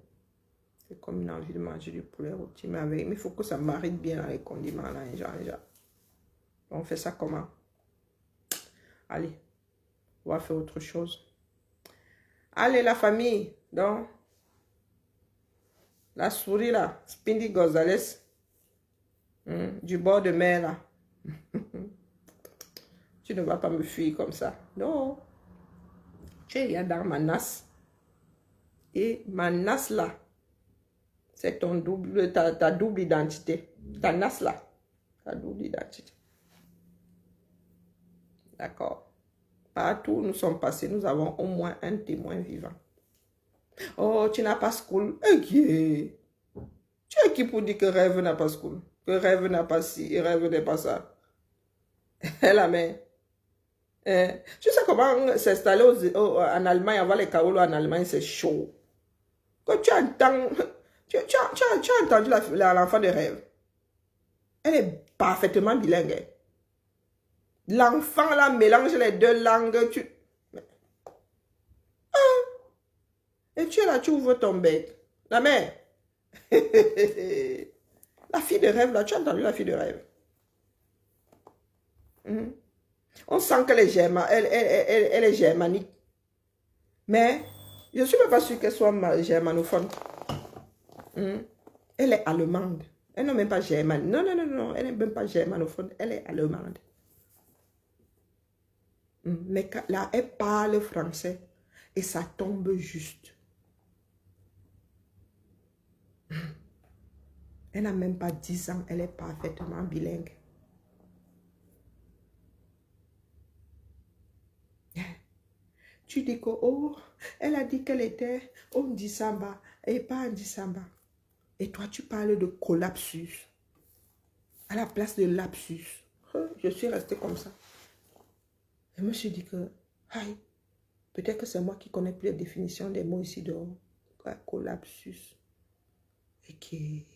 comme une envie de manger du poulet rôti. Mais il faut que ça marine bien les condiments là, On fait ça comment? Allez, on va faire autre chose. Allez, la famille. Donc, la souris là, Spindy Gonzalez, hmm, du bord de mer là. tu ne vas pas me fuir comme ça. Non. Tu es dans ma nas. Et ma nas là, c'est ton double, ta, ta, double identité. Ta nas là. Ta double identité. D'accord. Partout où nous sommes passés, nous avons au moins un témoin vivant. Oh, tu n'as pas school. Ok. Tu es qui pour dire que rêve n'a pas school? Que rêve n'a pas ci, rêve n'est pas ça? La main. Eh, tu sais comment s'installer en Allemagne, avoir les caolos en Allemagne, c'est chaud. Quand tu entends tu, as, entendu l'enfant de rêve. Elle est parfaitement bilingue. L'enfant là mélange les deux langues. Tu... Ah. Et tu es là, tu ouvres ton bec. La mère. la fille de rêve là, tu as entendu la fille de rêve. Mhm. On sent qu'elle est, elle, est germanique. Mais je ne suis pas sûre qu'elle soit germanophone. Hmm? Elle est allemande. Elle n'est même pas germane. Non, non, non, non. Elle n'est même pas germanophone. Elle est allemande. Hmm? Mais là, elle parle français. Et ça tombe juste. Hmm? Elle n'a même pas 10 ans. Elle est parfaitement bilingue. Tu dis que, oh, elle a dit qu'elle était au Ndisamba et pas en Ndisamba. Et toi, tu parles de collapsus. À la place de lapsus. Hein, je suis restée comme ça. Je me suis dit que, peut-être que c'est moi qui connais plus la définition des mots ici de collapsus. Et que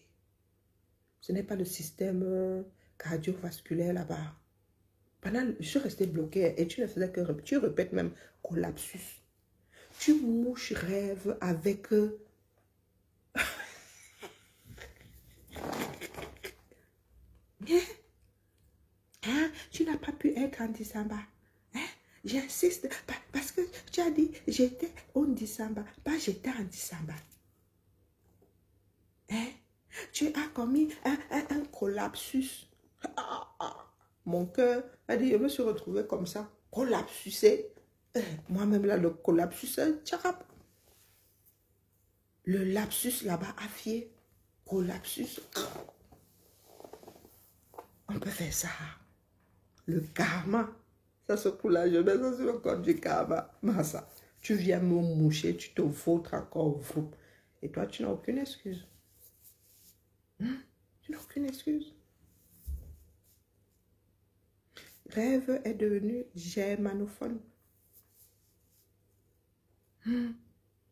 ce n'est pas le système euh, cardiovasculaire là-bas. Je suis restée bloquée et tu ne faisais que tu répètes même collapsus. Tu mouches rêve avec euh, Hein? Tu n'as pas pu être en décembre. Hein? J'insiste parce que tu as dit j'étais en décembre, pas j'étais en décembre. Hein? Tu as commis un, un, collapsus. Mon cœur, a dit, je me suis retrouvée comme ça, collapsusé. Eh, moi-même, là, le collapsus, tcharap. Le lapsus là-bas, affié. Collapsus. On peut faire ça. Le karma. Ça, c'est pour la jeunesse, ça, c'est le code du karma. Tu viens me moucher, tu te vautres encore. Et toi, tu n'as aucune excuse. Hein? Tu n'as aucune excuse. Rêve est devenu germanophone.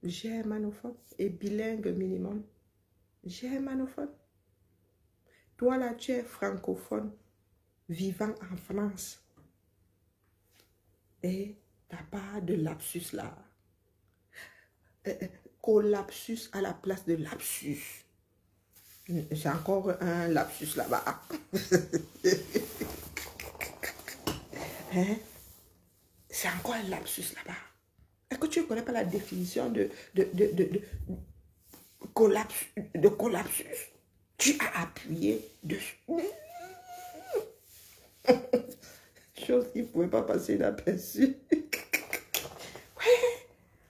Germanophone et bilingue minimum. Germanophone. Toi là, tu es francophone, vivant en France. Et t'as pas de lapsus là. Euh, euh, collapsus à la place de lapsus. J'ai encore un lapsus là-bas. hein? C'est encore un lapsus là-bas. Est-ce que tu ne connais pas la définition de, de, de, de, de, collapsus? Tu as appuyé dessus. Chose qui ne pouvait pas passer inaperçue. ouais,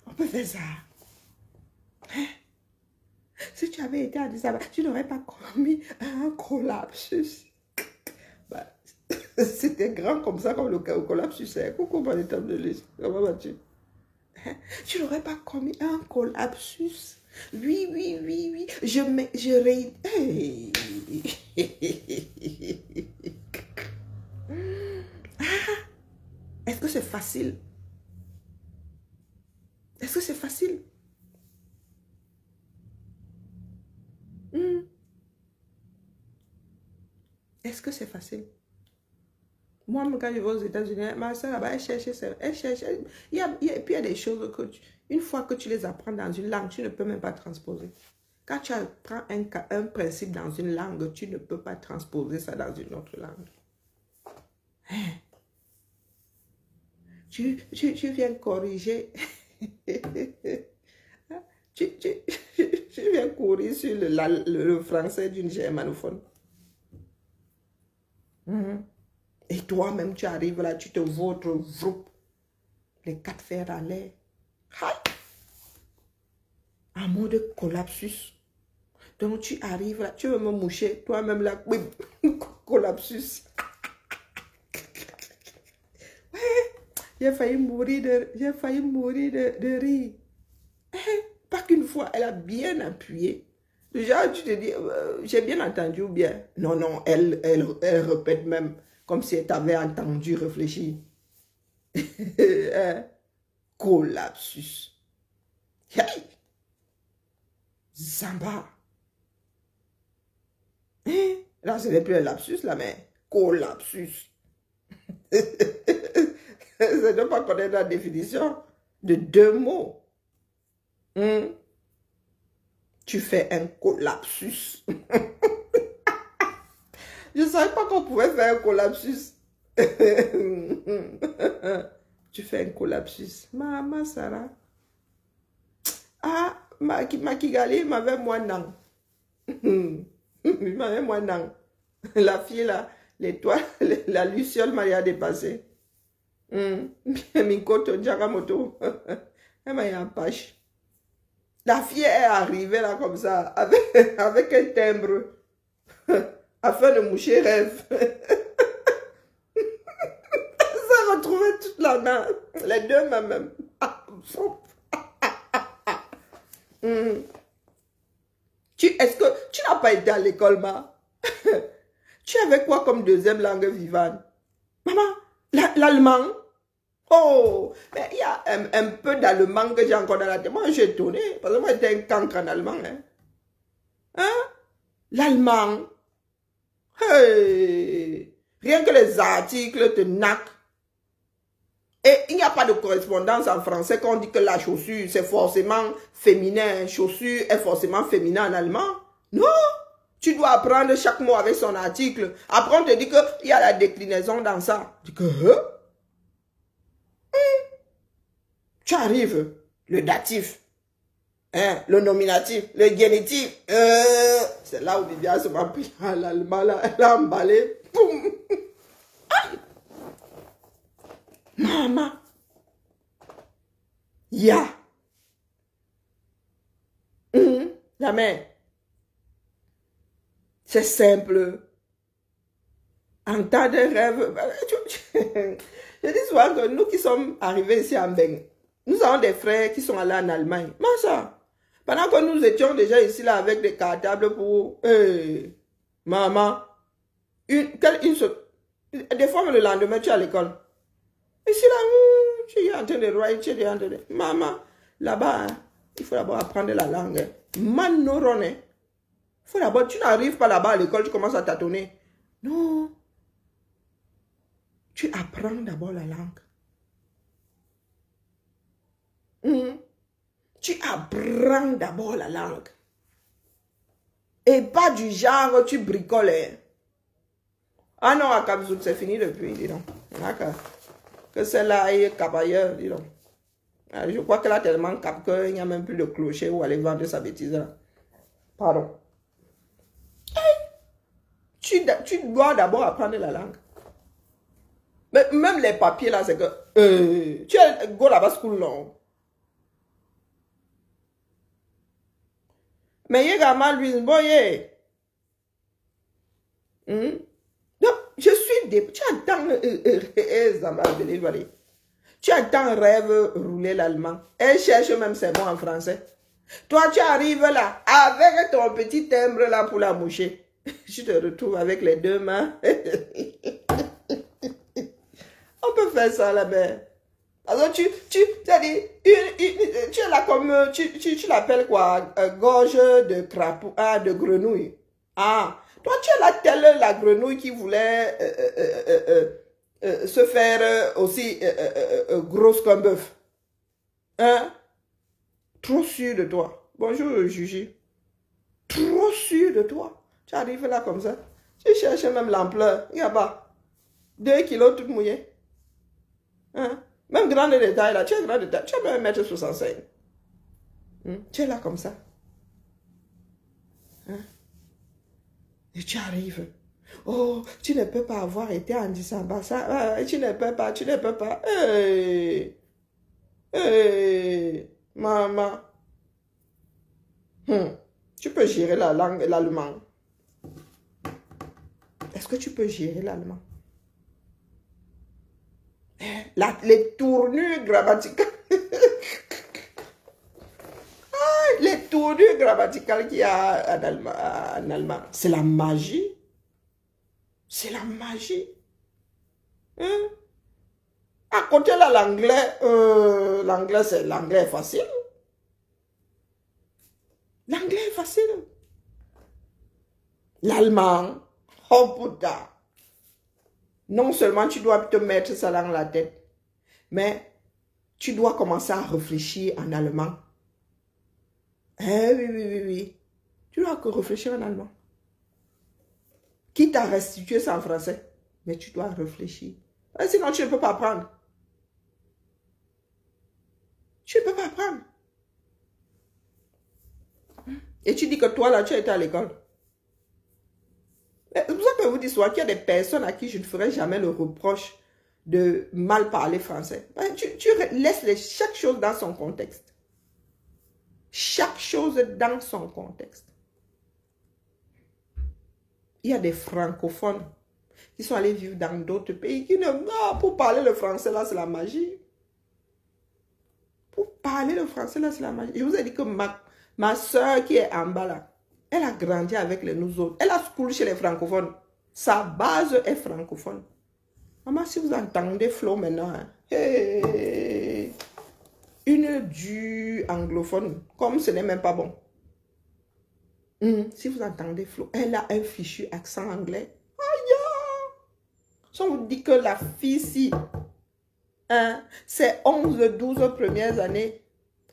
on peut faire ça. Hein? Si tu avais été à Addis tu n'aurais pas commis un collapsus. C'était grand comme ça, comme le collapsus. Coucou, mon de liste. Comment vas-tu? Hein? Tu n'aurais pas commis un collapsus? Oui, oui, oui, oui. Je me, je ré... Ah! Est-ce que c'est facile? Est-ce que c'est facile? Hmm? Est-ce que c'est facile? Moi, quand je vais aux États-Unis, ma soeur là-bas, elle cherche, elle cherche. Il y a, puis il y a des choses que, une fois que tu les apprends dans une langue, tu ne peux même pas transposer. Quand tu apprends un, principe dans une langue, tu ne peux pas transposer ça dans une autre langue. Hein? Tu, tu, tu, viens corriger. tu, tu, tu, viens courir sur le, français d'une germanophone. Mm-hmm. Et toi-même, tu arrives là, tu te vautres, les quatre fers à l'air. Un mot de collapsus. Donc tu arrives là, tu veux me moucher, toi-même là, collapsus. j'ai failli mourir de, j'ai failli mourir de, de rire. Eh, pas qu'une fois, elle a bien appuyé. Déjà, tu te dis, euh, j'ai bien entendu ou bien? Non, non, elle, elle, elle répète même comme si elle t'avait entendu réfléchir. Hein? Collapsus. Hey! Zamba. Hein? Là, ce n'est plus un lapsus, là, mais collapsus. Je ne pas connaître la définition de deux mots. Hmm? Tu fais un collapsus. Je ne savais pas qu'on pouvait faire un collapsus. tu fais un collapsus. Maman Sarah. Ah, Makigali m'avait moi non. Il m'avait moi non. La fille là, l'étoile, la luciole m'a dépassé. Hmm. Mikoto Jagamoto. Elle m'a eu un page. La fille est arrivée là comme ça, avec, avec un timbre, afin de moucher rêve. Ça retrouvait toute la main, les deux mains même. Hmm. Tu, est-ce que tu n'as pas été à l'école, ma? tu avais quoi comme deuxième langue vivante? Maman, l'allemand? Oh, mais il y a un, peu d'allemand que j'ai encore dans la tête. Moi, j'ai étonné, parce que moi, j'étais un cancre en allemand. Hein? hein? L'allemand? Hey! Rien que les articles te naquent. Et il n'y a pas de correspondance en français quand on dit que la chaussure, c'est forcément féminin. Chaussure est forcément féminin en allemand. Non! Tu dois apprendre chaque mot avec son article. Après, on te dit qu'il y a la déclinaison dans ça. Tu que, hein? Tu arrives, le datif, hein, le nominatif, le génitif. Euh, c'est là où Viviane se m'a pris à l'allemand, elle a emballé. Maman. Ya. Hum, la mère. C'est simple. En tas de rêves. Je dis souvent que nous qui sommes arrivés ici en Beng, nous avons des frères qui sont allés en Allemagne. Pendant que nous étions déjà ici là avec des cartables pour... Eh, maman, une, une, des fois le lendemain tu es à l'école. Ici là, hum, tu es en train de royer, tu es en train de... Maman, là-bas, hein, il faut d'abord apprendre la langue. Hein. Manoron, hein. faut d'abord, tu n'arrives pas là-bas à l'école, tu commences à tâtonner. Non. Tu apprends d'abord la langue. Hum. Tu apprends d'abord la langue. Et pas du genre, tu bricoles. Ah non, à Kabzout, c'est fini depuis, dis donc. Que celle-là est cap ailleurs, dis donc. Ah, je crois qu'elle a tellement cap qu'il n'y a même plus de clocher où aller vendre sa bêtise là. Pardon. Tu, tu dois d'abord apprendre la langue. Mais même les papiers là, c'est que. Euh, tu es go là-bas school non? Mais il y a lui, boye. Hmm? Donc, je suis des. Tu entends. Euh, euh, euh, tu entends rêve rouler l'allemand. Elle cherche même ses mots en français. Toi, tu arrives là, avec ton petit timbre là pour la moucher. Je te retrouve avec les deux mains. On peut faire ça la mère. Alors tu, tu, une, tu là comme, tu, l'appelles quoi, euh, gorge de crapaud, ah, de grenouille. Ah, toi tu es là telle la grenouille qui voulait euh, euh, se faire aussi grosse comme bœuf. Hein? Trop sûr de toi. Bonjour Juju. Trop sûr de toi. Tu arrives là comme ça. Tu cherches même l'ampleur. A pas. Deux kilos tout mouillé. Hein? Même grande de taille là, tu es grand de taille, tu as même 1m65. Hmm? Tu es là comme ça. Hein? Et tu arrives. Oh, tu ne peux pas avoir été en disant ça. Ah, tu ne peux pas, tu ne peux pas. Hey, hey, maman. Hmm. Tu peux gérer la langue, l'allemand. Est-ce que tu peux gérer l'allemand? Les tournures grammaticales. ah, les tournures grammaticales qu'il y a en allemand. C'est la magie. C'est la magie. Hein? À côté de l'anglais, euh, l'anglais, c'est l'anglais facile. L'anglais est facile. L'allemand, oh putain non seulement tu dois te mettre ça dans la tête, mais tu dois commencer à réfléchir en allemand. Eh oui, oui, oui, oui. Tu dois réfléchir en allemand. Qui t'a restitué ça en français, mais tu dois réfléchir. Eh, sinon, tu ne peux pas apprendre. Tu ne peux pas apprendre. Et tu dis que toi, là, tu as été à l'école. C'est pour ça que vous dites souvent qu'il y a des personnes à qui je ne ferai jamais le reproche de mal parler français. Ben, tu, laisses chaque chose dans son contexte. Chaque chose dans son contexte. Il y a des francophones qui sont allés vivre dans d'autres pays qui ne... Ah, pour parler le français, là, c'est la magie. Pour parler le français, là, c'est la magie. Je vous ai dit que ma, ma soeur qui est en bas, là, elle a grandi avec les nous autres. Elle a school chez les francophones. Sa base est francophone. Maman, si vous entendez Flo maintenant, hein, une du anglophone, comme ce n'est même pas bon. Hmm, si vous entendez Flo, elle a un fichu accent anglais. Si on vous dit que la fille, si, hein, ces 11, 12 premières années,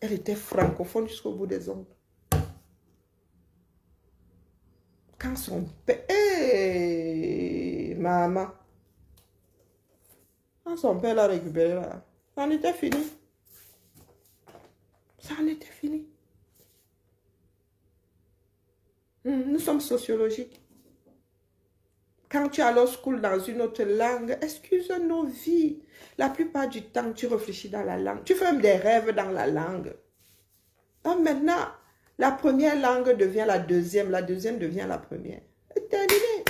elle était francophone jusqu'au bout des ongles. Quand son père... maman. Quand son père l'a récupéré là, ça en était fini. Ça en était fini. Hmm, nous sommes sociologiques. Quand tu as school dans une autre langue, excuse nos vies. La plupart du temps, tu réfléchis dans la langue. Tu fais même des rêves dans la langue. Donc maintenant, la première langue devient la deuxième, la deuxième devient la première. Terminé.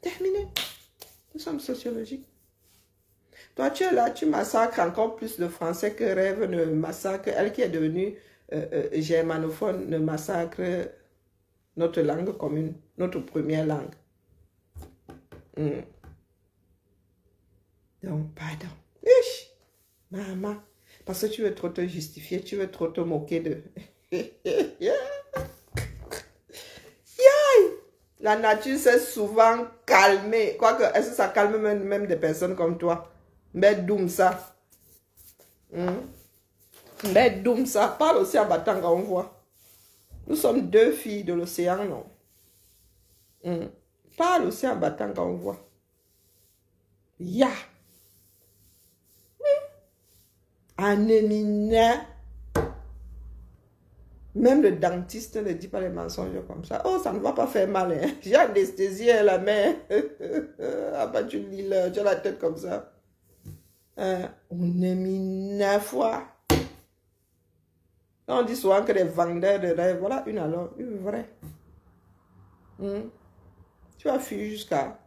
Terminé. Nous sommes sociologiques. Toi, tu es là, tu massacres encore plus de Français que Rêve ne massacre. Elle qui est devenue euh, euh, germanophone ne massacre notre langue commune, notre première langue. Hmm. Donc, pardon. maman. Parce que tu veux trop te justifier, tu veux trop te moquer de... La nature s'est souvent calmée. Quoique, est-ce que ça calme même, des personnes comme toi? Mais doum ça. Mais doum ça. Parle aussi à Batanga, on voit. Nous sommes deux filles de l'océan, non? Hmm? Parle aussi à Batanga, on voit. Ya. Anémina. Même le dentiste ne dit pas les mensonges comme ça. Oh, ça ne va pas faire mal. Hein? J'ai anesthésié la main. ah bah tu lis la tête comme ça. Hein? On est mis neuf fois. On dit souvent que les vendeurs de rêves, voilà une alors, une vraie. Hmm? Tu vas fuir jusqu'à...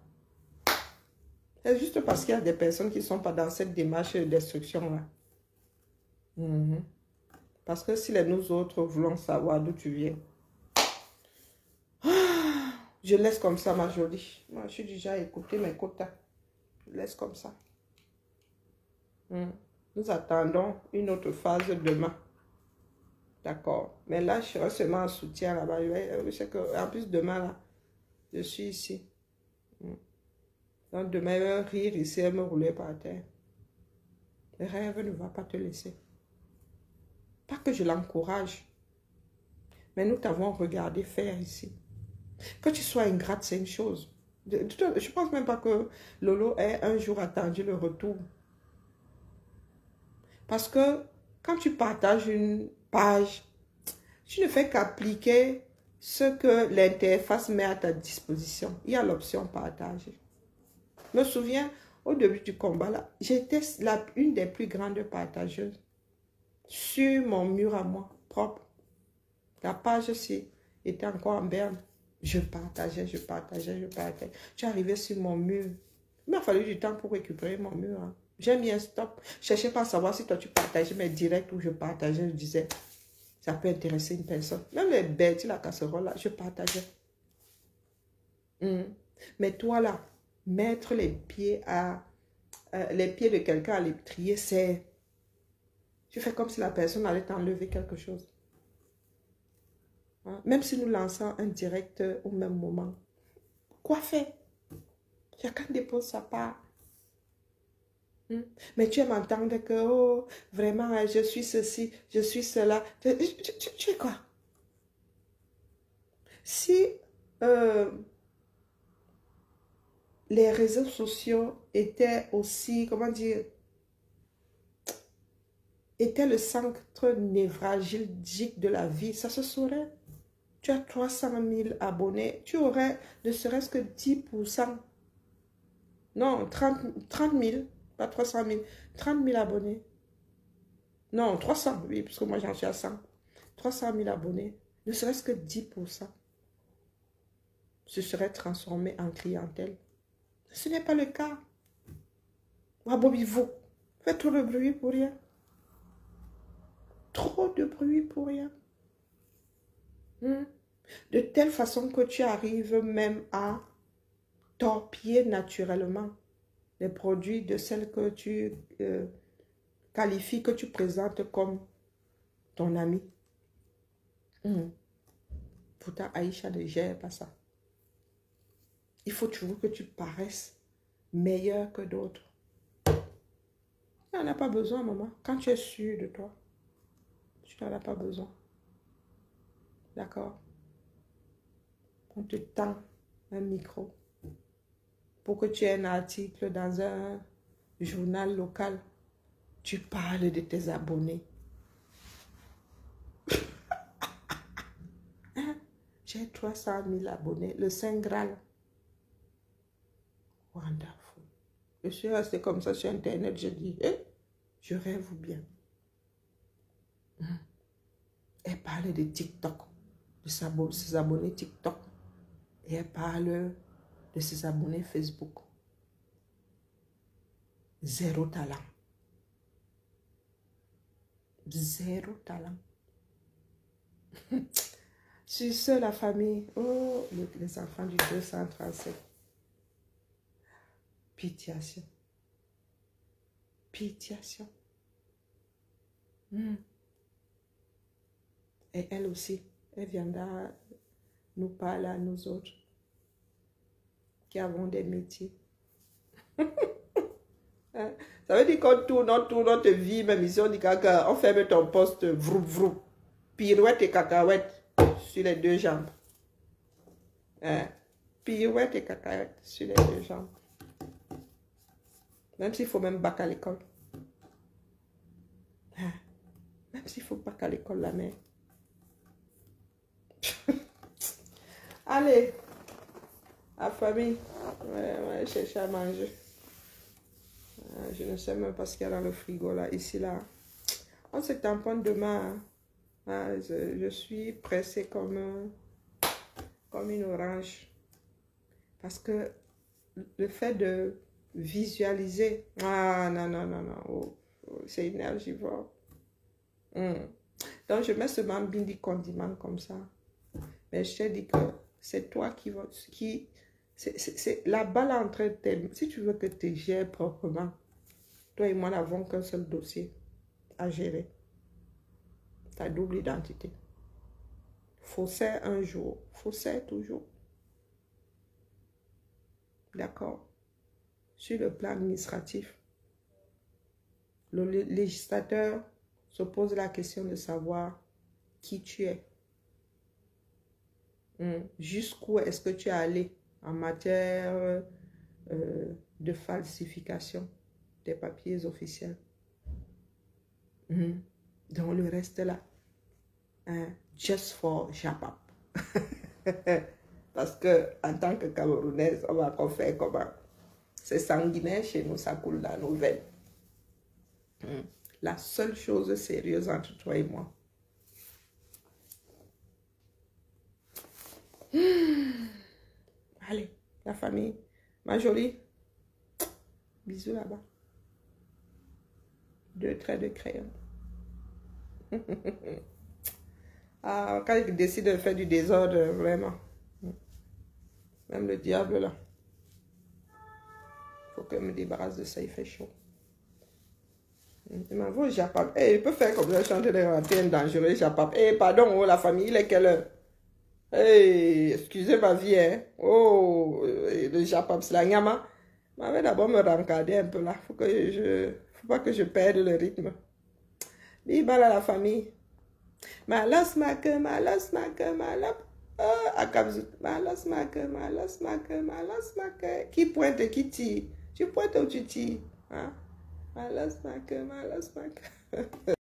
C'est juste parce qu'il y a des personnes qui ne sont pas dans cette démarche de destruction-là. Mhm. Parce que si les nous autres voulons savoir d'où tu viens, je laisse comme ça, ma jolie. Moi, je suis déjà écouté mes quotas. Je laisse comme ça. Mhm. Nous attendons une autre phase demain. D'accord. Mais là, je serai seulement en soutien là-bas. Je sais que, en plus, demain, là, je suis ici. Mhm. Donc, demain, elle va rire ici, me rouler par terre. Le rêve ne va pas te laisser. Pas que je l'encourage, mais nous t'avons regardé faire ici. Que tu sois ingrate, c'est une chose. Je ne pense même pas que Lolo ait un jour attendu le retour. Parce que quand tu partages une page, tu ne fais qu'appliquer ce que l'interface met à ta disposition. Il y a l'option partager. Je me souviens, au début du combat, j'étais une des plus grandes partageuses sur mon mur à moi, propre. La page ci était encore en berne. Je partageais, je partageais, je partageais. Arrivé sur mon mur. Il m'a fallu du temps pour récupérer mon mur. Hein. J'ai mis un stop. Je cherchais pas à savoir si toi tu partageais mes directs ou je partageais. Je disais, ça peut intéresser une personne. Même les bêtes, la casserole là, je partageais. Hmm. Mais toi là, mettre les pieds à euh, les pieds de quelqu'un à l'étrier, c'est tu fais comme si la personne allait t'enlever quelque chose. Hein? Même si nous lançons un direct au même moment. Quoi faire? Chacun dépose sa part. Hmm? Mais tu aimes entendre que, oh, vraiment, je suis ceci, je suis cela. Tu, es quoi? Si euh, les réseaux sociaux étaient aussi, comment dire, était le centre névralgique de la vie, ça se saurait? Tu as 300 000 abonnés, tu aurais ne serait-ce que 10%. Non, 30, 30 000, pas 300 000, 30 000 abonnés. Non, 300, oui, parce que moi j'en suis à 100. 300 000 abonnés, ne serait-ce que 10%. Ce serait transformé en clientèle. Ce n'est pas le cas. Vous, faites tout le bruit pour rien. Trop de bruit pour rien. Hmm? De telle façon que tu arrives même à torpiller naturellement les produits de celles que tu euh, qualifies, que tu présentes comme ton ami. Mmh. Pourtant, Aïcha ne gère pas ça. Il faut toujours que tu paraisses meilleur que d'autres. Tu n'en as pas besoin, maman. Quand tu es sûr de toi, tu n'en as pas besoin. D'accord? On te tend un micro pour que tu aies un article dans un journal local. Tu parles de tes abonnés. Hein? J'ai 300 000 abonnés. Le Saint Graal. Wonderful. Je suis restée comme ça sur Internet. Je dis, eh, je rêve bien. Elle parle de TikTok, de ses abonnés TikTok. Et elle parle de ses abonnés Facebook. Zéro talent. Zéro talent. Sur ce, la famille. Oh, les enfants du 237. Pitiation. Pitiation. Hmm. Et elle aussi, elle viendra nous parler à nous autres qui avons des métiers. Hein? Ça veut dire qu'on tourne, on tourne, on te vit, même ici, on dit qu'on ferme ton poste, vrou, vrou, pirouette et cacahuète sur les deux jambes. Hein? Pirouette et cacahuète sur les deux jambes. Même s'il faut même bac à l'école. Hein? Même s'il faut bac à l'école, la mère. Allez, la famille, ouais, chercher à manger. Euh, je ne sais même pas ce qu'il y a dans le frigo là, ici là. On se tamponne demain. Hein. Ah, je, suis pressée comme, une orange. Parce que le fait de visualiser, ah non, non, non, non, oh, oh, c'est énergivore. Hmm. Donc je mets ce bambini condiment comme ça. Mais je te dis que c'est toi qui vas, qui, c'est la balle entre tes Si tu veux que tu gères proprement, toi et moi n'avons qu'un seul dossier à gérer. Ta double identité. Faussaire un jour, faussaire toujours. D'accord? Sur le plan administratif, le législateur se pose la question de savoir qui tu es. Hmm. Jusqu'où est-ce que tu es allé en matière euh, de falsification des papiers officiels? Hmm. Donc le reste là, hein, just for Japap. Parce que en tant que Camerounaise, on va pas faire comment? C'est sanguinaire chez nous, ça coule dans nos veines. La seule chose sérieuse entre toi et moi, Allez, la famille. Ma jolie. Bisous là-bas. Deux traits de crayon. ah, quand il décide de faire du désordre, vraiment. Même le diable là. Faut que je me débarrasse de ça, il fait chaud. Il m'envoie Japap. Eh, il peut faire comme ça, chanter de un dangereux Japap. Eh, pardon, oh, la famille, il est quelle heure? Hey, excusez ma vie, hein. Oh, euh, le Japon, c'est la nyama. Mais d'abord me rencarder un peu là. Faut que je, faut pas que je perde le rythme. Viva la famille. Malas mak, malas mak, malap. Ah, akabzut. Malas mak, malas mak, malas mak. Qui pointe qui tire? Tu pointes ou tu tires? Hein? Malas mak, malas mak.